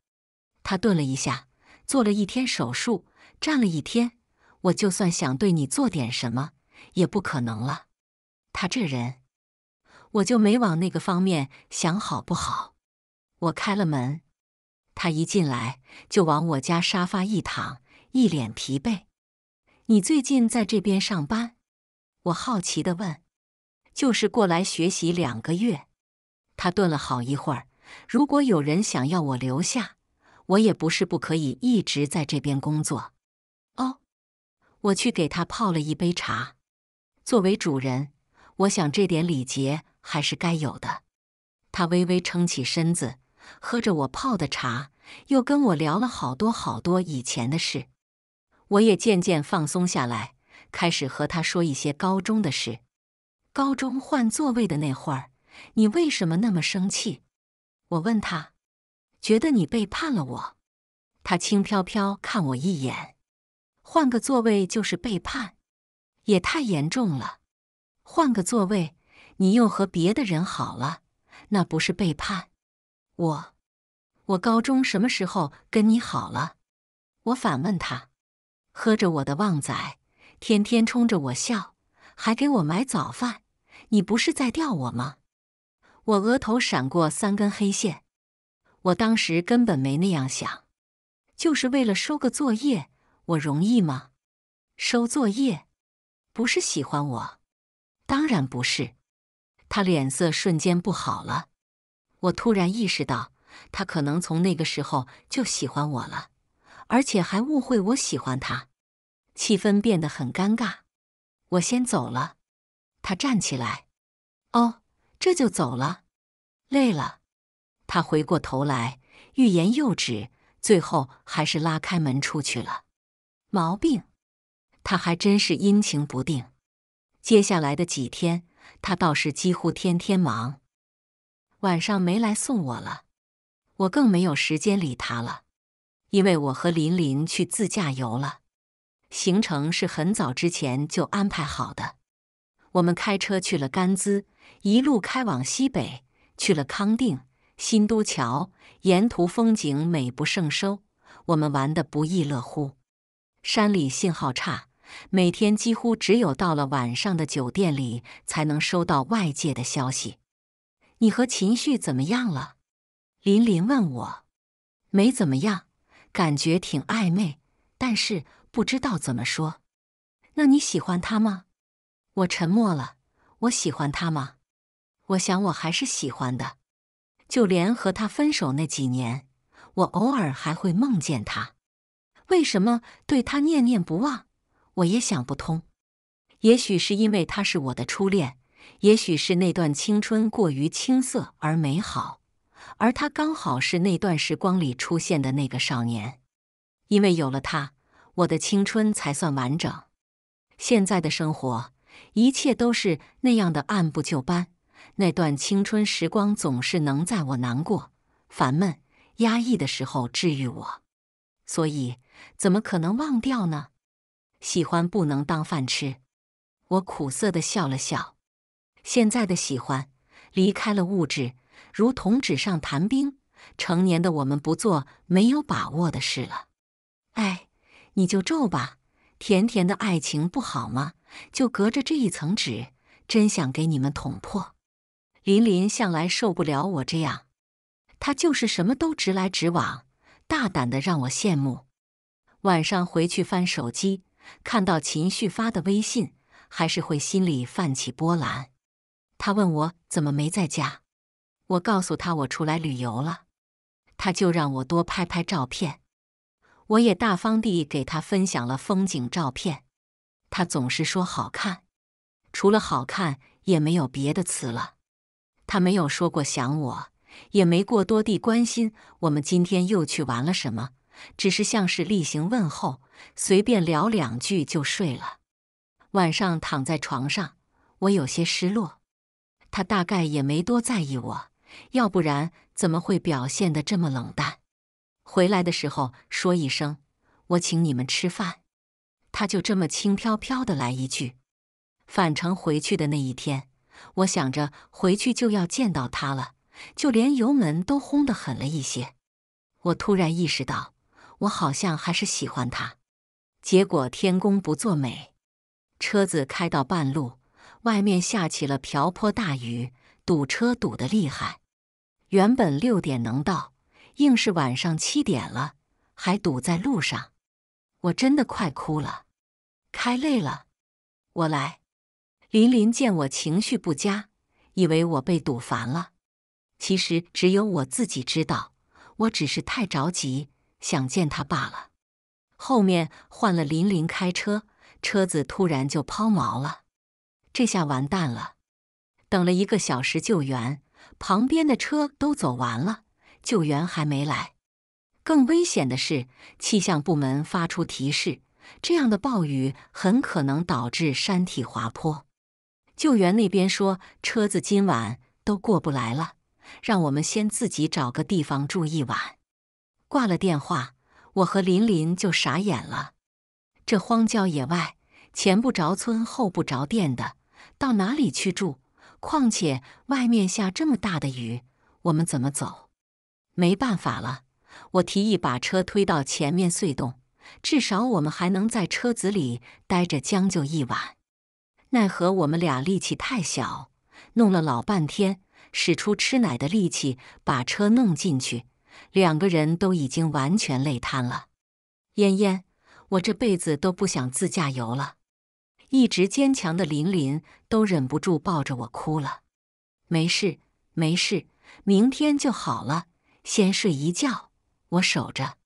他顿了一下，做了一天手术，站了一天，我就算想对你做点什么，也不可能了。他这人，我就没往那个方面想，好不好？我开了门，他一进来就往我家沙发一躺，一脸疲惫。你最近在这边上班？我好奇的问。就是过来学习两个月。他顿了好一会儿，如果有人想要我留下，我也不是不可以一直在这边工作。哦，我去给他泡了一杯茶。作为主人，我想这点礼节还是该有的。他微微撑起身子，喝着我泡的茶，又跟我聊了好多好多以前的事。我也渐渐放松下来，开始和他说一些高中的事。高中换座位的那会儿。你为什么那么生气？我问他，觉得你背叛了我。他轻飘飘看我一眼，换个座位就是背叛，也太严重了。换个座位，你又和别的人好了，那不是背叛？我，我高中什么时候跟你好了？我反问他，喝着我的旺仔，天天冲着我笑，还给我买早饭，你不是在吊我吗？我额头闪过三根黑线，我当时根本没那样想，就是为了收个作业，我容易吗？收作业，不是喜欢我，当然不是。他脸色瞬间不好了，我突然意识到，他可能从那个时候就喜欢我了，而且还误会我喜欢他，气氛变得很尴尬。我先走了，他站起来，哦。这就走了，累了。他回过头来，欲言又止，最后还是拉开门出去了。毛病，他还真是阴晴不定。接下来的几天，他倒是几乎天天忙，晚上没来送我了，我更没有时间理他了，因为我和琳琳去自驾游了，行程是很早之前就安排好的。我们开车去了甘孜，一路开往西北，去了康定、新都桥，沿途风景美不胜收，我们玩得不亦乐乎。山里信号差，每天几乎只有到了晚上的酒店里才能收到外界的消息。你和秦旭怎么样了？林林问我。没怎么样，感觉挺暧昧，但是不知道怎么说。那你喜欢他吗？我沉默了。我喜欢他吗？我想我还是喜欢的。就连和他分手那几年，我偶尔还会梦见他。为什么对他念念不忘？我也想不通。也许是因为他是我的初恋，也许是那段青春过于青涩而美好，而他刚好是那段时光里出现的那个少年。因为有了他，我的青春才算完整。现在的生活。一切都是那样的按部就班，那段青春时光总是能在我难过、烦闷、压抑的时候治愈我，所以怎么可能忘掉呢？喜欢不能当饭吃，我苦涩的笑了笑。现在的喜欢离开了物质，如同纸上谈兵。成年的我们不做没有把握的事了。哎，你就咒吧，甜甜的爱情不好吗？就隔着这一层纸，真想给你们捅破。林林向来受不了我这样，他就是什么都直来直往，大胆的让我羡慕。晚上回去翻手机，看到秦旭发的微信，还是会心里泛起波澜。他问我怎么没在家，我告诉他我出来旅游了。他就让我多拍拍照片，我也大方地给他分享了风景照片。他总是说好看，除了好看也没有别的词了。他没有说过想我，也没过多地关心我们今天又去玩了什么，只是像是例行问候，随便聊两句就睡了。晚上躺在床上，我有些失落。他大概也没多在意我。要不然怎么会表现得这么冷淡？回来的时候说一声“我请你们吃饭”，他就这么轻飘飘的来一句。返程回去的那一天，我想着回去就要见到他了，就连油门都轰得狠了一些。我突然意识到，我好像还是喜欢他。结果天公不作美，车子开到半路，外面下起了瓢泼大雨，堵车堵得厉害。原本六点能到，硬是晚上七点了，还堵在路上，我真的快哭了。开累了，我来。林林见我情绪不佳，以为我被堵烦了。其实只有我自己知道，我只是太着急，想见他罢了。后面换了林林开车，车子突然就抛锚了，这下完蛋了。等了一个小时救援。旁边的车都走完了，救援还没来。更危险的是，气象部门发出提示，这样的暴雨很可能导致山体滑坡。救援那边说车子今晚都过不来了，让我们先自己找个地方住一晚。挂了电话，我和林林就傻眼了。这荒郊野外，前不着村后不着店的，到哪里去住？况且外面下这么大的雨，我们怎么走？没办法了，我提议把车推到前面隧洞，至少我们还能在车子里待着将就一晚。奈何我们俩力气太小，弄了老半天，使出吃奶的力气把车弄进去，两个人都已经完全累瘫了。嫣嫣，我这辈子都不想自驾游了。一直坚强的琳琳都忍不住抱着我哭了。没事，没事，明天就好了。先睡一觉，我守着。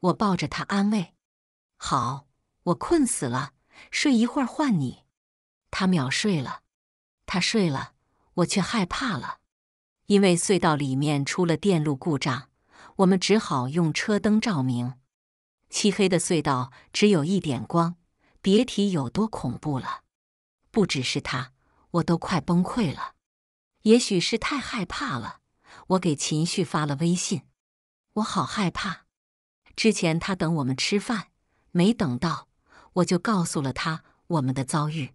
我抱着她安慰：“好，我困死了，睡一会儿换你。”她秒睡了。她睡了，我却害怕了，因为隧道里面出了电路故障，我们只好用车灯照明。漆黑的隧道只有一点光。别提有多恐怖了，不只是他，我都快崩溃了。也许是太害怕了，我给秦旭发了微信，我好害怕。之前他等我们吃饭，没等到，我就告诉了他我们的遭遇。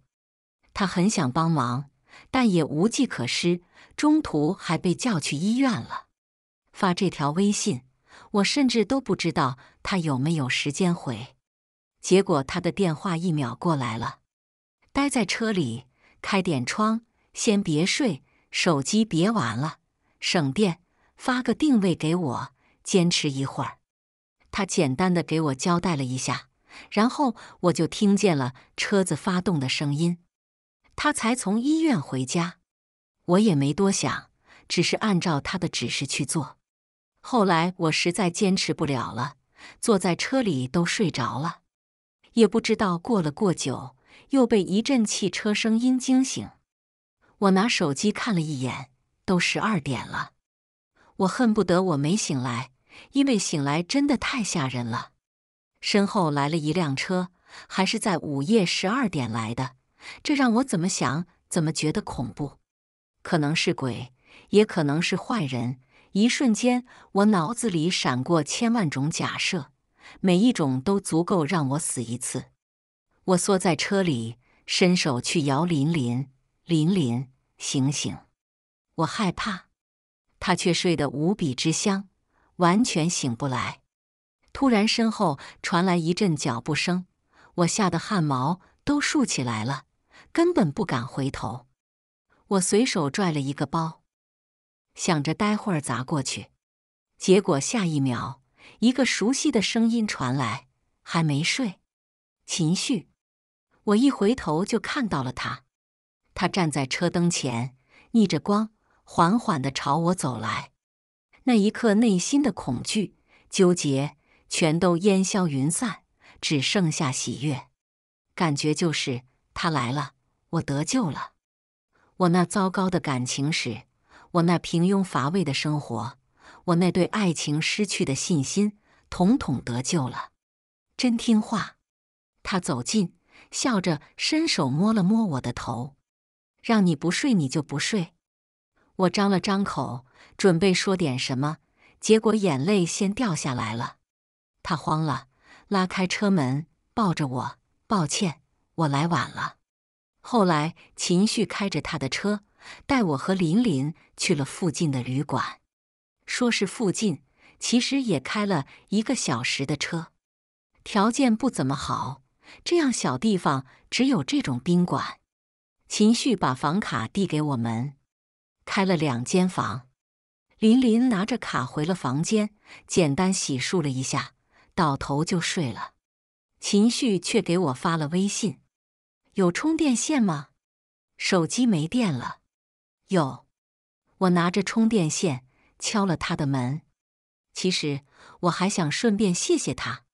他很想帮忙，但也无计可施，中途还被叫去医院了。发这条微信，我甚至都不知道他有没有时间回。结果他的电话一秒过来了，待在车里，开点窗，先别睡，手机别玩了，省电，发个定位给我，坚持一会儿。他简单的给我交代了一下，然后我就听见了车子发动的声音，他才从医院回家。我也没多想，只是按照他的指示去做。后来我实在坚持不了了，坐在车里都睡着了。也不知道过了过久，又被一阵汽车声音惊醒。我拿手机看了一眼，都十二点了。我恨不得我没醒来，因为醒来真的太吓人了。身后来了一辆车，还是在午夜十二点来的，这让我怎么想怎么觉得恐怖。可能是鬼，也可能是坏人。一瞬间，我脑子里闪过千万种假设。每一种都足够让我死一次。我缩在车里，伸手去摇林林，林林，醒醒！”我害怕，他却睡得无比之香，完全醒不来。突然，身后传来一阵脚步声，我吓得汗毛都竖起来了，根本不敢回头。我随手拽了一个包，想着待会儿砸过去。结果下一秒，一个熟悉的声音传来：“还没睡，秦旭。”我一回头就看到了他，他站在车灯前，逆着光，缓缓地朝我走来。那一刻，内心的恐惧、纠结全都烟消云散，只剩下喜悦。感觉就是他来了，我得救了。我那糟糕的感情史，我那平庸乏味的生活，我那对爱情失去的信心，统统得救了。真听话。他走近。笑着伸手摸了摸我的头，让你不睡你就不睡。我张了张口，准备说点什么，结果眼泪先掉下来了。他慌了，拉开车门，抱着我：“抱歉，我来晚了。”后来秦旭开着他的车，带我和琳琳去了附近的旅馆。说是附近，其实也开了一个小时的车，条件不怎么好。这样小地方只有这种宾馆。秦旭把房卡递给我们，开了两间房。琳琳拿着卡回了房间，简单洗漱了一下，倒头就睡了。秦旭却给我发了微信：“有充电线吗？手机没电了。”有。我拿着充电线敲了他的门。其实我还想顺便谢谢他，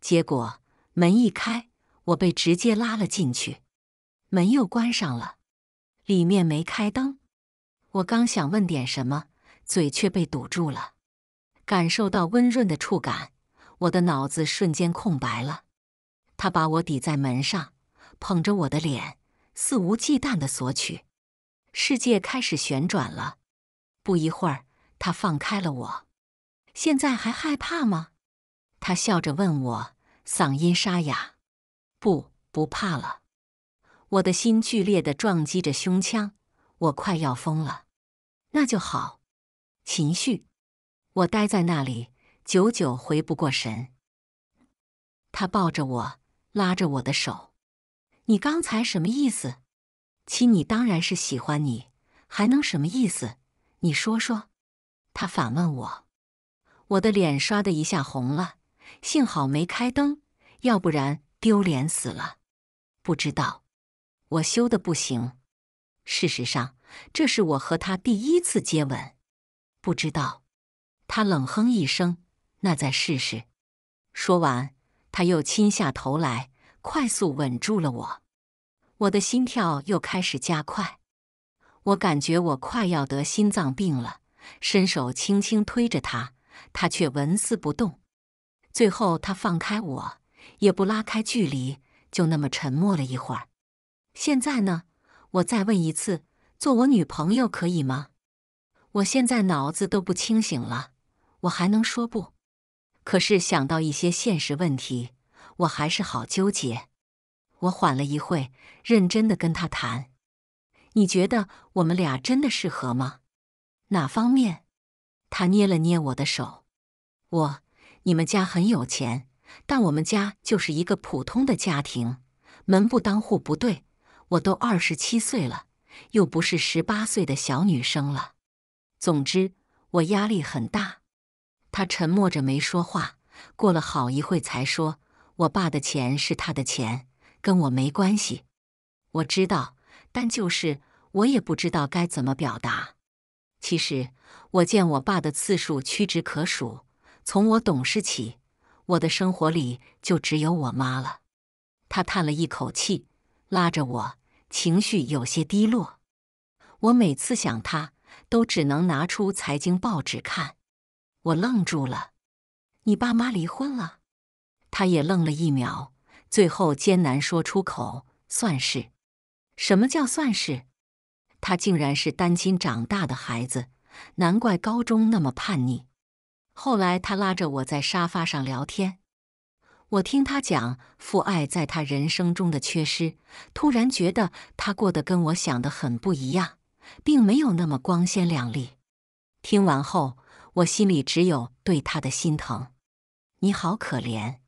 结果门一开。我被直接拉了进去，门又关上了，里面没开灯。我刚想问点什么，嘴却被堵住了。感受到温润的触感，我的脑子瞬间空白了。他把我抵在门上，捧着我的脸，肆无忌惮的索取。世界开始旋转了。不一会儿，他放开了我。现在还害怕吗？他笑着问我，嗓音沙哑。不，不怕了。我的心剧烈的撞击着胸腔，我快要疯了。那就好，情绪。我呆在那里，久久回不过神。他抱着我，拉着我的手。你刚才什么意思？亲你当然是喜欢你，还能什么意思？你说说。他反问我。我的脸刷的一下红了，幸好没开灯，要不然。丢脸死了，不知道，我羞的不行。事实上，这是我和他第一次接吻。不知道，他冷哼一声，那再试试。说完，他又亲下头来，快速吻住了我。我的心跳又开始加快，我感觉我快要得心脏病了。伸手轻轻推着他，他却纹丝不动。最后，他放开我。也不拉开距离，就那么沉默了一会儿。现在呢？我再问一次，做我女朋友可以吗？我现在脑子都不清醒了，我还能说不？可是想到一些现实问题，我还是好纠结。我缓了一会，认真的跟他谈：“你觉得我们俩真的适合吗？哪方面？”他捏了捏我的手：“我，你们家很有钱。”但我们家就是一个普通的家庭，门不当户不对。我都二十七岁了，又不是十八岁的小女生了。总之，我压力很大。他沉默着没说话，过了好一会才说：“我爸的钱是他的钱，跟我没关系。”我知道，但就是我也不知道该怎么表达。其实，我见我爸的次数屈指可数，从我懂事起。我的生活里就只有我妈了。他叹了一口气，拉着我，情绪有些低落。我每次想他，都只能拿出财经报纸看。我愣住了。你爸妈离婚了？他也愣了一秒，最后艰难说出口：“算是。”什么叫算是？他竟然是单亲长大的孩子，难怪高中那么叛逆。后来，他拉着我在沙发上聊天，我听他讲父爱在他人生中的缺失，突然觉得他过得跟我想的很不一样。并没有那么光鲜亮丽。听完后，我心里只有对他的心疼。你好可怜，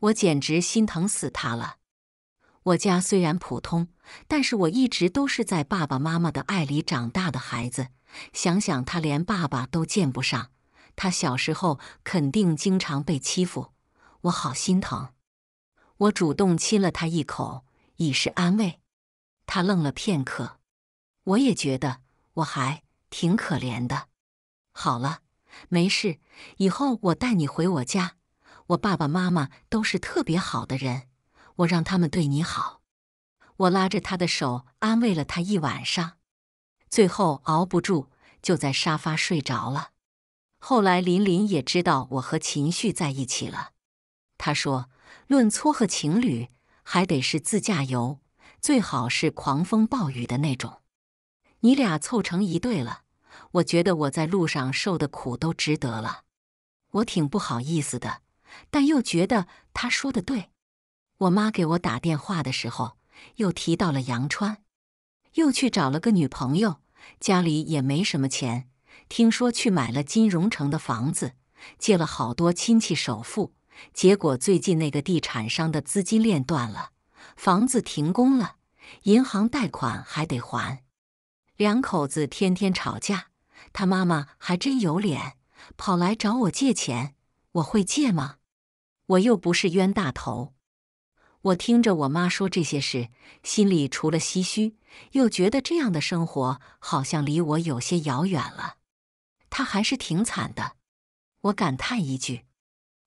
我简直心疼死他了。我家虽然普通，但是我一直都是在爸爸妈妈的爱里长大的孩子。想想他连爸爸都见不上，他小时候肯定经常被欺负，我好心疼。我主动亲了他一口，以示安慰。他愣了片刻，我也觉得我还挺可怜的。好了，没事，以后我带你回我家。我爸爸妈妈都是特别好的人。我让他们对你好，我拉着他的手安慰了他一晚上，最后熬不住，就在沙发睡着了。后来林林也知道我和秦旭在一起了，他说：“论撮合情侣，还得是自驾游，最好是狂风暴雨的那种。你俩凑成一对了，我觉得我在路上受的苦都值得了。”我挺不好意思的，但又觉得他说的对。我妈给我打电话的时候，又提到了杨川，又去找了个女朋友，家里也没什么钱，听说去买了金融城的房子，借了好多亲戚首付，结果最近那个地产商的资金链断了，房子停工了，银行贷款还得还，两口子天天吵架，他妈妈还真有脸，跑来找我借钱，我会借吗？我又不是冤大头。我听着我妈说这些事，心里除了唏嘘，又觉得这样的生活好像离我有些遥远了。她还是挺惨的，我感叹一句：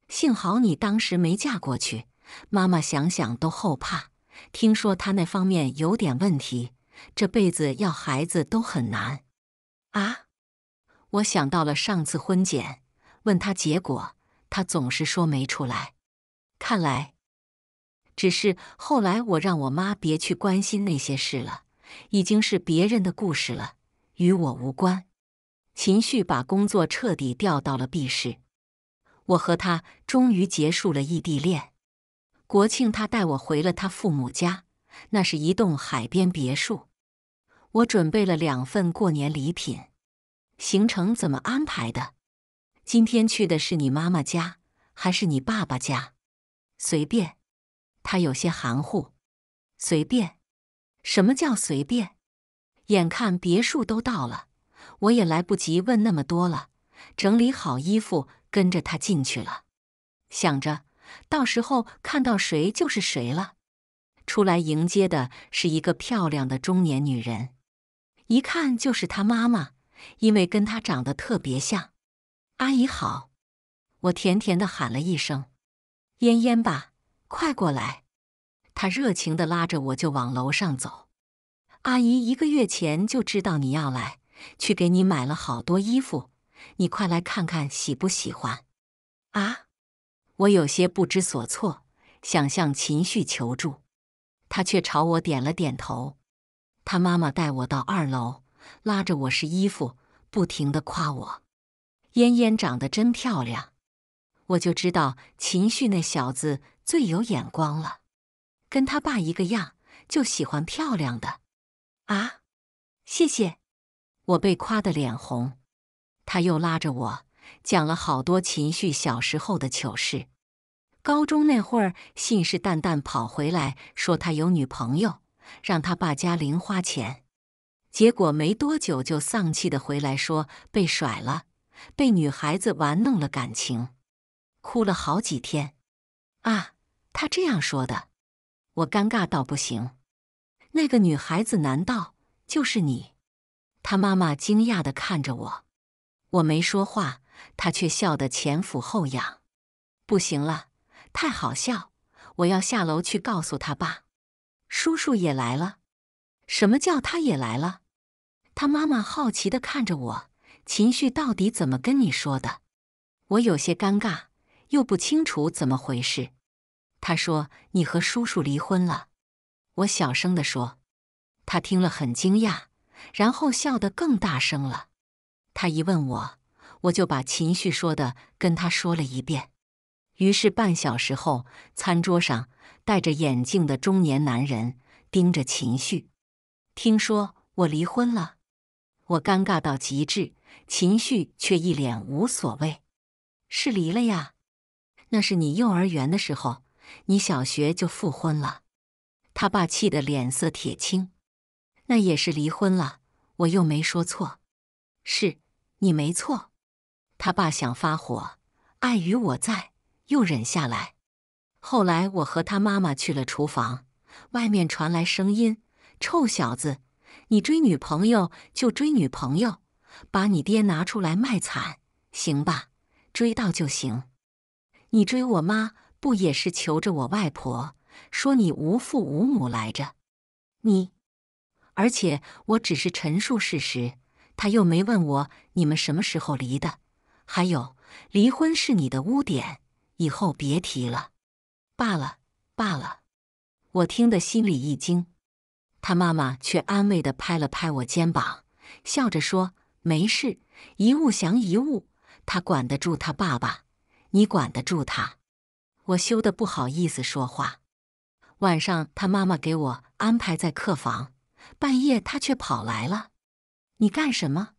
幸好你当时没嫁过去。妈妈想想都后怕。听说她那方面有点问题，这辈子要孩子都很难。啊！我想到了上次婚检，问她结果，她总是说没出来。看来。只是后来我让我妈别去关心那些事了，已经是别人的故事了，与我无关。秦旭把工作彻底调到了 B 市，我和他终于结束了异地恋。国庆他带我回了他父母家，那是一栋海边别墅。我准备了两份过年礼品。行程怎么安排的？今天去的是你妈妈家还是你爸爸家？随便。他有些含糊，随便。什么叫随便？眼看别墅都到了，我也来不及问那么多了，整理好衣服，跟着他进去了，想着到时候看到谁就是谁了。出来迎接的是一个漂亮的中年女人，一看就是他妈妈，因为跟他长得特别像。阿姨好，我甜甜的喊了一声：“嫣嫣吧。”快过来！他热情的拉着我就往楼上走。阿姨一个月前就知道你要来，去给你买了好多衣服，你快来看看喜不喜欢？啊！我有些不知所措，想向秦旭求助，他却朝我点了点头。他妈妈带我到二楼，拉着我试衣服，不停的夸我：“嫣嫣长得真漂亮。”我就知道秦旭那小子。最有眼光了，跟他爸一个样，就喜欢漂亮的。啊，谢谢！我被夸得脸红。他又拉着我讲了好多秦旭小时候的糗事。高中那会儿，信誓旦旦跑回来说他有女朋友，让他爸加零花钱。结果没多久就丧气的回来说被甩了，被女孩子玩弄了感情，哭了好几天。啊。他这样说的，我尴尬到不行。那个女孩子难道就是你？他妈妈惊讶的看着我，我没说话，他却笑得前俯后仰。不行了，太好笑！我要下楼去告诉他爸。叔叔也来了。什么叫他也来了？他妈妈好奇的看着我。秦旭到底怎么跟你说的？我有些尴尬，又不清楚怎么回事。他说：“你和叔叔离婚了。”我小声地说。他听了很惊讶，然后笑得更大声了。他一问我，我就把秦旭说的跟他说了一遍。于是半小时后，餐桌上戴着眼镜的中年男人盯着秦旭，听说我离婚了。我尴尬到极致，秦旭却一脸无所谓。是离了呀，那是你幼儿园的时候，你小学就复婚了。他爸气得脸色铁青。那也是离婚了，我又没说错。是，你没错。他爸想发火，碍于我在，又忍下来。后来我和他妈妈去了厨房，外面传来声音：“臭小子，你追女朋友就追女朋友，把你爹拿出来卖惨，行吧？追到就行。你追我妈不也是求着我外婆，说你无父无母来着？你，而且我只是陈述事实，他又没问我你们什么时候离的。还有，离婚是你的污点，以后别提了。”罢了，罢了，我听得心里一惊。他妈妈却安慰的拍了拍我肩膀，笑着说：“没事，一物降一物，他管得住他爸爸，你管得住他。”我羞得不好意思说话。晚上，他妈妈给我安排在客房，半夜他却跑来了：“你干什么？”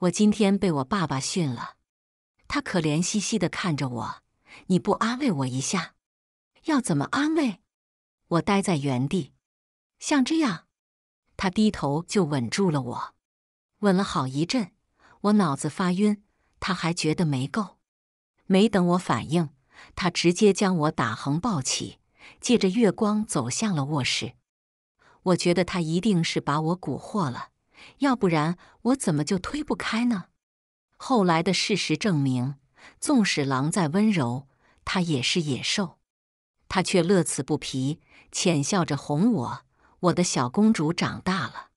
我今天被我爸爸训了。他可怜兮兮的看着我：“你不安慰我一下？”要怎么安慰？我呆在原地，像这样，他低头就吻住了我，吻了好一阵，我脑子发晕，他还觉得没够，没等我反应，他直接将我打横抱起，借着月光走向了卧室。我觉得他一定是把我蛊惑了，要不然我怎么就推不开呢？后来的事实证明，纵使狼再温柔，它也是野兽。他却乐此不疲，浅笑着哄我：“我的小公主长大了。”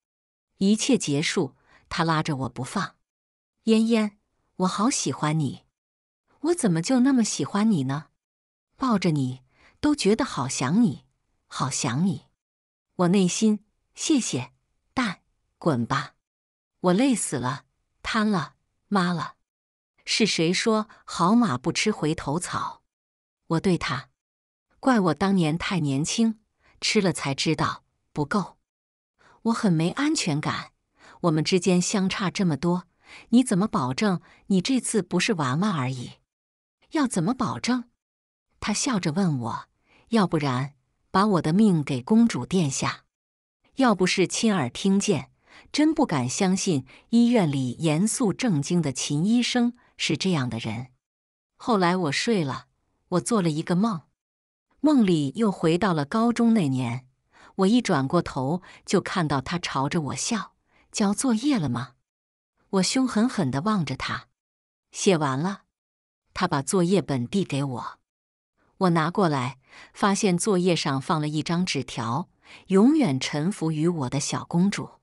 一切结束，他拉着我不放：“嫣嫣，我好喜欢你，我怎么就那么喜欢你呢？抱着你都觉得好想你，好想你。”我内心谢谢，但滚吧，我累死了，瘫了，妈了。是谁说好马不吃回头草？我对他。怪我当年太年轻，吃了才知道不够。我很没安全感。我们之间相差这么多，你怎么保证你这次不是玩玩而已？要怎么保证？他笑着问我。要不然，把我的命给公主殿下。要不是亲耳听见，真不敢相信医院里严肃正经的秦医生是这样的人。后来我睡了，我做了一个梦。梦里又回到了高中那年，我一转过头就看到他朝着我笑。交作业了吗？我凶狠狠地望着他。写完了。他把作业本递给我，我拿过来，发现作业上放了一张纸条：永远臣服于我的小公主。